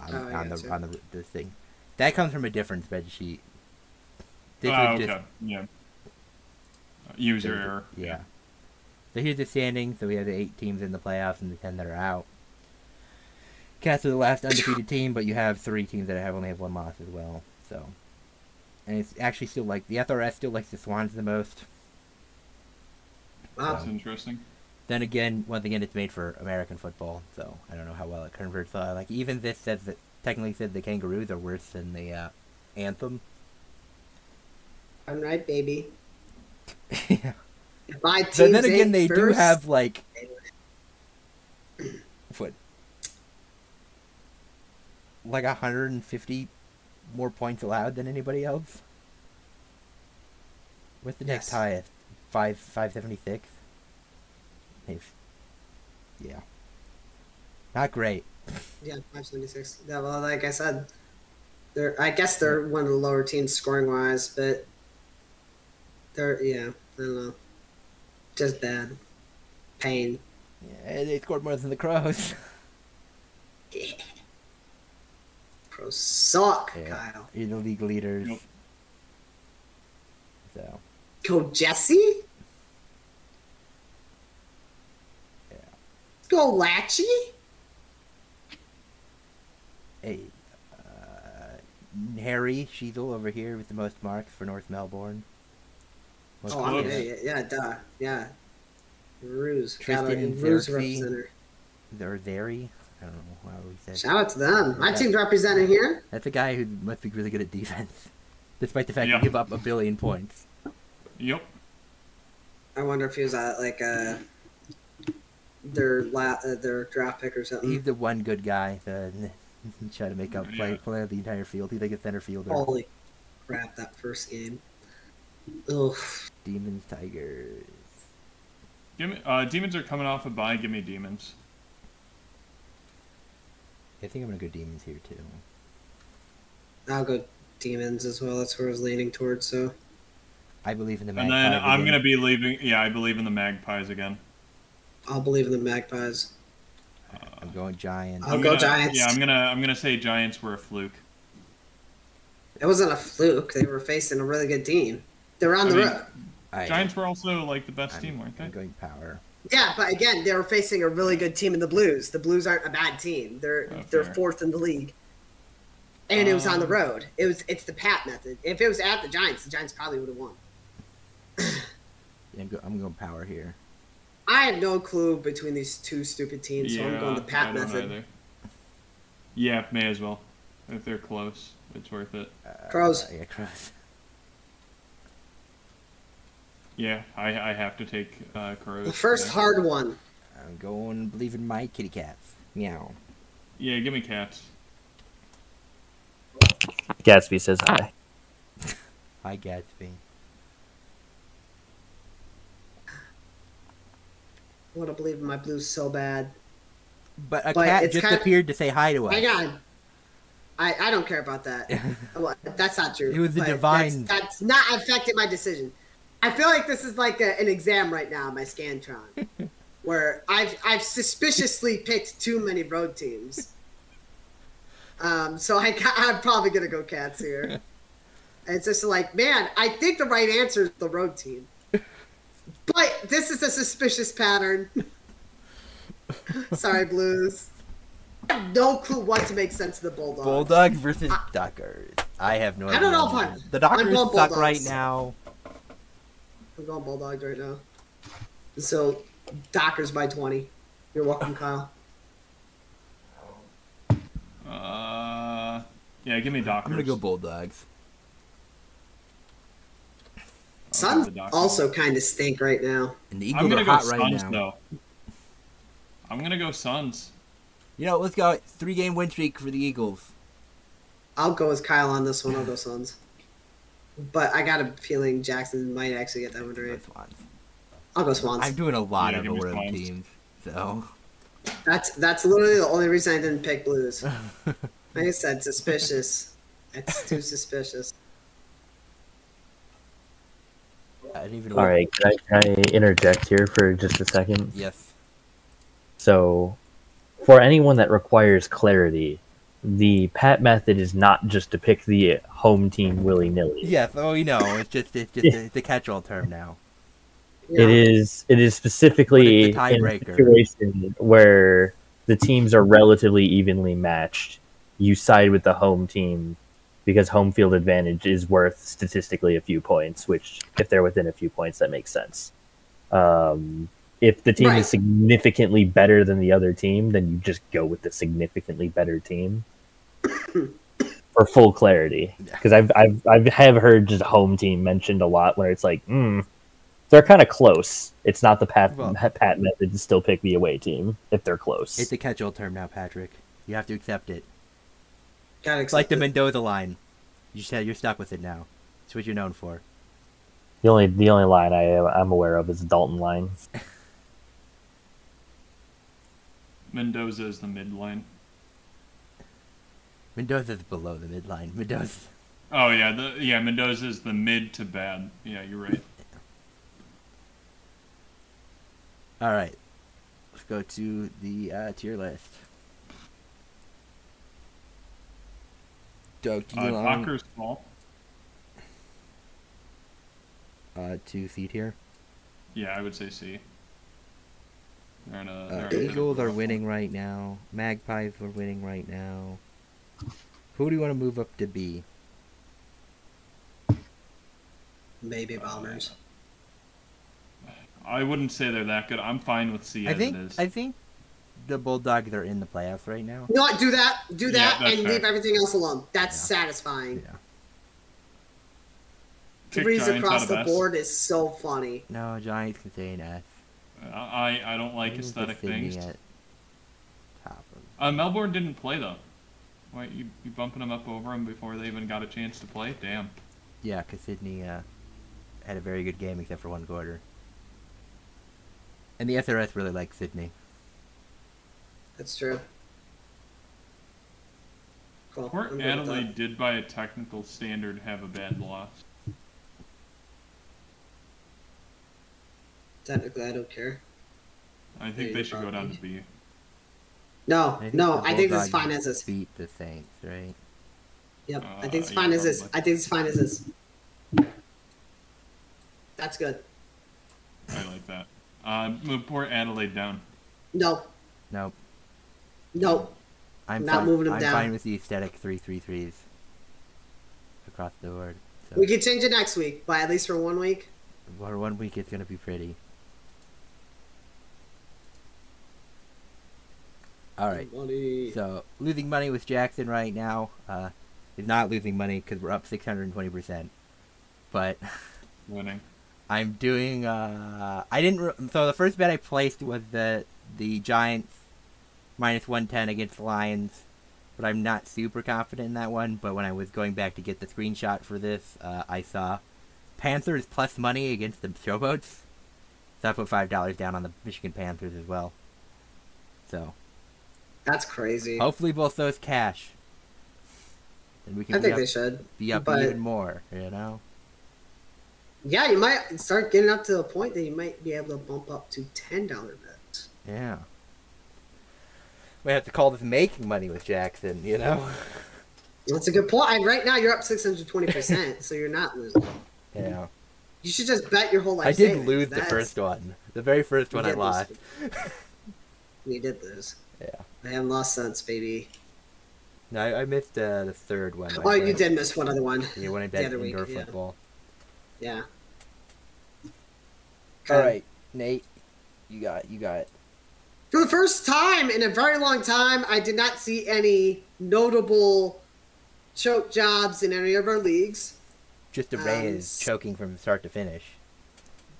on, Oh, on the gotcha. on the this thing that comes from a different spreadsheet. This oh, was okay. just Yeah. Uh, User error. yeah. So here's the standings. So we have the eight teams in the playoffs and the ten that are out. Cats are the last undefeated team, but you have three teams that have only have one loss as well. So, and it's actually still like the SRS still likes the Swans the most. Wow. That's interesting. Then again, once again, it's made for American football, so I don't know how well it converts. Uh, like even this says that technically said the Kangaroos are worse than the uh, Anthem. I'm right, baby. yeah. My team's But then again, they do have like what, like 150 more points allowed than anybody else. With the next Yes. highest? Five five seventy six. Yeah. Not great. Yeah, 576. Yeah, well, like I said, they're. I guess they're one of the lower teams scoring wise, but they're yeah. I don't know. Just bad. Pain. Yeah, they scored more than the Crows. Pros suck, Yeah. Kyle. You're the league leaders. Yep. So Go Jesse. Go Latchy. hey, uh, Harry Sheezel over here with the most marks for North Melbourne. Most Oh, close. I'm, yeah, yeah, yeah, duh, yeah. Roos. Tristan Gotta- Roos Xerxes. representative. or Zeri. I don't know how we said. Shout out to them. My Yeah. team's represented here. That's a guy who must be really good at defense, despite the fact Yeah. he give up a billion points. Yep. I wonder if he was at like uh their la- uh, their draft pick or something. He's the one good guy that try to make up play Yeah. play the entire field. He's like a center fielder. Holy crap! That first game. Ugh. Demons, Tigers. Give me. Uh, demons are coming off a bye. Give me demons. I think I'm gonna go demons here too. I'll go demons as well. That's where I was leaning towards. So I believe in the Magpies And then I'm again. gonna be leaving. Yeah, I believe in the Magpies again. I'll believe in the Magpies. I'm going Giants. I'll I'm go gonna- Giants. Yeah, I'm gonna. I'm gonna say Giants were a fluke. It wasn't a fluke. They were facing a really good team. They're on I the mean- road. I, Giants were also like the best I'm, team, weren't I'm they? going power. Yeah, but again, they were facing a really good team in the Blues. The Blues aren't a bad team. They're Oh, they're fair. fourth in the league. And it was on the Um, road. It was it's the Pat method. If it was at the Giants, the Giants probably would have won. Yeah, I'm, go, I'm going power here. I have no clue between these two stupid teams, so I'm going the I Pat don't method. either. Yeah, may as well. If they're close, it's worth it. Uh, Crows. yeah, crows. Yeah, I, I have to take uh, Crows. The first yeah. hard one. I'm going believe in my kitty cats. Meow. Yeah, give me cats. Gatsby says hi. Hi Gatsby. Want to believe in my Blues so bad. But a But cat just appeared to say hi to us. Hang on. I, I don't care about that. Well, that's not true. It was the divine- That's, that's not affected my decision. I feel like this is like a, an exam right now, my Scantron, where I've I've suspiciously picked too many road teams. Um, so I, I'm probably gonna go Cats here. And it's just like, man, I think the right answer is the road team, but this is a suspicious pattern. Sorry, Blues. I have no clue what to make sense of the Bulldogs. Bulldogs versus Dockers. I have no I idea. don't know if I- the I'm Dockers suck right now. I'm going Bulldogs right now. So, Dockers by 20. You're welcome, Kyle. Uh, yeah, give me Dockers. I'm gonna go Bulldogs. Suns also kind of stink right now. And the I'm gonna are go hot Suns right now. though. I'm gonna go Suns. You know, let's go three game win streak for the Eagles. I'll go with Kyle on this one. I'll go Suns. But I got a feeling Jackson might actually get that one Go right. Swans. I'll go Swans. I'm doing a lot Yeah, of give me teams, so That's that's literally the only reason I didn't pick Blues. Like I said, suspicious. It's too suspicious. I didn't even. All right, can I, can I interject here for just a second? Yes. So, for anyone that requires clarity, the pat method is not just to pick the home team willy nilly. Yes. Oh, you know, it's just it's just it's a catch-all term now. Yeah. It is it is specifically in a a situation where the teams are relatively evenly matched. You side with the home team because home field advantage is worth statistically a few points, which if they're within a few points, that makes sense. Um, if the team Right. is significantly better than the other team, then you just go with the significantly better team. For full clarity, because I've I've I've have heard just home team mentioned a lot, where it's like, hmm, they're kind of close. It's not the pat Well- pat method to still pick the away team if they're close. It's a catch-all term now, Patrick. You have to accept it. Gotta It's like the. Mendoza line. You said you're stuck with it now. It's what you're known for. the only the only line I I'm aware of is the Dalton line. Mendoza is the midline. Mendoza's below the midline. Mendoza. Oh yeah, the yeah Mendoza is the mid to bad. Yeah, you're right. All right. Let's go to the uh, tier list. Doug, do you Uh, belong Dockers small. uh, to seed here? Yeah, I would say C. They're in a, they're Uh, in a bit of Eagles are rough winning right now. Magpies are winning right now. Who do you want to move up to B? Maybe Bombers. I wouldn't say they're that good. I'm fine with C I as think it is. I think the Bulldog, they're in the playoffs right now. You know what? Do that. Do that that's and fair. leave everything else alone. That's Yeah. satisfying. Yeah. Kick Threes Giants across the S. board is so funny. No, Giants can stay in S. I I don't like I'm gonna put aesthetic Sydney things. at top of- Uh, Melbourne didn't play though. Why you you bumping them up over them before they even got a chance to play? Damn. Yeah, because Sydney uh, had a very good game except for one quarter. And the SRS really likes Sydney. That's true. Cool. Port I'm good with Adelaide did, by a technical standard, have a bad loss. Technically, I don't care. I think Yeah, they should go down to probably- B. No, no, I think this is fine as is. Beat the Saints, right? Yep, Uh, I think it's yeah, fine as is. I think it's fine as is. That's good. I like that. Uh, move Port Adelaide down. No, Nope. No. I'm Not fine, moving them I'm down. fine with the aesthetic three three threes across the board. So We can change it next week, but at least for one week. for one week, it's gonna be pretty. All right. Buddy. So losing money with Jackson right now uh, is not losing money because we're up 620 percent. But Winning. I'm doing. Uh, I didn't. Re- so the first bet I placed was the the Giants minus 110 against the Lions, but I'm not super confident in that one. But when I was going back to get the screenshot for this, uh, I saw Panthers plus money against the Showboats. So I put five dollars down on the Michigan Panthers as well. So That's crazy. hopefully both those cash. And we can I think up, they should. be up but- even more. You know. Yeah, you might start getting up to the point that you might be able to bump up to ten dollar bets. Yeah. We have to call this making money with Jackson, you know? That's a good point. And right now, you're up six hundred twenty percent, so you're not losing. Yeah. You should just bet your whole life. I did savings. lose the first one. The very first you one I lost. You did lose. Yeah. I haven't lost since, baby. No, I, I missed uh, the third one. Oh, you did miss one other one. Yeah, when I the bet other week, indoor yeah. football. Yeah. All right, Nate, you got you got For the first time in a very long time, I did not see any notable choke jobs in any of our leagues. just a Um, Reyes s- choking from start to finish.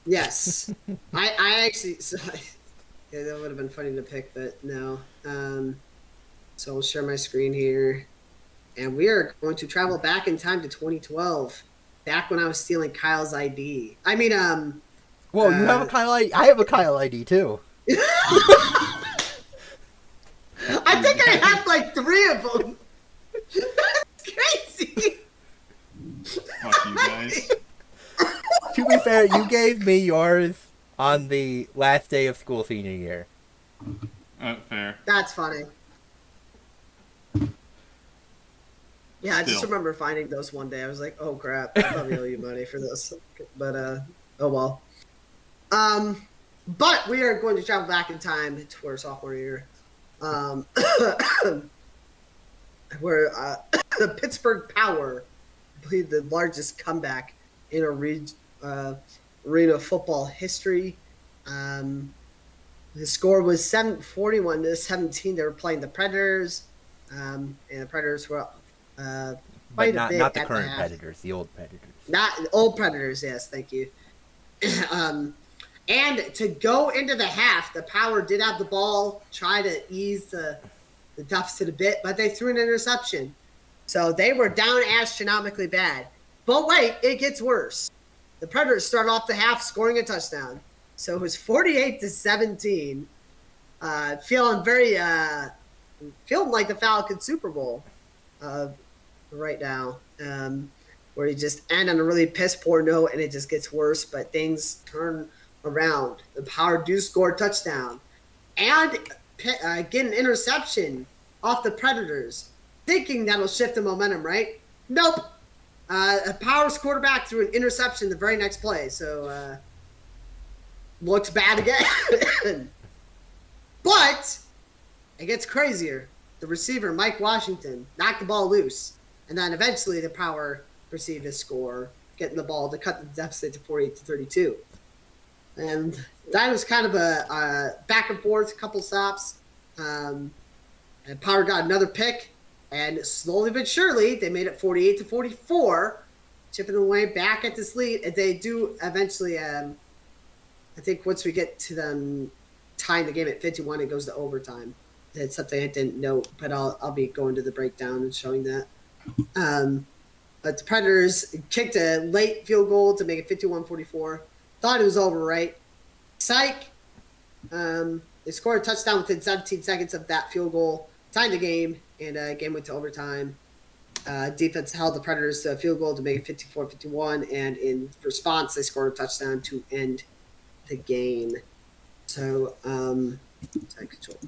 Yes, I, I actually, so I, yeah, that would have been funny to pick, but no. Um, so I'll share my screen here, and we are going to travel back in time to 2012, back when I was stealing Kyle's ID. I mean, um, Whoa, you have a Uh, Kyle ID. I have a Kyle ID too. I think I had like three of them. That's crazy. Fuck you guys. to be fair, you gave me yours on the last day of school senior year. Uh, fair. That's funny. Yeah, I just remember finding those one day. I was like, "Oh crap, I probably owe you money for this," but uh, oh well. Um, but we are going to travel back in time to our sophomore year, um, where uh, the Pittsburgh Power played the largest comeback in a reg- uh, arena football history. Um, the score was 7 41 to 17. They were playing the Predators, um, and the Predators were. Uh, But quite a not bit not the current half. predators, the old predators. Not old Predators, yes, thank you. um, and to go into the half, the Power did have the ball, try to ease the, the deficit a bit, but they threw an interception. So they were down astronomically bad. But wait, it gets worse. The Predators start off the half scoring a touchdown. So it was 48 to 17. Uh, feeling very, uh, feeling like the Falcon Super Bowl uh, right now. Um, where you just end on a really piss poor note and it just gets worse, but things turn around. The Power do score a touchdown and uh, get an interception off the Predators, thinking that'll shift the momentum, right? Nope. Uh, a Powers quarterback threw an interception the very next play, so uh, looks bad again. but it gets crazier. The receiver, Mike Washington, knocked the ball loose. And then eventually the Power received a score, getting the ball to cut the deficit to 48 to 32. And that was kind of a, a back and forth, a couple stops. Um, and Power got another pick, and slowly but surely they made it 48 to 44, chipping away back at this lead. And they do eventually, um, I think once we get to them tying the game at 51, it goes to overtime. That's something I didn't know, but I'll, I'll be going to the breakdown and showing that. Um, but the Predators kicked a late field goal to make it 51 44. Thought it was over, right? Psych. Um, they scored a touchdown within 17 seconds of that field goal, tied the game, and uh, game went to overtime. Uh, defense held the Predators to a field goal to make it 54 51, and in response, they scored a touchdown to end the game. So, um, control.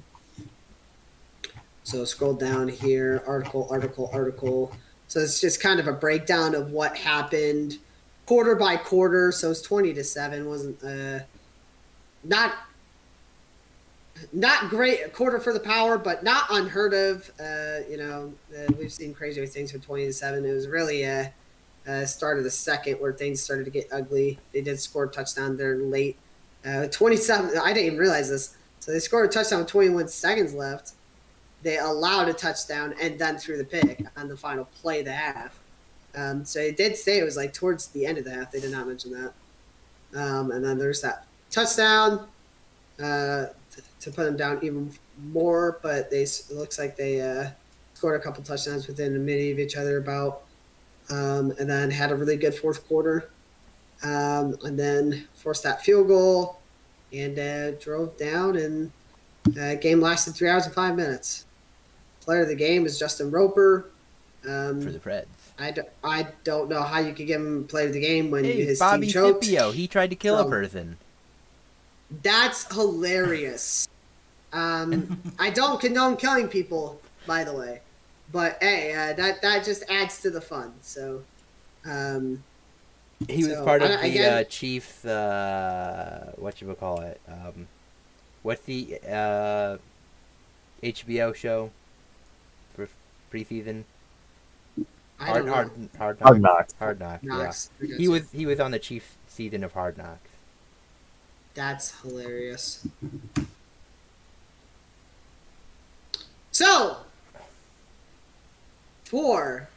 So scroll down here, article, article, article. So it's just kind of a breakdown of what happened quarter by quarter. So it's twenty to seven. wasn't uh, not not great a quarter for the power, but not unheard of. Uh, you know, uh, we've seen crazier things from twenty to seven. It was really a, a start of the second where things started to get ugly. They did score a touchdown there late. Uh, 27. I didn't even realize this. So they scored a touchdown with 21 seconds left they allowed a touchdown and then threw the pick on the final play of the half. Um, so it did say it was like towards the end of the half. They did not mention that. Um, and then there's that touchdown uh, to, to put them down even more. But they it looks like they uh, scored a couple touchdowns within a minute of each other about, um, and then had a really good fourth quarter, um, and then forced that field goal and uh, drove down and uh, game lasted three hours and five minutes. Player of the game is Justin Roper. Um, for the Preds. I, d- I don't know how you could get him play the game when Hey, his Bobby team choked. Scipio, he tried to kill a person. That's hilarious. Um, I don't condone killing people, by the way, but hey, uh, that that just adds to the fun. So, um, He was part of I- the again- uh, Chiefs. Uh, what you call it? Um, what's the uh, HBO show for preseason? I Hard, don't hard, hard, Hard Knocks. Hard knocks. Knocks. Yeah. He was he was on the chief season of Hard Knocks. That's hilarious. So, for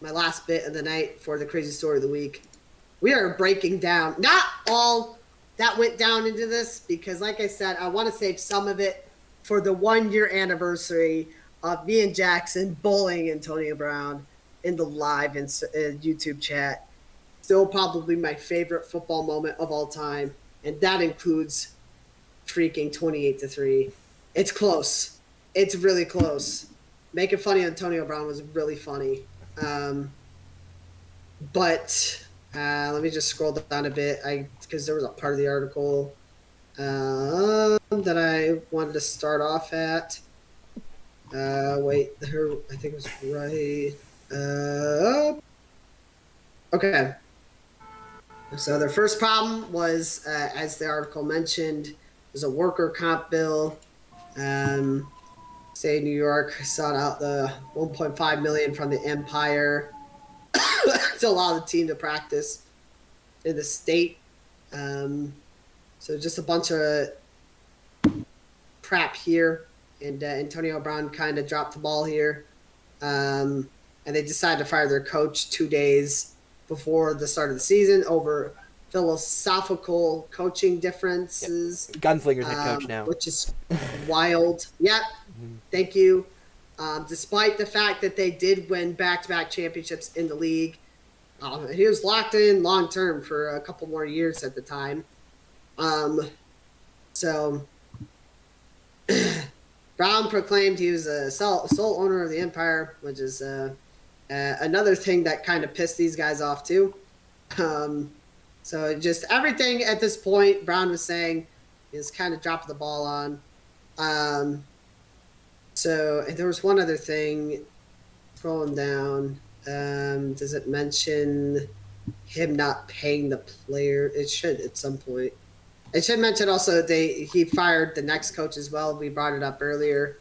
my last bit of the night for the crazy story of the week, we are breaking down not all that went down into this because, like I said, I want to save some of it for the one year anniversary of me and Jackson bullying Antonio Brown in the live and uh, YouTube chat. Still, probably my favorite football moment of all time, and that includes freaking 28 to 3. It's close. It's really close. Making funny Antonio Brown was really funny. Um, but uh, let me just scroll down a bit I because there was a part of the article um, that I wanted to start off at. Uh, wait, her, I think it was right. Uh, okay. So their first problem was, uh, as the article mentioned, was a worker comp bill. Um, New York sought out the 1.5 million from the Empire to allow the team to practice in the state. Um, so just a bunch of crap here, and uh, Antonio Brown kind of dropped the ball here, um, and they decided to fire their coach two days before the start of the season over philosophical coaching differences. Gunslinger's head coach um, now. which is wild. Yep. Thank you. Um, despite the fact that they did win back-to-back championships in the league, um, he was locked in long term for a couple more years at the time. Um, so Brown proclaimed he was a sole, sole owner of the empire, which is uh, uh, another thing that kind of pissed these guys off too. Um, so just everything at this point, Brown was saying is kind of dropping the ball on. Um, so there was one other thing. Scrolling down, um, does it mention him not paying the player? It should at some point. It should mention also they he fired the next coach as well. We brought it up earlier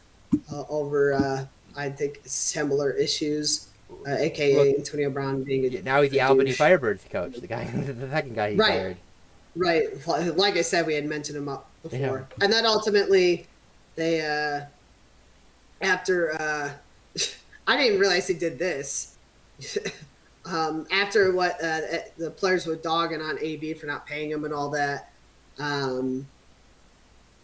uh, over uh, I think similar issues, uh, aka Antonio Brown being a now he's the Albany douche. Firebirds coach, the guy, the second guy he Right. fired. Right. Like I said, we had mentioned him up before. Yeah. And then ultimately, they, uh, after, uh, I didn't even realize he did this. um, after what uh, the players were dogging on AB for not paying him and all that, um,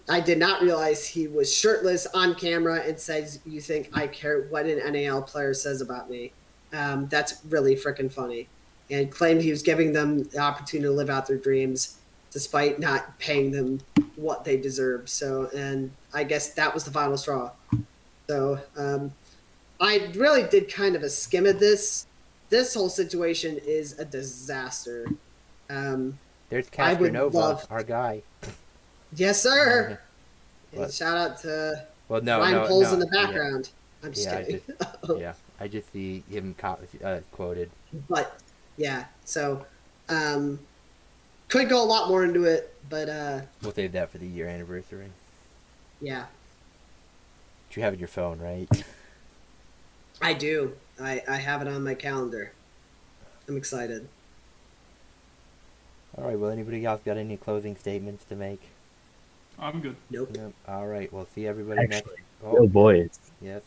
I did not realize he was shirtless on camera and says, "You think I care what an NAL player says about me?" Um, that's really freaking funny. And claimed he was giving them the opportunity to live out their dreams, despite not paying them what they deserve. So, and I guess that was the final straw. So, um, I really did kind of a skim of this. This whole situation is a disaster. Um, There's would Castronova, love- our guy. yes, sir. And shout out to Well, no, Ryan no, Poles no, in the yeah, background. I'm just Yeah, I kidding. Yeah, I just see him uh, quoted. but yeah, so um, could go a lot more into it, but uh, We'll save that for the year anniversary. yeah, You have it your phone, right? I do. I, I have it on my calendar. I'm excited. All right. Well, anybody else got any closing statements to make? I'm good. Nope. No. All right. We'll see everybody next. Oh, oh boys, yes.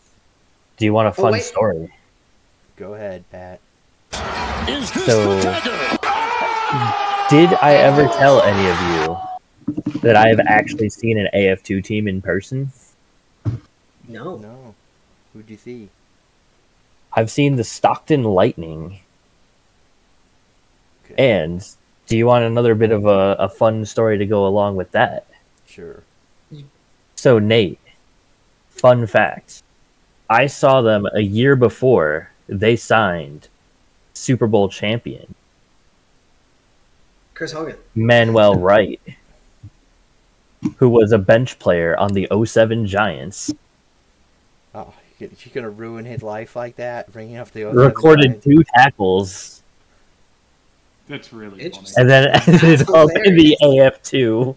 do you want a oh, fun wait. story? Go ahead, Pat. Is this So- the? Did I ever tell any of you that I have actually seen an AF2 team in person? No. No. Who'd you see? I've seen the Stockton Lightning. Okay. And do you want another bit of a, a fun story to go along with that? Sure. So, Nate, fun fact I saw them a year before they signed Super Bowl champion Chris Hogan. Manuel Wright, who was a bench player on the 07 Giants, Oh, you- you're gonna ruin his life like that, bringing up the 07 recorded Giants? two tackles, That's really funny. And then ended up in the AF2.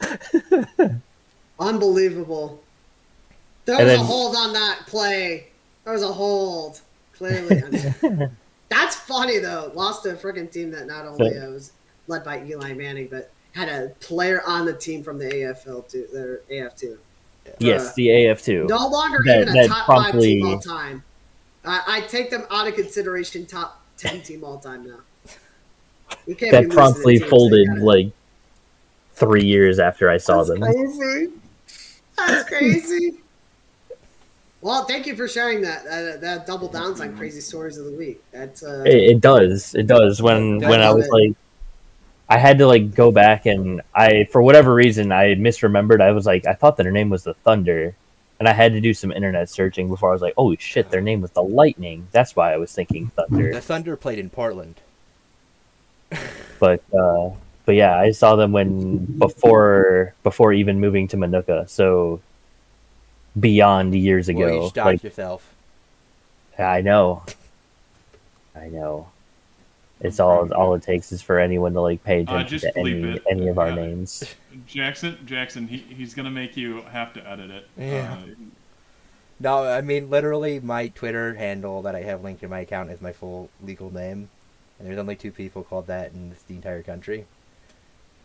Unbelievable. There was a hold on that play. There was a hold. Clearly. That's funny though. Lost to a freaking team that not only uh, was led by Eli Manning, but had a player on the team from the AFL to their AF2. Yes, the AF2. No longer That- even a top five team all time. I, I take them out of consideration. Top ten team all time now. That promptly folded like three years after I saw That's them. crazy. That's crazy. Well, thank you for sharing that. Uh, that double downs on crazy stories of the week. That's uh, It, it does. It does. When I when I was it. like, I had to like go back and I, for whatever reason, I misremembered. I was like, I thought that her name was the Thunder, and I had to do some internet searching before I was like, oh shit, their name was the Lightning. That's why I was thinking Thunder. The Thunder played in Portland. but uh, but yeah, I saw them when before before even moving to Manuka. So beyond years Well, you ago. stopped Like yourself. I know, I know. It's all all it takes is for anyone to like pay attention just to any any of our Yeah. names. Jackson, Jackson, he, he's gonna make you have to edit it. Yeah. Uh, No, I mean literally my Twitter handle that I have linked in my account is my full legal name, and there's only two people called that in this, the entire country.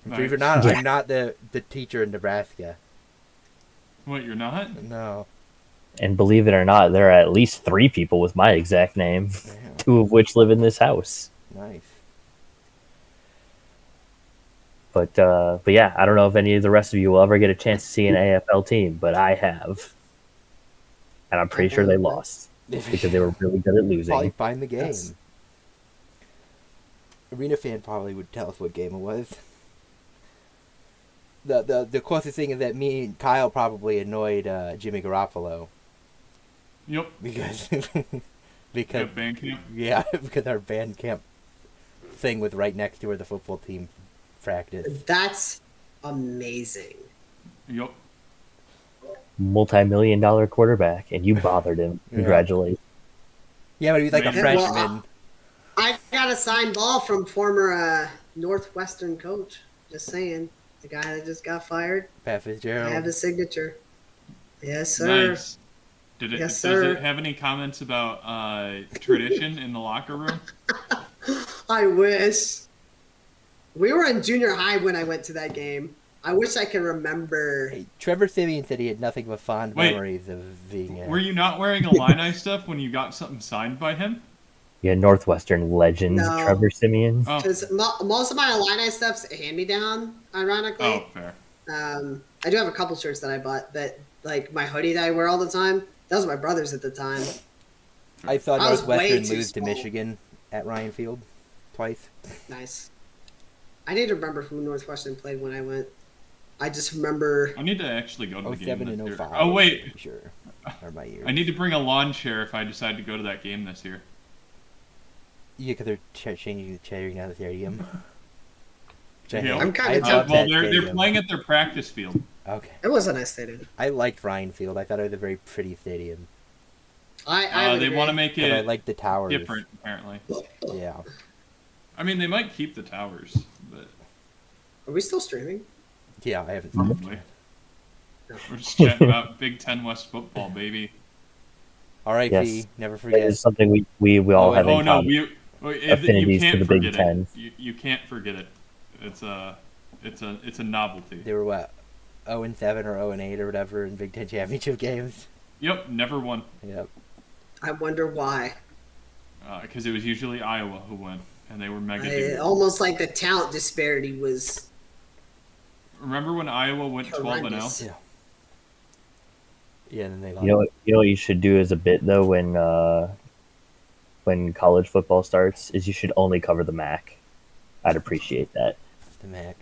And Believe it or not, Yeah. I'm not the the teacher in Nebraska. what? You're not? No. And believe it or not, there are at least three people with my exact name, Yeah, two of which live in this house. nice. But uh, but yeah, I don't know if any of the rest of you will ever get a chance to see an AFL team, but I have, and I'm pretty sure they lost because they were really good at probably losing. find the game. That's- Arena fan probably would tell us what game it was. The the the closest thing is that me and Kyle probably annoyed uh, Jimmy Garoppolo Yep. because Yeah, because Bandcamp. yeah because our band camp thing was right next to where the football team practiced. that's amazing. Yep. Multi-million dollar quarterback, and you bothered him. Yeah. Congratulations. Yeah, but he was like a Yeah, well, freshman. I got a signed ball from former uh, Northwestern coach. Just saying, the guy that just got fired. Pat Fitzgerald. I have Fitzgerald. his signature. Yes, sir. Nice. Did it? Yes, does sir. it have any comments about uh, tradition in the locker room? I wish. We were in junior high when I went to that game. I wish I could remember. Hey, Trevor Siemian said he had nothing but fond Wait. memories of being. Uh, Were you not wearing Illini stuff when you got something signed by him? Yeah, Northwestern legends, No. Trevor Siemian. Oh, Because mo- most of my Illini stuff's hand me down, ironically. oh, fair. Um, I do have a couple shirts that I bought that, like my hoodie that I wear all the time. That was my brother's at the time. I thought I Northwestern too lose to. Michigan at Ryan Field twice. Nice. I need to remember who Northwestern played when I went. I just remember. I need to actually go to the game. this and year. 05. Oh wait, Sure. Are my years. I need to bring a lawn chair if I decide to go to that game this year. Yeah, because they're changing the cheering now the stadium. Which Hill. I'm kinda jealous. Uh, well, they're they're playing at their practice field. Okay. It was a nice stadium. I liked Ryan Field. I thought it was a very pretty stadium. I, I Uh, they agree. want to make But I like the towers. different, apparently. Yeah. I mean, they might keep the towers, but Are we still streaming? Yeah, I haven't seen probably. it. We're just chatting about Big Ten West football, baby. R.I.P. Yes. Never forget. is something we, we, we all Oh, have Oh in no, common. we, well, if- you Affinities to can't the Big forget Ten. it. You, you can't forget it. It's a it's a it's a novelty. They were what? 0 and 7 or 0 and 8 or whatever in Big Ten championship games. Yep, never won Yep. I wonder why. because it was usually Iowa who won, and they were mega. I, almost like the talent disparity was. Remember when Iowa went twelve and oh? zero? Yeah. Yeah, and then they lost. You know, what- you know what you should do as a bit though when uh, when college football starts is you should only cover the MAC. I'd appreciate that. The Mac.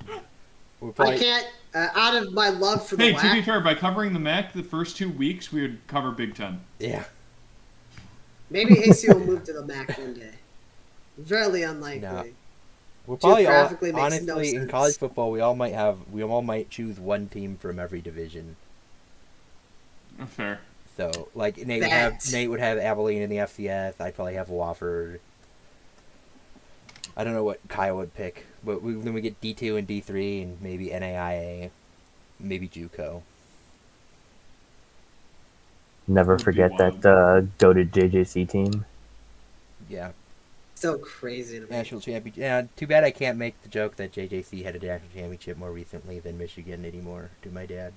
We're I can't. Uh, out of my love for the Hey, to be fair, by covering the MAC the first two weeks, we would cover Big Ten. yeah. Maybe AC will move to the MAC one day. Very unlikely. No. We're probably all, Geographically makes honestly no in college football. We all might have we all might choose one team from every division. Oh, Fair. So like Nate would have Nate would have Abilene in the FCS. I'd probably have Wofford. I don't know what Kyle would pick, but we, then we get D two and D three and maybe NAIA, maybe JUCO. Never forget that uh, goated JJC team. Yeah, So crazy to national championship. Yeah, too bad I can't make the joke that JJC had a national championship more recently than Michigan anymore. To my dad,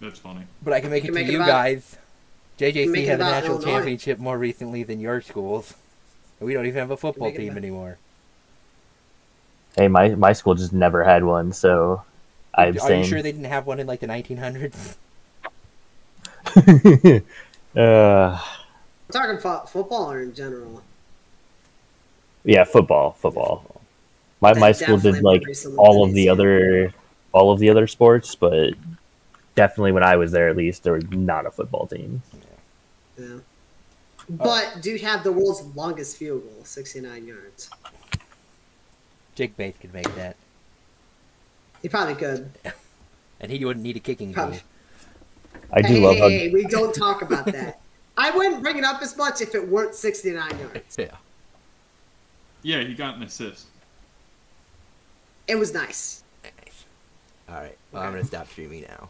That's funny. but I can make You it can to make you about- guys. JJC had a national Illinois. championship more recently than your schools. We don't even have a football team about- anymore. Hey, my my school just never had one, so I'm. Are abstain. you sure they didn't have one in like the 1900s? uh, We're talking fo- football or in general. yeah, football, football. My my school did like all of the ACU. other all of the other sports, but definitely when I was there, at least there was not a football team. Yeah. But do have the world's longest field goal, 69 yards. Jake Bates could make that, He probably could. and he wouldn't need a kicking Probably. game. I do hey, love hey, how we don't talk about that. I wouldn't bring it up as much if it weren't 69 yards. Yeah. Yeah, he got an assist. It was nice. Nice. All right. Well, I'm gonna stop streaming now.